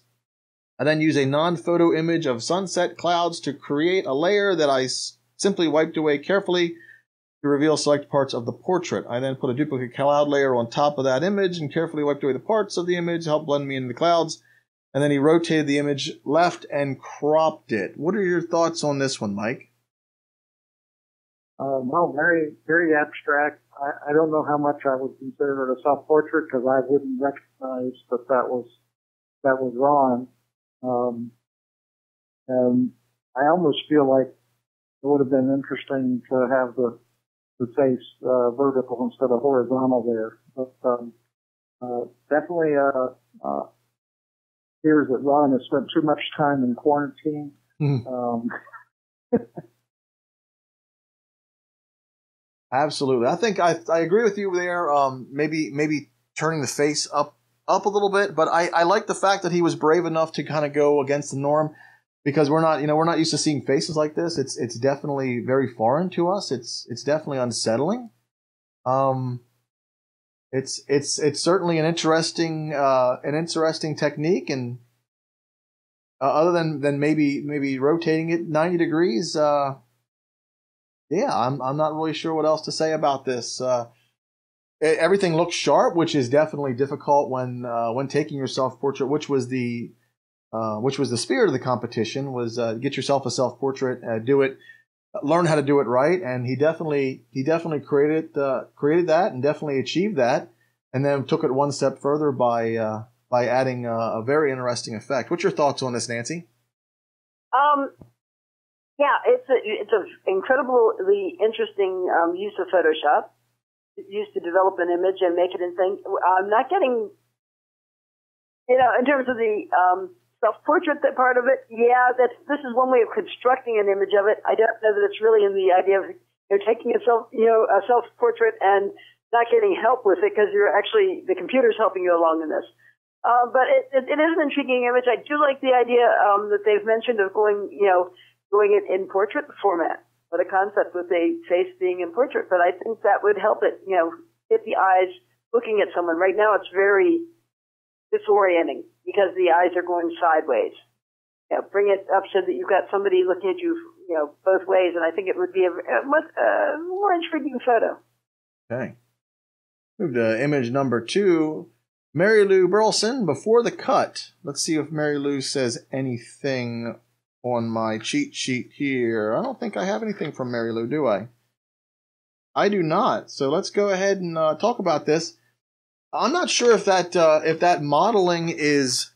I then used a non-photo image of sunset clouds to create a layer that I simply wiped away carefully to reveal select parts of the portrait. I then put a duplicate cloud layer on top of that image and carefully wiped away the parts of the image, helped blend me into the clouds. And then he rotated the image left and cropped it. What are your thoughts on this one, Mike? Uh, well, very, very abstract. I, I don't know how much I would consider it a self-portrait because I wouldn't recognize that that was, that was Ron. Um, and I almost feel like it would have been interesting to have the the face uh, vertical instead of horizontal there. But um, uh, definitely uh, uh, appears that Ron has spent too much time in quarantine. Mm-hmm. Um, Absolutely, I think I I agree with you there. Um, maybe maybe turning the face up up a little bit, but I I like the fact that he was brave enough to kind of go against the norm because we're not you know we're not used to seeing faces like this. It's it's definitely very foreign to us. It's it's definitely unsettling. Um, it's it's it's certainly an interesting uh, an interesting technique, and uh, other than than maybe maybe rotating it ninety degrees, uh, yeah, I'm I'm not really sure what else to say about this. Uh, everything looks sharp, which is definitely difficult when uh, when taking your self portrait, which was the uh, which was the spirit of the competition, was uh, get yourself a self portrait, uh, do it, learn how to do it right, and he definitely he definitely created uh, created that and definitely achieved that, and then took it one step further by uh, by adding a very interesting effect. What's your thoughts on this, Nancy? Um, yeah, it's a it's an incredibly interesting um, use of Photoshop. used to develop an image and make it in things. I'm not getting you know, in terms of the um, self-portrait that part of it, yeah, that's this is one way of constructing an image of it. I don't know that it's really in the idea of you know taking a self you know a self-portrait and not getting help with it because you're actually the computer's helping you along in this. Uh, but it, it, it is an intriguing image. I do like the idea um, that they've mentioned of going you know doing it in portrait format. What a concept with a face being in portrait, but I think that would help it you know get the eyes looking at someone. Right now, it's very disorienting because the eyes are going sideways. You know, bring it up so that you've got somebody looking at you, you know, both ways, and I think it would be a, a much uh, more intriguing photo. Okay. Move to image number two. Mary Lou Burleson before the cut. Let's see if Mary Lou says anything on my cheat sheet here. I don't think I have anything from Mary Lou, do I? I do not. So let's go ahead and uh, talk about this. I'm not sure if that uh, if that modeling is.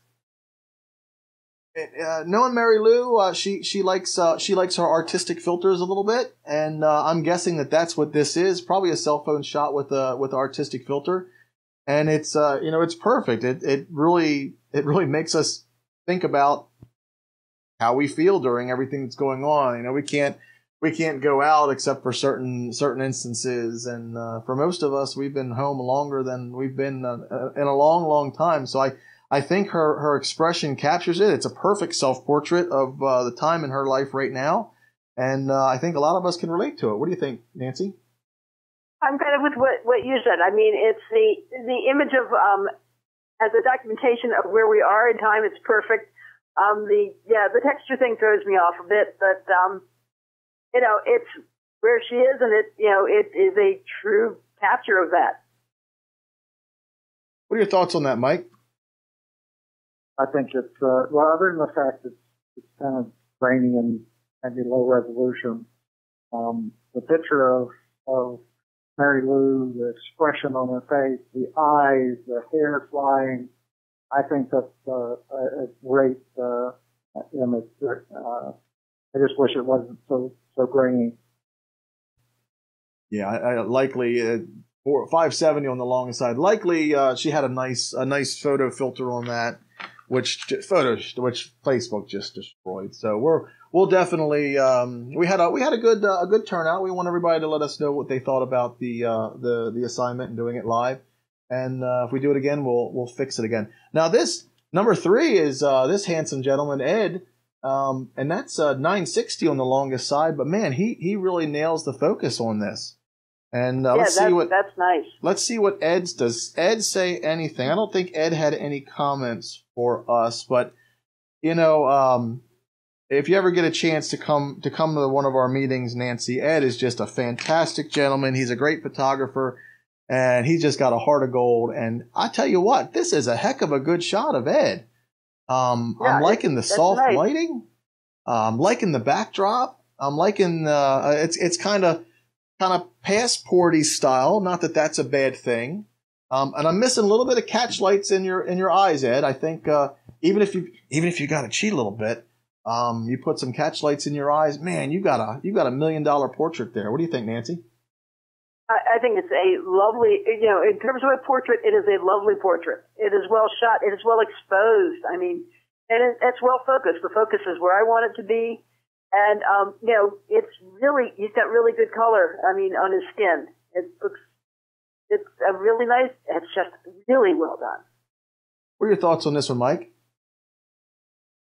Uh, knowing Mary Lou, uh, she she likes uh, she likes her artistic filters a little bit, and uh, I'm guessing that that's what this is. Probably a cell phone shot with a with artistic filter, and it's uh, you know it's perfect. It it really it really makes us think about how we feel during everything that's going on. You know, we can't we can't go out except for certain certain instances, and uh, for most of us, we've been home longer than we've been uh, uh, in a long, long time. So I I think her her expression captures it. It's a perfect self portrait of uh, the time in her life right now, and uh, I think a lot of us can relate to it. What do you think, Nancy? I'm kind of with what what you said. I mean, it's the the image of um, as a documentation of where we are in time. It's perfect. Um, the yeah, the texture thing throws me off a bit, but um, you know, it's where she is, and it, you know, it is a true capture of that. What are your thoughts on that, Mike? I think it's uh, well, other than the fact that it's kind of grainy and maybe low resolution, um, the picture of of Mary Lou, the expression on her face, the eyes, the hair flying, I think that's uh, a, a great uh, image. Uh, I just wish it wasn't so grainy. Yeah, I, I likely uh, four, 570 on the long side. Likely, uh, she had a nice a nice photo filter on that, which photos which Facebook just destroyed. So we're we'll definitely um, we had a we had a good uh, a good turnout. We want everybody to let us know what they thought about the uh, the the assignment and doing it live. And uh, if we do it again, we'll we'll fix it again. Now this number three is uh, this handsome gentleman Ed um, and that's uh, 960 on the longest side. But man, he he really nails the focus on this. And uh, yeah, let's see what that's nice. Let's see what Ed's does. Ed say anything? I don't think Ed had any comments for us, but you know, um, if you ever get a chance to come to come to one of our meetings, Nancy, Ed is just a fantastic gentleman. He's a great photographer, and he's just got a heart of gold. And I tell you what, this is a heck of a good shot of Ed. Um, yeah, I'm liking the soft nice. lighting. Uh, I'm liking the backdrop. I'm liking uh, it's it's kind of kind of passporty style. Not that that's a bad thing. Um, and I'm missing a little bit of catch lights in your in your eyes, Ed. I think uh, even if you even if you got to cheat a little bit, um, you put some catch lights in your eyes, man, you got a you got a million dollar portrait there. What do you think, Nancy? I, I think it's a lovely, you know, in terms of a portrait, it is a lovely portrait. It is well shot. It is well exposed. I mean, and it, it's well focused. The focus is where I want it to be. And, um, you know, it's really, he's got really good color. I mean, on his skin. It looks, it's a really nice, it's just really well done. What are your thoughts on this one, Mike?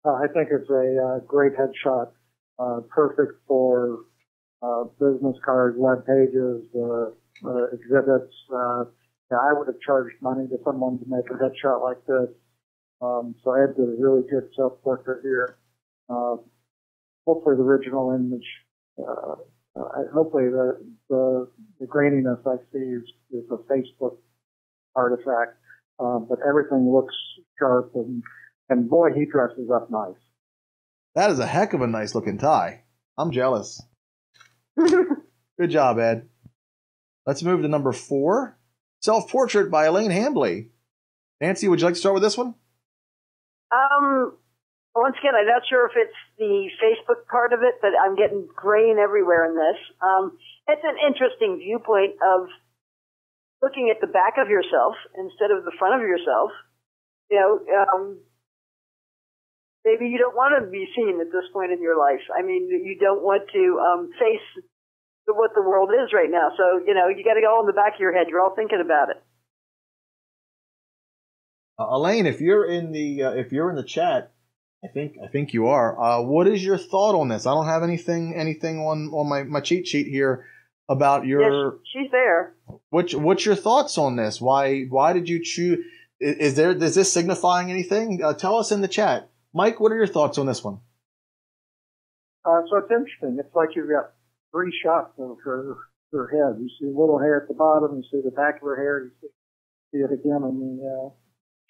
Uh, I think it's a uh, great headshot. Uh, perfect for uh, business cards, web pages, uh, uh, exhibits. Uh, yeah, I would have charged money to someone to make a headshot like this. Um, so Ed did a really good self-portrait here. Uh, hopefully the original image, uh, uh, hopefully the, the, the graininess I see is, is a Facebook artifact. Um, but everything looks sharp and, and boy, he dresses up nice. That is a heck of a nice looking tie. I'm jealous. Good job, Ed. Let's move to number four Self Portrait by Elaine Hambley. Nancy, would you like to start with this one? Um, once again, I'm not sure if it's the Facebook part of it, but I'm getting grain everywhere in this. Um, it's an interesting viewpoint of looking at the back of yourself instead of the front of yourself. You know, um, maybe you don't want to be seen at this point in your life. I mean, you don't want to um, face what the world is right now. So, you know, you got to go in the back of your head. You're all thinking about it. Uh, Elaine, if you're in the uh, if you're in the chat, I think I think you are. Uh, what is your thought on this? I don't have anything anything on on my, my cheat sheet here about your. She's there. What's what's your thoughts on this? Why why did you choose? Is, is there is this signifying anything? Uh, tell us in the chat. Mike, what are your thoughts on this one? Uh, so it's interesting. It's like you've got three shots of her her head. You see a little hair at the bottom. You see the back of her hair. You see, see it again on the uh,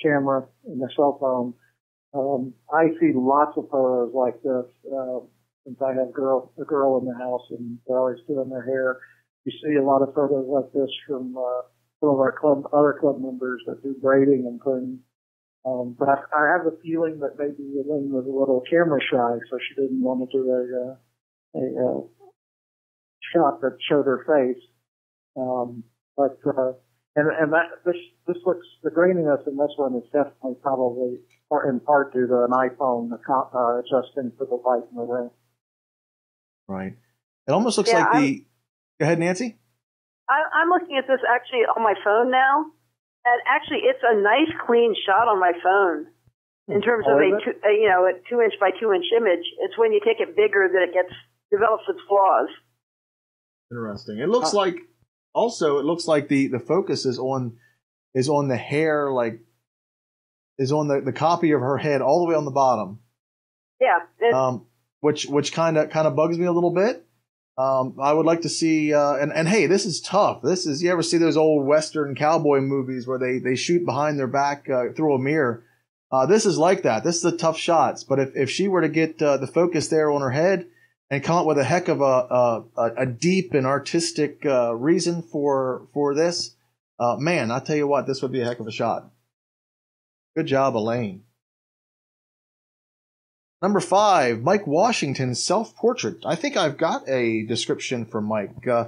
camera in the cell phone. Um, I see lots of photos like this uh, since I have girl a girl in the house and they're always doing their hair. You see a lot of photos like this from uh, some of our club other club members that do braiding and things. Um, but I, I have a feeling that maybe Elaine was a little camera shy, so she didn't want to do a, uh, a, a shot that showed her face. Um, but uh, and and that this this looks the graininess in this one is definitely probably in part due to an iPhone uh, adjusting for the light in the room. Right. It almost looks yeah, like I'm, the. Go ahead, Nancy. I, I'm looking at this actually on my phone now, and actually, it's a nice, clean shot on my phone. In terms oh, of a, two, a, you know a two inch by two inch image, it's when you take it bigger that it gets develops its flaws. Interesting. It looks uh, like also it looks like the the focus is on is on the hair like is on the, the copy of her head all the way on the bottom. Yeah. Um, which which kind of kind of bugs me a little bit. Um, I would like to see, uh, and and hey, this is tough. This is you ever see those old western cowboy movies where they they shoot behind their back uh, through a mirror? Uh, this is like that. This is the tough shots. But if if she were to get uh, the focus there on her head and come up with a heck of a a, a deep and artistic uh, reason for for this, uh, man, I tell you what, this would be a heck of a shot. Good job, Elaine. Number five, Mike Washington's self portrait. I think I've got a description for Mike. Uh,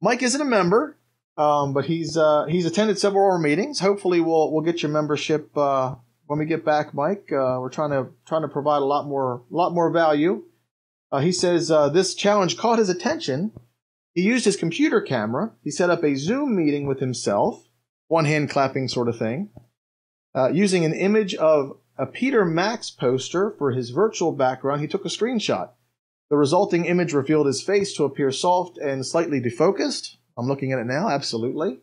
Mike isn't a member, um, but he's uh, he's attended several our meetings. Hopefully, we'll we'll get your membership uh, when we get back, Mike. Uh, we're trying to trying to provide a lot more lot more value. Uh, he says uh, this challenge caught his attention. He used his computer camera. He set up a Zoom meeting with himself, one hand clapping sort of thing, using an image of a Peter Max poster for his virtual background, he took a screenshot. The resulting image revealed his face to appear soft and slightly defocused. I'm looking at it now, absolutely.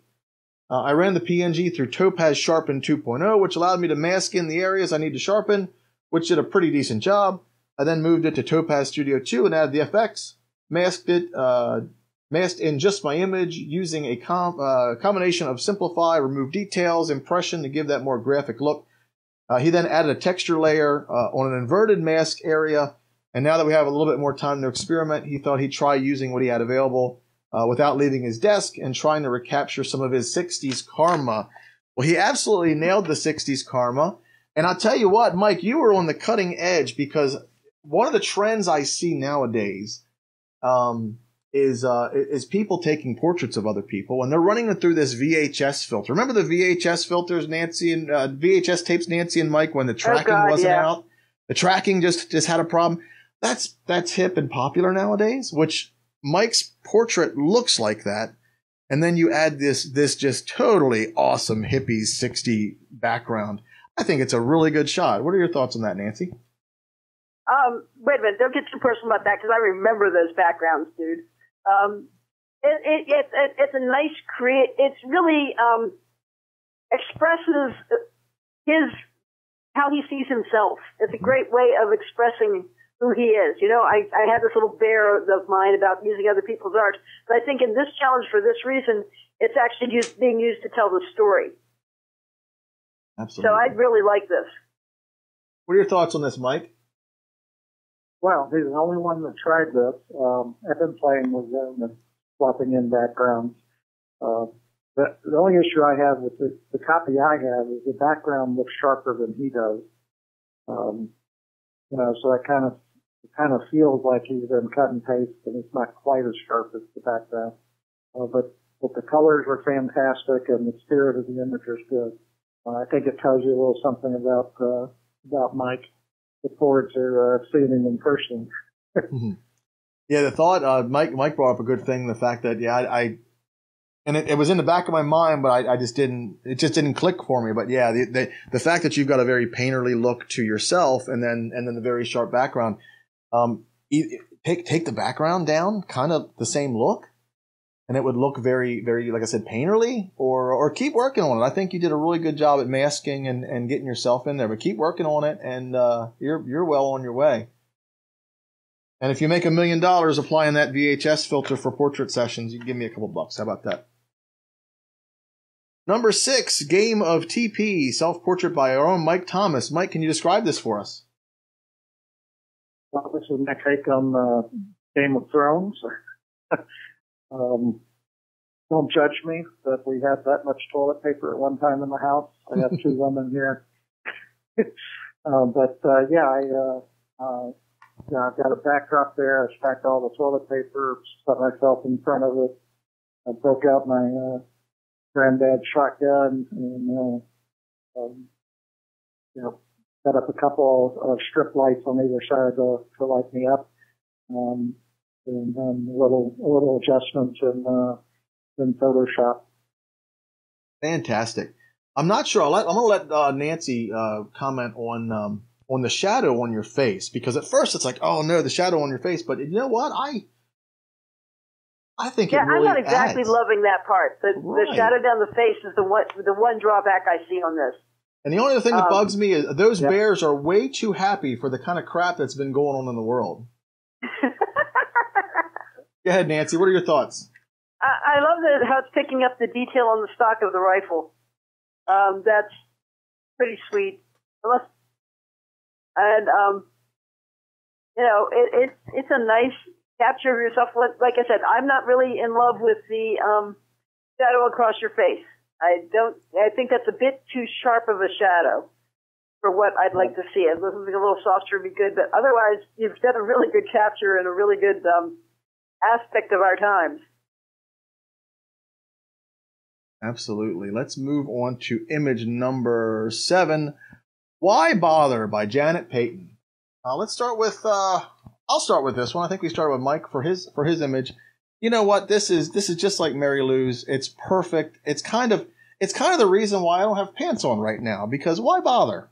Uh, I ran the PNG through Topaz Sharpen 2.0, which allowed me to mask in the areas I need to sharpen, which did a pretty decent job. I then moved it to Topaz Studio 2 and added the FX, masked it, uh, masked in just my image using a com- uh, combination of simplify, remove details, impression to give that more graphic look. Uh, he then added a texture layer uh, on an inverted mask area. And now that we have a little bit more time to experiment, he thought he'd try using what he had available uh, without leaving his desk and trying to recapture some of his 60s karma. Well, he absolutely nailed the 60s karma. And I'll tell you what, Mike, you were on the cutting edge because one of the trends I see nowadays um, is uh, is people taking portraits of other people and they're running it through this VHS filter. Remember the VHS filters, Nancy and uh, VHS tapes, Nancy and Mike, when the oh, tracking oh God, wasn't yeah. out. The tracking just just had a problem. That's that's hip and popular nowadays. Which Mike's portrait looks like that, and then you add this this just totally awesome hippie sixty background. I think it's a really good shot. What are your thoughts on that, Nancy? Um, wait a minute, don't get too personal about that because I remember those backgrounds, dude. Um, it, it, it, it, it's a nice create. It's really um, expresses his how he sees himself. It's a great way of expressing who he is. You know, I, I had this little bear of mine about using other people's art, but I think in this challenge, for this reason, it's actually used, being used to tell the story. Absolutely. So I really like this. What are your thoughts on this, Mike? Well, he's the only one that tried this. Um, I've been playing with them and swapping in backgrounds. Uh, the, the only issue I have with the, the copy I have is the background looks sharper than he does. Um, you know, so that kind of it kind of feels like he's been cut and paste, and it's not quite as sharp as the background. Uh, but but the colors were fantastic, and the spirit of the image is good. Uh, I think it tells you a little something about uh, about Mike look forward to uh, seeing him in person. mm-hmm. Yeah, the thought uh, Mike Mike brought up a good thing. The fact that yeah, I, I and it, it, was in the back of my mind, but I, I, just didn't. It just didn't click for me. But yeah, the, the, the fact that you've got a very painterly look to yourself, and then and then the very sharp background. Um, take take the background down, kind of the same look, and it would look very very like I said painterly. Or or keep working on it. I think you did a really good job at masking and, and getting yourself in there. But keep working on it, and uh, you're you're well on your way. And if you make a million dollars applying that VHS filter for portrait sessions, you can give me a couple bucks. How about that? Number six, Game of TP, self portrait by our own Mike Thomas. Mike, can you describe this for us? Well, this is my take on uh, Game of Thrones. um, don't judge me that we had that much toilet paper at one time in the house. I have two women here. uh, but uh, yeah, I uh, uh, yeah, I've got a backdrop there. I stacked all the toilet paper, set myself in front of it. I broke out my uh, granddad's shotgun and, uh, um, you know, set up a couple of strip lights on either side to, to light me up. Um, and then a little, a little adjustments in, uh, in Photoshop. Fantastic. I'm not sure. I'll let, I'm going to let uh, Nancy uh, comment on um, on the shadow on your face because at first it's like, oh no, the shadow on your face. But you know what? I I think yeah, really I'm not exactly adds. loving that part. The, Right. the shadow down the face is the one the one drawback I see on this. And the only other thing that Um, bugs me is those yeah. bears are way too happy for the kind of crap that's been going on in the world. Go ahead, Nancy. What are your thoughts? I, I love how it's picking up the detail on the stock of the rifle. Um, that's pretty sweet. And um, you know, it, it's it's a nice capture of yourself. Like like I said, I'm not really in love with the um, shadow across your face. I don't. I think that's a bit too sharp of a shadow for what I'd like to see. It looks like a little softer would be good, but otherwise, you've done a really good capture and a really good um, aspect of our times. Absolutely. Let's move on to image number seven. Why Bother by Janet Payton. Uh, let's start with. Uh, I'll start with this one. I think we started with Mike for his for his image. You know what? This is this is just like Mary Lou's. It's perfect. It's kind of it's kind of the reason why I don't have pants on right now because why bother?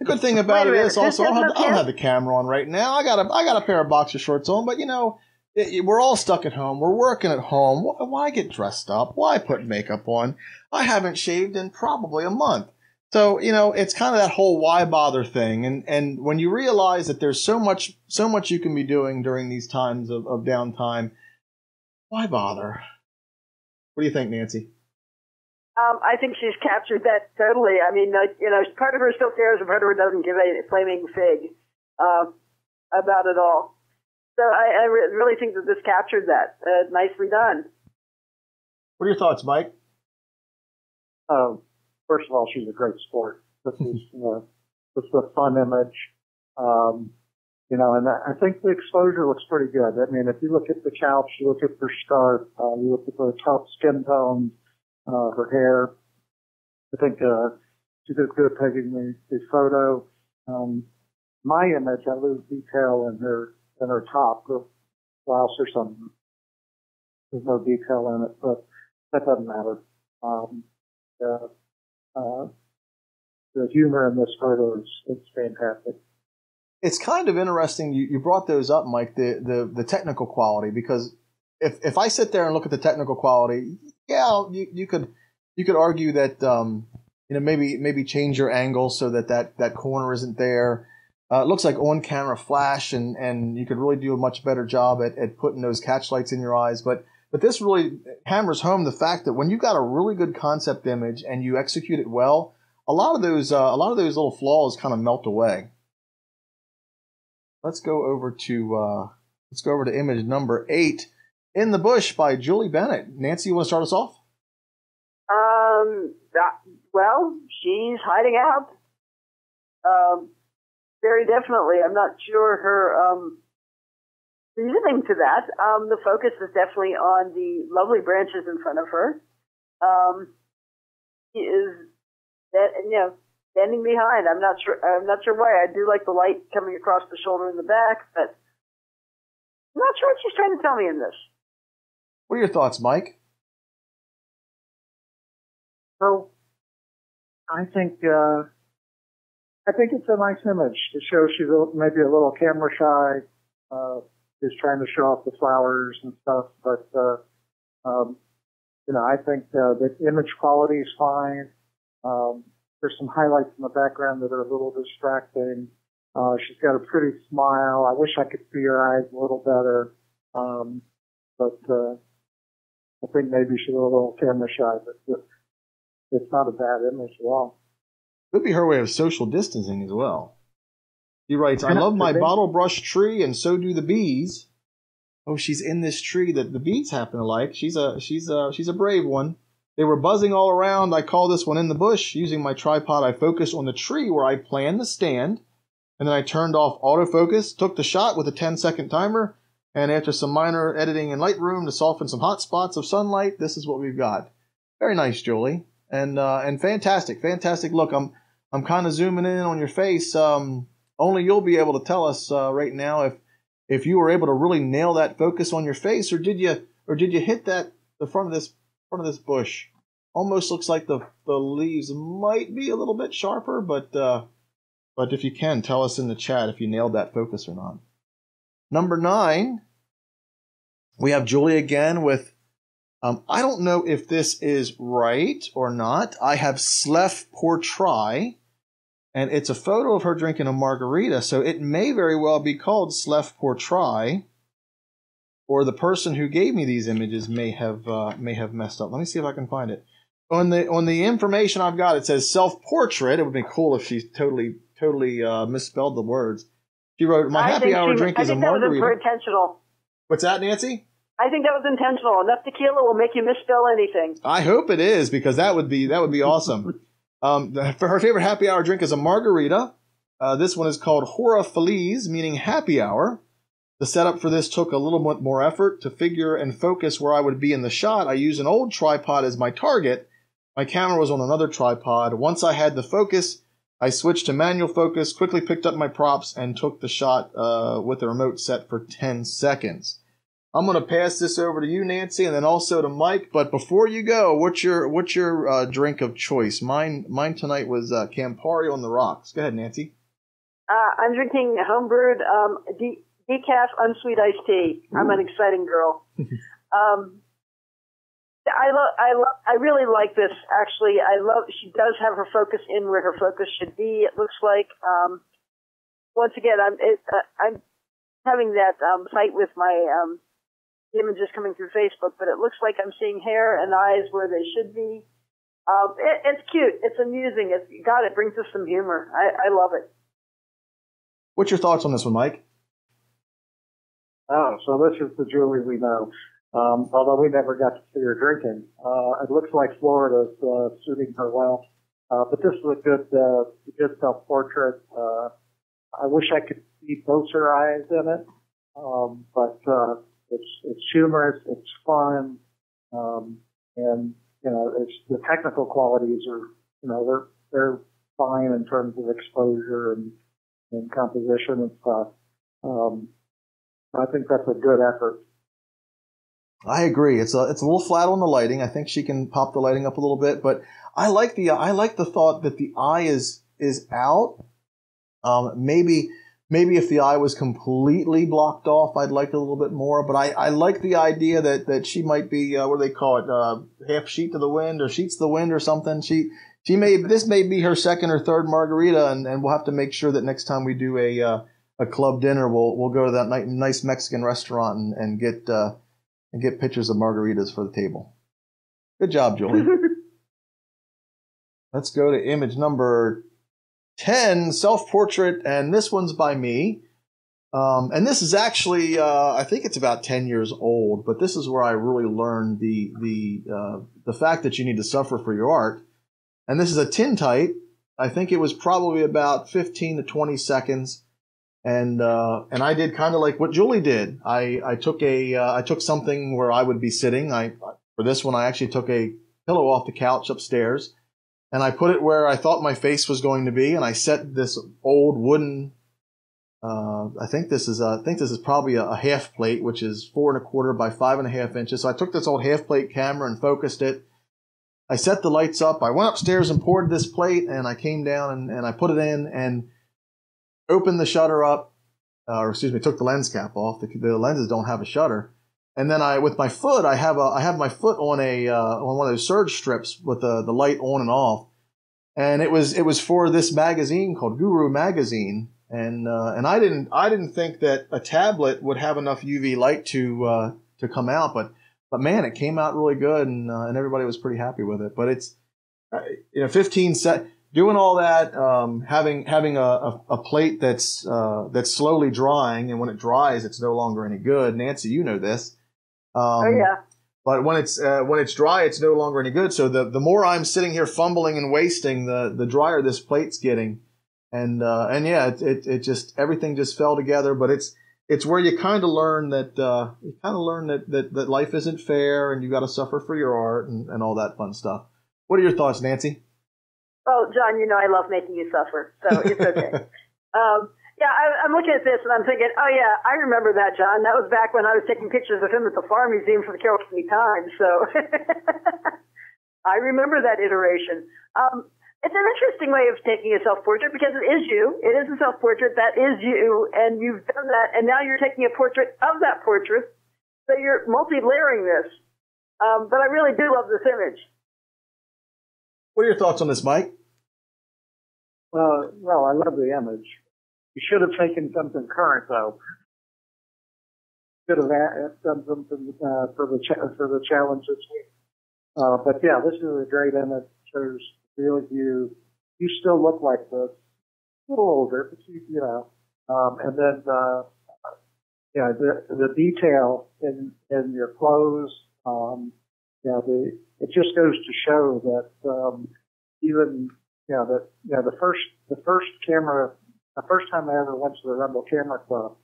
The good thing about it is also I don't, have, I don't have the camera on right now. I got a I got a pair of boxer shorts on, but you know it- it- we're all stuck at home. We're working at home. Wh- Why get dressed up? Why put makeup on? I haven't shaved in probably a month. So, you know, it's kind of that whole why bother thing. And, and when you realize that there's so much, so much you can be doing during these times of, of downtime, why bother? What do you think, Nancy? Um, I think she's captured that totally. I mean, uh, you know, part of her still cares, and part of her doesn't give a flaming fig uh, about it all. So I, I re- really think that this captured that. Uh, nicely done. What are your thoughts, Mike? Uh, first of all, she's a great sport. This is, uh, this is a fun image. Um, you know, and I I think the exposure looks pretty good. I mean, if you look at the couch, you look at her scarf, uh, you look at the top skin tone, uh, her hair. I think, uh, she did good taking the, the photo. Um, my image, I lose detail in her, in her top, her blouse or something. There's no detail in it, but that doesn't matter. Um, uh, uh, the humor in this photo is it's fantastic. It's kind of interesting. You, you brought those up, Mike, the, the, the technical quality, because if, if I sit there and look at the technical quality, yeah, you, you could, you could argue that, um, you know, maybe, maybe change your angle so that that, that corner isn't there. Uh, it looks like on camera flash and, and you could really do a much better job at, at putting those catch lights in your eyes. But, but this really hammers home the fact that when you've got a really good concept image and you execute it well, a lot of those, uh, a lot of those little flaws kind of melt away. Let's go over to, uh, let's go over to image number eight, In the Bush by Julie Bennett. Nancy, you want to start us off? Um, that, well, she's hiding out. Um, very definitely. I'm not sure her um, reasoning to that. Um, the focus is definitely on the lovely branches in front of her. Um, she is, that you know, standing behind. I'm not sure. I'm not sure why. I do like the light coming across the shoulder and the back, but I'm not sure what she's trying to tell me in this. What are your thoughts, Mike? So, I think uh, I think it's a nice image to show she's a, maybe a little camera shy. Uh, she's trying to show off the flowers and stuff, but uh, um, you know, I think uh, the image quality is fine. Um, there's some highlights in the background that are a little distracting. Uh, she's got a pretty smile. I wish I could see her eyes a little better. Um, but, uh, I think maybe she's a little camera shy, but it's not a bad image at all. Could be her way of social distancing as well. He writes, I love my bottle brush tree and so do the bees. Oh, she's in this tree that the bees happen to like. She's a she's a she's a brave one. They were buzzing all around. I call this one in the bush. Using my tripod, I focused on the tree where I planned to stand, and then I turned off autofocus, took the shot with a 10 second timer, and after some minor editing in Lightroom to soften some hot spots of sunlight, this is what we've got. Very nice, Julie, and uh, and fantastic, fantastic look. I'm I'm kind of zooming in on your face. Um, only you'll be able to tell us uh, right now if if you were able to really nail that focus on your face, or did you or did you hit that the front of this front of this bush? Almost looks like the the leaves might be a little bit sharper, but uh, but if you can, tell us in the chat if you nailed that focus or not. Number nine, we have Julie again with. Um, I don't know if this is right or not. I have Slef Portrai, and it's a photo of her drinking a margarita, so it may very well be called Slef Portrai, or the person who gave me these images may have uh, may have messed up. Let me see if I can find it. On the on the information I've got, it says self portrait. It would be cool if she totally totally uh, misspelled the words. She wrote, "My I happy hour she- drink I is a that was margarita." intentional. What's that, Nancy? I think that was intentional. Enough tequila will make you misspell anything. I hope it is because that would be that would be awesome. um, the- for her favorite happy hour drink is a margarita. Uh, this one is called Hora Feliz, meaning happy hour. The setup for this took a little bit more effort to figure and focus where I would be in the shot. I used an old tripod as my target. My camera was on another tripod. Once I had the focus, I switched to manual focus, quickly picked up my props, and took the shot uh, with the remote set for 10 seconds. I'm going to pass this over to you, Nancy, and then also to Mike. But before you go, what's your what's your uh, drink of choice? Mine mine tonight was uh, Campari on the rocks. Go ahead, Nancy. Uh, I'm drinking homebrewed um, de- decaf unsweet iced tea. I'm an exciting girl. um, I love, I love, I really like this. Actually, I love. She does have her focus in where her focus should be. It looks like. Um, once again, I'm it, uh, I'm having that um, fight with my um, images coming through Facebook, but it looks like I'm seeing hair and eyes where they should be. Um, it, it's cute. It's amusing. It's God. It brings us some humor. I, I love it. What's your thoughts on this one, Mike? Oh, so this is the Julie we know. Um, although we never got to see her drinking. Uh, it looks like Florida's uh, suiting her well. Uh, but this is a good, uh, good self-portrait. Uh, I wish I could see both her eyes in it. Um, but, uh, it's, it's humorous, it's fun, um, and, you know, it's, the technical qualities are, you know, they're, they're fine in terms of exposure and, and composition and stuff. Um, I think that's a good effort. I agree. It's a it's a little flat on the lighting. I think she can pop the lighting up a little bit, but I like the I like the thought that the eye is is out. Um, maybe maybe if the eye was completely blocked off, I'd like a little bit more. But I, I like the idea that that she might be uh, what do they call it uh, half sheet to the wind or sheets to the wind or something. She she may this may be her second or third margarita, and, and we'll have to make sure that next time we do a uh, a club dinner, we'll we'll go to that nice Mexican restaurant and, and get uh, and get pictures of margaritas for the table. Good job, Julie. Let's go to image number 10, self portrait, and this one's by me. Um, and this is actually, uh, I think it's about 10 years old, but this is where I really learned the, the, uh, the fact that you need to suffer for your art. And this is a tintype. I think it was probably about 15 to 20 seconds. And, uh, and I did kind of like what Julie did. I, I took a, uh, I took something where I would be sitting. I, for this one, I actually took a pillow off the couch upstairs and I put it where I thought my face was going to be, and I set this old wooden. Uh, I think this is a, I think this is probably a, a half plate, which is four and a quarter by five and a half inches. So I took this old half plate camera and focused it. I set the lights up. I went upstairs and poured this plate, and I came down and, and I put it in and opened the shutter up, uh, or excuse me, took the lens cap off. The, the lenses don't have a shutter. And then I, with my foot, I have a, I have my foot on a, uh, on one of those surge strips with the, the light on and off. And it was, it was for this magazine called Guru Magazine. And, uh, and I didn't, I didn't think that a tablet would have enough UV light to, uh, to come out, but, but man, it came out really good and, uh, and everybody was pretty happy with it. But it's, uh, you know, 15 set, doing all that, um, having, having a, a, a plate that's, uh, that's slowly drying. And when it dries, it's no longer any good. Nancy, you know this. Um, oh yeah. but when it's uh, when it's dry, it's no longer any good. So the the more I'm sitting here fumbling and wasting, the the drier this plate's getting, and uh, and yeah, it, it it just everything just fell together. But it's it's where you kind of learn that uh, you kind of learn that, that that life isn't fair, and you got to suffer for your art and, and all that fun stuff. What are your thoughts, Nancy? Well, John, you know I love making you suffer, so it's okay. um, yeah, I, I'm looking at this and I'm thinking, oh yeah, I remember that, John. That was back when I was taking pictures of him at the Farm Museum for the Carroll County Times. So I remember that iteration. Um, it's an interesting way of taking a self-portrait because it is you. It is a self-portrait. That is you, and you've done that, and now you're taking a portrait of that portrait. So you're multi-layering this. Um, but I really do love this image. What are your thoughts on this, Mike? Uh, well, I love the image. You should have taken something current though. Should have done something uh, for the cha- for the challenge this week. Uh, but yeah, this is a great image. Shows real you. You still look like this. A little older, but you, you know. Um, and then, uh, yeah, the the detail in in your clothes. Um, yeah, the it just goes to show that um, even you know that you know the first the first camera the first time I ever went to the Rumble Camera Club,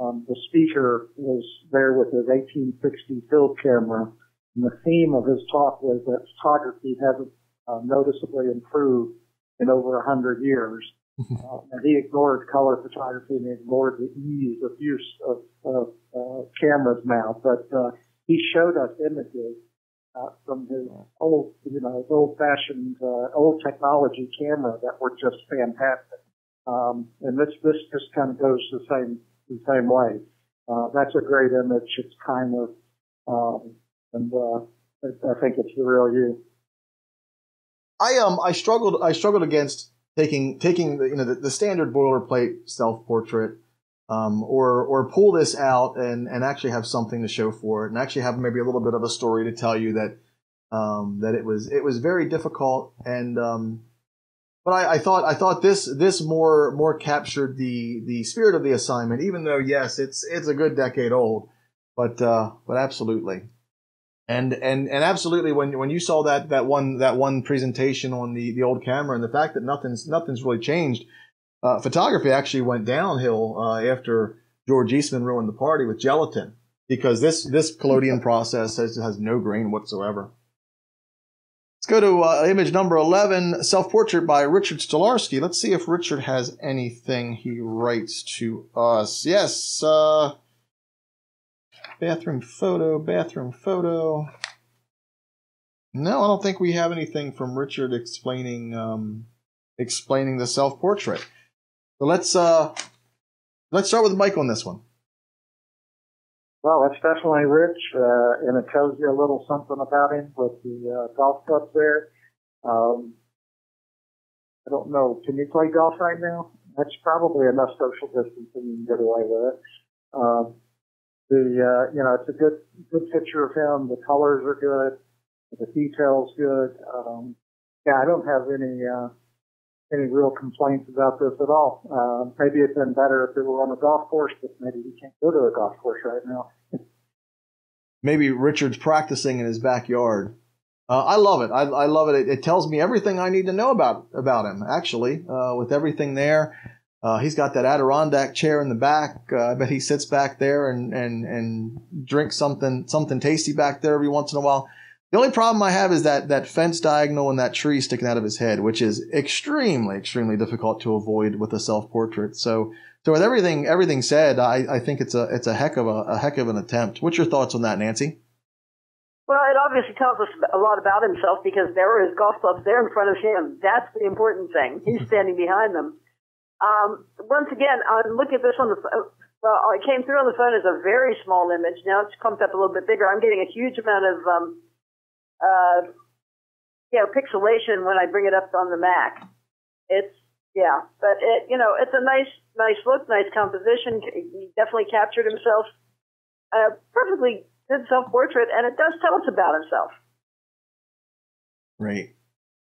um, the speaker was there with his 1860 film camera, and the theme of his talk was that photography hasn't uh, noticeably improved in over a hundred years. uh, and he ignored color photography and he ignored the ease of use of, of uh, cameras now. But uh, he showed us images uh, from his old, you know, old-fashioned, uh, old technology camera that were just fantastic. Um, and this this just kind of goes the same the same way. Uh, that's a great image. It's kind of, um, and uh, I think it's the real you. I um I struggled I struggled against taking taking the you know the, the standard boilerplate self portrait um, or or pull this out and and actually have something to show for it and actually have maybe a little bit of a story to tell you that um, that it was it was very difficult and um, but I, I, thought I thought this this more more captured the the spirit of the assignment, even though yes, it's it's a good decade old, but uh, but absolutely, and and and absolutely when when you saw that that one that one presentation on the the old camera and the fact that nothing's nothing's really changed, uh, photography actually went downhill uh, after George Eastman ruined the party with gelatin because this this collodion process has has no grain whatsoever. Let's go to uh, image number 11, Self Portrait by Richard Stolarski. Let's see if Richard has anything he writes to us. Yes, uh, bathroom photo, bathroom photo. No, I don't think we have anything from Richard explaining um, explaining the self portrait. So let's uh, let's start with Mike on this one. Well, it's definitely rich, uh, and it tells you a little something about him with the uh, golf clubs there. Um, I don't know. Can you play golf right now? That's probably enough social distancing you can get away with it. Um, the uh, you know it's a good good picture of him. The colors are good. The details good. Um, yeah, I don't have any uh, any real complaints about this at all. Uh, maybe it'd been better if it were on a golf course, but maybe we can't go to a golf course right now. maybe Richard's practicing in his backyard. Uh, I love it. I, I love it. it. it. tells me everything I need to know about about him. Actually, uh, with everything there, uh, he's got that Adirondack chair in the back. Uh, I bet he sits back there and and and drinks something something tasty back there every once in a while. The only problem I have is that that fence diagonal and that tree sticking out of his head, which is extremely, extremely difficult to avoid with a self portrait. So, so with everything everything said, I, I think it's a it's a heck of a, a heck of an attempt. What's your thoughts on that, Nancy? Well, it obviously tells us a lot about himself because there are his golf clubs there in front of him. That's the important thing. He's standing behind them. Um, once again, I'm looking at this on the well, it came through on the phone as a very small image. Now it's pumped up a little bit bigger. I'm getting a huge amount of um, uh, you know, pixelation when I bring it up on the Mac. It's, yeah, but it, you know, it's a nice, nice look, nice composition. He definitely captured himself. A perfectly good self-portrait, and it does tell us about himself. Great.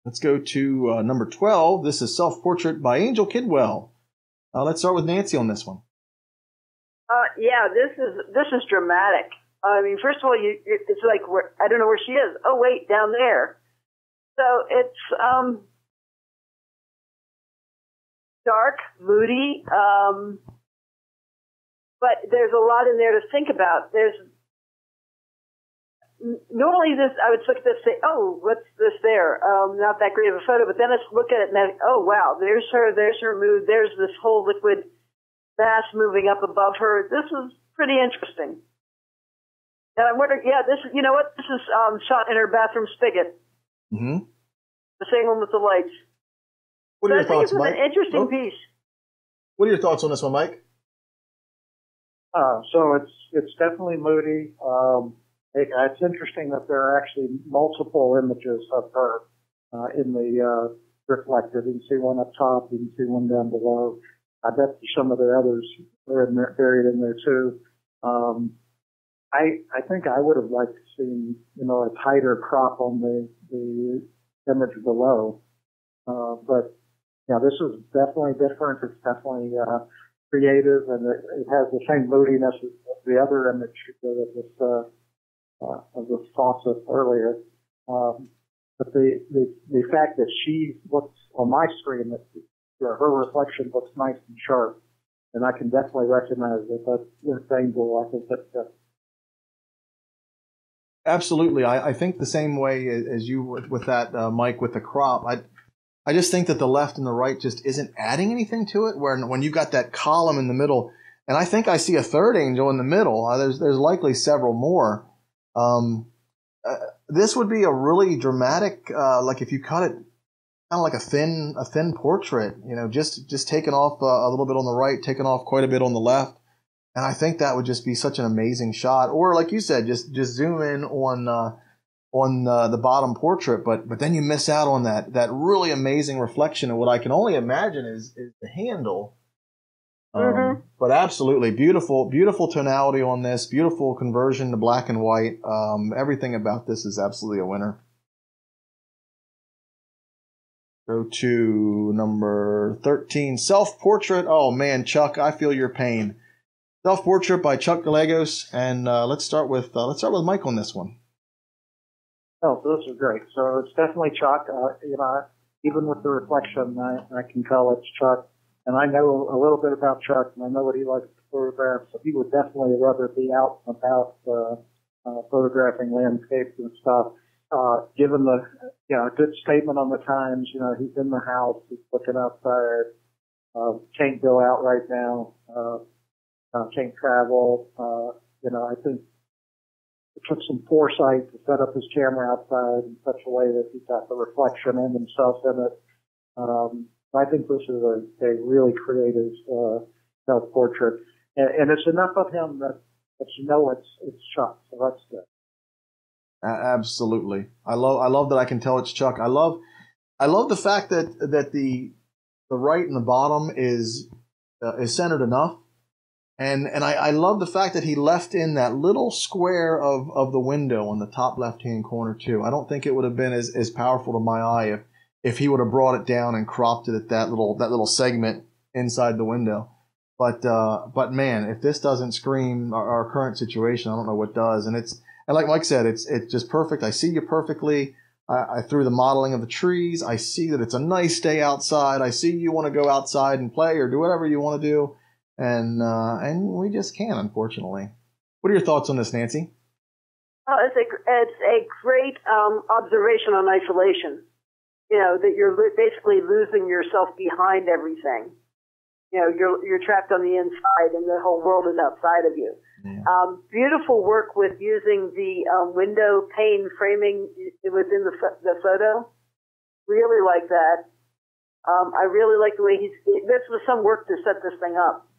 Let's go to uh, number 12. This is Self-Portrait by Angel Kidwell. Uh, let's start with Nancy on this one. Uh, yeah, this is this is dramatic. I mean, first of all, you it's like where, I don't know where she is. Oh, wait, down there. So it's um, dark, moody, um, but there's a lot in there to think about. There's normally this I would look at this and say, oh, what's this there? Um, not that great of a photo, but then I look at it and I, oh wow, there's her, there's her mood, there's this whole liquid mass moving up above her. This is pretty interesting. And I'm wondering, yeah, this is, you know what? This is um, shot in her bathroom spigot. Mm-hmm. The same one with the lights. What are so your I thoughts, think it's Mike? an interesting Oh, piece. What are your thoughts on this one, Mike? Uh, so it's it's definitely moody. Um, it, it's interesting that there are actually multiple images of her uh, in the uh, reflected. You can see one up top, you can see one down below. I bet some of the others are in there, buried in there too. Um, I I think I would have liked to see you know a tighter crop on the the image below, uh, but yeah, this is definitely different. It's definitely uh, creative, and it, it has the same moodiness as the other image of this uh, uh, of this faucet earlier. Um, but the, the the fact that she looks on my screen that her reflection looks nice and sharp, and I can definitely recognize that that's this angle. I think that uh, Absolutely. I, I think the same way as you with, with that, uh, Mike, with the crop. I, I just think that the left and the right just isn't adding anything to it. Where when you got that column in the middle, and I think I see a third angel in the middle. Uh, there's there's likely several more. Um, uh, this would be a really dramatic, uh, like if you cut it kind of like a thin a thin portrait. You know, just just taking off uh, a little bit on the right, taking off quite a bit on the left. And I think that would just be such an amazing shot. Or like you said, just just zoom in on uh, on uh, the bottom portrait, but but then you miss out on that that really amazing reflection of what I can only imagine is is the handle. Um, Mhm. But absolutely beautiful, beautiful tonality on this, beautiful conversion to black and white. Um, everything about this is absolutely a winner. Go to number 13, Self Portrait. Oh man, Chuck, I feel your pain. Self Portrait by Chuck Gallegos. And uh, let's start with uh, let's start with Mike on this one. Oh, so this is great. So it's definitely Chuck. Uh, you know, even with the reflection, I, I can tell it's Chuck. And I know a little bit about Chuck, and I know what he likes to photograph. So he would definitely rather be out and about uh, uh, photographing landscapes and stuff. Uh, given the, you know, good statement on the Times, you know, he's in the house, he's looking outside, uh, can't go out right now, uh, uh, can't travel. Uh, you know, I think it took some foresight to set up his camera outside in such a way that he got the reflection and himself in it. Um, I think this is a, a really creative uh, self-portrait, and, and it's enough of him that, that you know it's it's Chuck. So that's good. Absolutely. I love I love that I can tell it's Chuck. I love I love the fact that that the the right and the bottom is uh, is centered enough. And and I, I love the fact that he left in that little square of, of the window on the top left hand corner too. I don't think it would have been as, as powerful to my eye if if he would have brought it down and cropped it at that little that little segment inside the window. But uh, but man, if this doesn't scream our, our current situation, I don't know what does. And it's and like Mike said, it's it's just perfect. I see you perfectly. I, I through the modeling of the trees, I see that it's a nice day outside. I see you want to go outside and play or do whatever you want to do, and uh, and we just can't, unfortunately. What are your thoughts on this, Nancy? Oh, it's a it's a great um, observation on isolation. You know that you're basically losing yourself behind everything. You know you're you're trapped on the inside, and the whole world is outside of you. Yeah. Um, beautiful work with using the um, window pane framing within the pho- the photo. Really like that. Um, I really like the way he's. This was some work to set this thing up.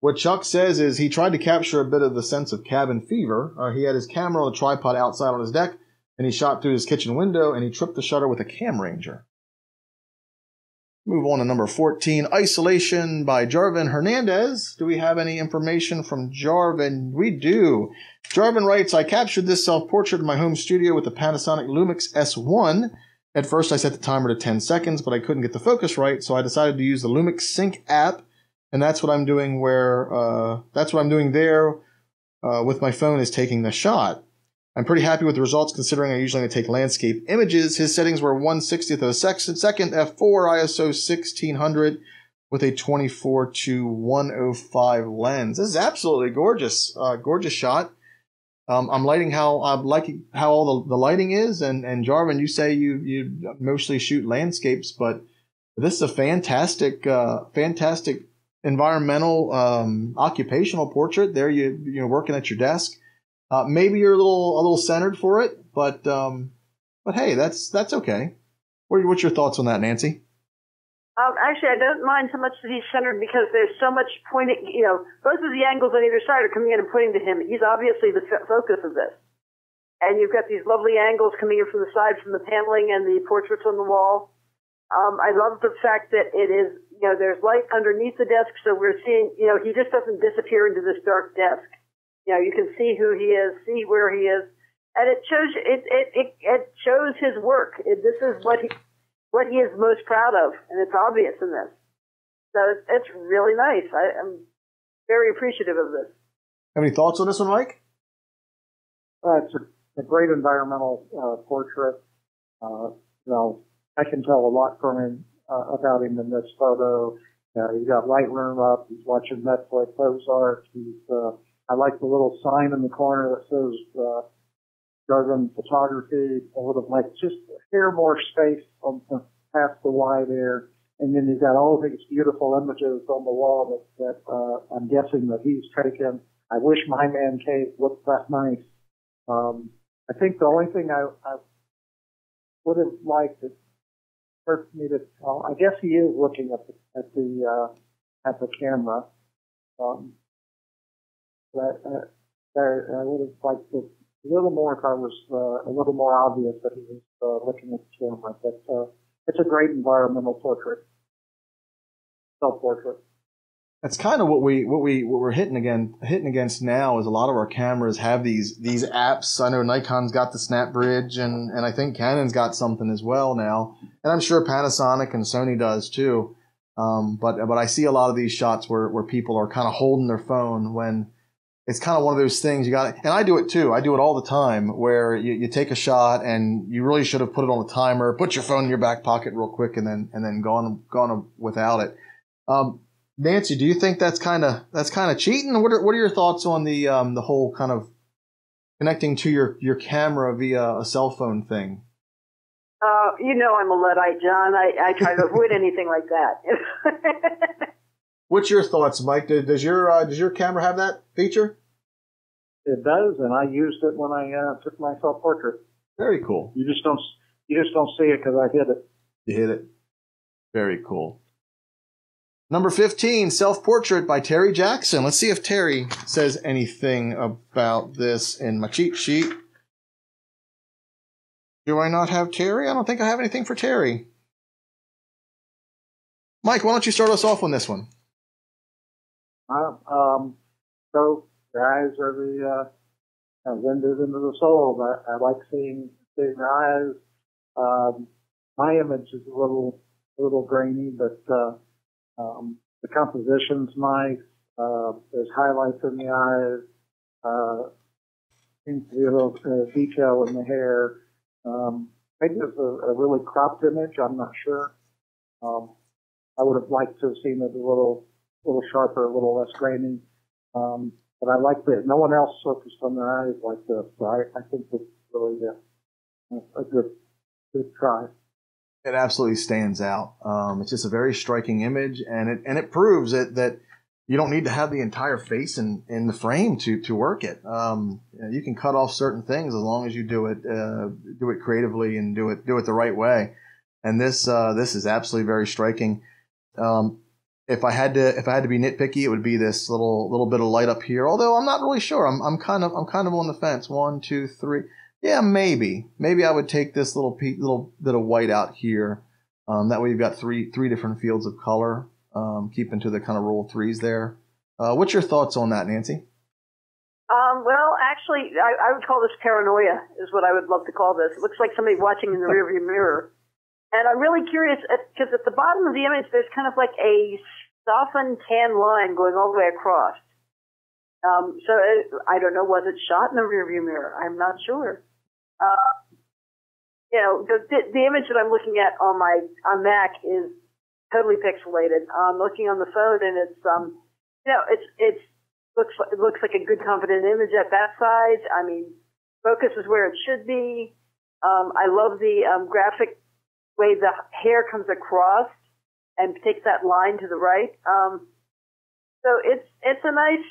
What Chuck says is he tried to capture a bit of the sense of cabin fever. Uh, he had his camera on a tripod outside on his deck, and he shot through his kitchen window, and he tripped the shutter with a Cam Ranger. Move on to number 14, Isolation by Jarvin Hernandez. Do we have any information from Jarvin? We do. Jarvin writes, I captured this self-portrait in my home studio with the Panasonic Lumix S1. At first I set the timer to 10 seconds, but I couldn't get the focus right, so I decided to use the Lumix Sync app and that's what I'm doing where uh, that's what I'm doing there uh, with my phone is taking the shot. I'm pretty happy with the results considering I usually take landscape images. His settings were 1 60th of a second, f4, ISO 1600 with a 24 to 105 lens. This is absolutely gorgeous, uh, gorgeous shot. Um, I'm lighting how I'm liking how all the, the lighting is, and and Jarvin, you say you you mostly shoot landscapes, but this is a fantastic uh, fantastic environmental um, occupational portrait. There, you you know working at your desk. Uh, maybe you're a little a little centered for it, but um, but hey, that's that's okay. What, what's your thoughts on that, Nancy? Um, actually, I don't mind so much that he's centered because there's so much pointing. You know, both of the angles on either side are coming in and pointing to him. He's obviously the f- focus of this. And you've got these lovely angles coming in from the side, from the paneling and the portraits on the wall. Um, I love the fact that it is, you know, there's light underneath the desk, so we're seeing, you know, he just doesn't disappear into this dark desk. You know, you can see who he is, see where he is, and it shows it it it, it shows his work. It, this is what he what he is most proud of, and it's obvious in this. So it's, it's really nice. I, am very appreciative of this. Have any thoughts on this one, Mike? Uh, it's a, a great environmental uh, portrait. Uh, you know, I can tell a lot from him uh, about him in this photo. Uh, he's got Lightroom up. He's watching Netflix Ozark. He's. Uh, I like the little sign in the corner that says uh, Jarvin Photography. I would have liked just a hair more space on the, past the Y there. And then you've got all these beautiful images on the wall that, that uh, I'm guessing that he's taken. I wish my man cave looked that nice. Um, I think the only thing I, I would have liked it hurt me to tell. I guess he is looking at the at the uh, at the camera. Um, but uh, I would have liked to a little more if I was uh, a little more obvious that he was uh, looking at the camera. But uh, it's a great environmental portrait, self-portrait. That's kind of what we what we what we're hitting again hitting against now is a lot of our cameras have these these apps. I know Nikon's got the Snap Bridge and and I think Canon's got something as well now, and I'm sure Panasonic and Sony does too. Um, but but I see a lot of these shots where where people are kind of holding their phone when it's kind of one of those things you got and I do it too. I do it all the time where you, you take a shot and you really should have put it on a timer, put your phone in your back pocket real quick and then, and then gone, gone without it. Um, Nancy, do you think that's kind of, that's kind of cheating? What are, what are your thoughts on the, um, the whole kind of connecting to your, your camera via a cell phone thing? Uh, you know, I'm a Luddite, John. I, I try to avoid anything like that. What's your thoughts, Mike? Does your uh, does your camera have that feature? It does, and I used it when I uh, took my self portrait. Very cool. You just don't you just don't see it because I hit it. You hit it. Very cool. Number 15, Self Portrait by Terry Jackson. Let's see if Terry says anything about this in my cheat sheet. Do I not have Terry? I don't think I have anything for Terry. Mike, why don't you start us off on this one? Uh, um, so eyes are the uh, windows into the soul. I, I like seeing seeing eyes. Um, my image is a little a little grainy, but uh, um, the composition's nice. Uh, there's highlights in the eyes. Uh, seems to be a little uh, detail in the hair. Um, maybe it's a, a really cropped image. I'm not sure. Um, I would have liked to have seen it a little a little sharper, a little less grainy. Um, but I like that. No one else focused on their eyes like this. So I, I think it's really uh, a good, good try. It absolutely stands out. Um, it's just a very striking image, and it and it proves that that you don't need to have the entire face in, in the frame to to work it. Um, you can cut off certain things as long as you do it uh, do it creatively and do it do it the right way. And this uh, this is absolutely very striking. Um, if I had to if I had to be nitpicky, it would be this little little bit of light up here. Although I'm not really sure. I'm I'm kind of I'm kind of on the fence. One, two, three. Yeah, maybe maybe I would take this little pe- little bit of white out here. Um, that way you've got three three different fields of color. Um, keeping to the kind of rule of threes there. Uh, what's your thoughts on that, Nancy? Um, well, actually, I, I would call this paranoia. Is what I would love to call this. It looks like somebody watching in the rearview mirror. And I'm really curious because at, at the bottom of the image, there's kind of like a softened tan line going all the way across. Um, so it, I don't know, was it shot in the rearview mirror? I'm not sure. Uh, you know, the, the, the image that I'm looking at on my on Mac is totally pixelated. I'm looking on the phone and it's um, you know, it's it's looks it looks like a good confident image at that size. I mean, focus is where it should be. Um, I love the um, graphic way the hair comes across and takes that line to the right. Um, so it's it's a nice,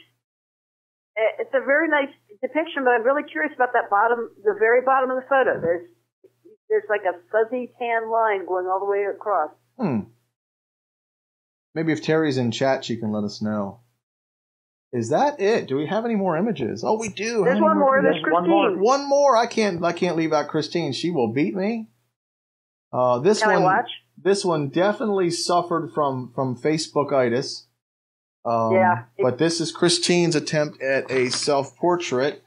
it's a very nice depiction. But I'm really curious about that bottom, the very bottom of the photo. There's there's like a fuzzy tan line going all the way across. Hmm. Maybe if Terry's in chat, she can let us know. Is that it? Do we have any more images? Oh, we do. There's one more. There's Christine. One more. One more. I can't. I can't leave out Christine. She will beat me. Uh, this Can I one. watch? This one definitely suffered from from Facebook Facebookitis. Um, Yeah. But this is Christine's attempt at a self portrait.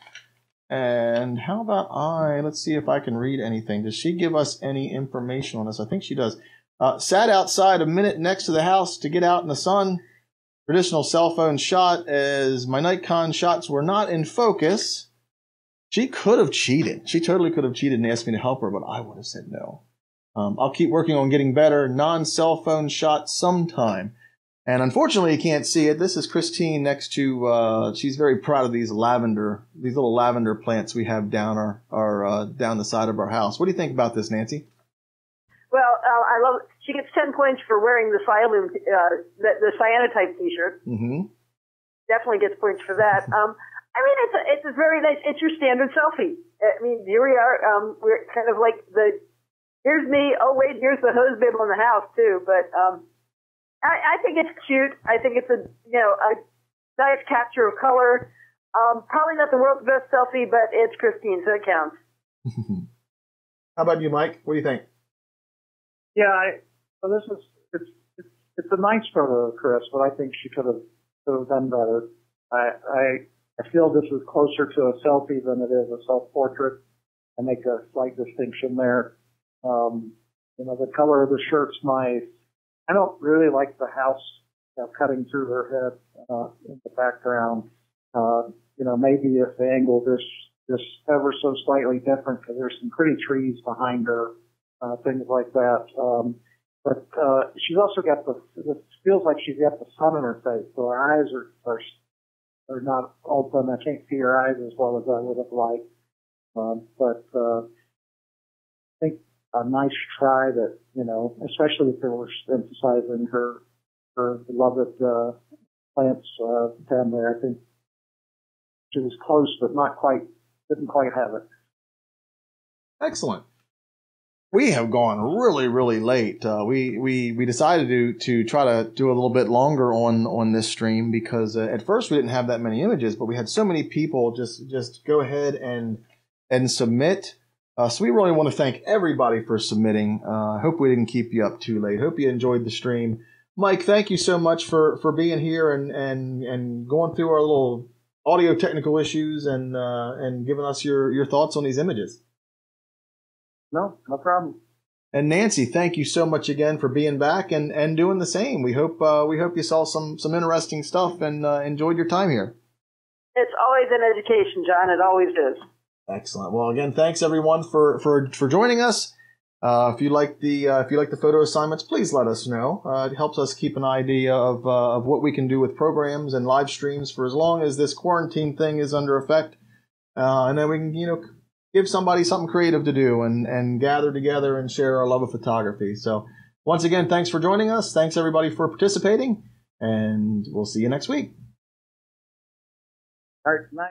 And how about I? Let's see if I can read anything. Does she give us any information on this? I think she does. Uh, sat outside a minute next to the house to get out in the sun. Traditional cell phone shot as my Nikon shots were not in focus. She could have cheated. She totally could have cheated and asked me to help her, but I would have said no. Um, I'll keep working on getting better. Non cell phone shot sometime. And unfortunately, you can't see it. This is Christine next to. Uh, she's very proud of these lavender, these little lavender plants we have down our, our uh, down the side of our house. What do you think about this, Nancy? Well, uh, I love. She gets ten points for wearing the Cyalume, uh, the, the cyanotype T-shirt. Mm-hmm. Definitely gets points for that. Um, I mean, it's a, it's a very nice. It's your standard selfie. I mean, here we are. Um, we're kind of like the. Here's me. Oh wait, here's the hose bib on the house too. But um, I, I think it's cute. I think it's a you know a nice capture of color. Um, probably not the world's best selfie, but it's Christine, so it counts. How about you, Mike? What do you think? Yeah, I, so this is it's, it's it's a nice photo, of Chris, but I think she could have could have done better. I I I feel this is closer to a selfie than it is a self portrait. I make a slight distinction there. Um, you know, the color of the shirt's nice. I don't really like the house you know, cutting through her head uh, in the background. Uh, you know, maybe if the angle just just ever so slightly different because there's some pretty trees behind her, uh, things like that. Um, but uh, she's also got the. It feels like she's got the sun in her face, so her eyes are are, are not open. I can't see her eyes as well as I would have liked. Um, but uh, I think a nice try that you know, especially if they were emphasizing her her beloved uh, plants uh, family. I think she was close, but not quite. Didn't quite have it. Excellent. We have gone really, really late. Uh, we, we we decided to to try to do a little bit longer on on this stream because uh, at first we didn't have that many images, but we had so many people just just go ahead and and submit. Uh, so we really want to thank everybody for submitting. Uh, I hope we didn't keep you up too late. Hope you enjoyed the stream. Mike, thank you so much for, for being here and, and, and going through our little audio technical issues and uh, and giving us your, your thoughts on these images. No, no problem. And Nancy, thank you so much again for being back and, and doing the same. We hope uh, we hope you saw some some interesting stuff and uh, enjoyed your time here. It's always an education, John. It always is. Excellent. Well, again, thanks everyone for for for joining us. Uh, if you like the uh, if you like the photo assignments, please let us know. Uh, it helps us keep an idea of uh, of what we can do with programs and live streams for as long as this quarantine thing is under effect, uh, and then we can you know give somebody something creative to do and and gather together and share our love of photography. So once again, thanks for joining us. Thanks everybody for participating, and we'll see you next week. All right.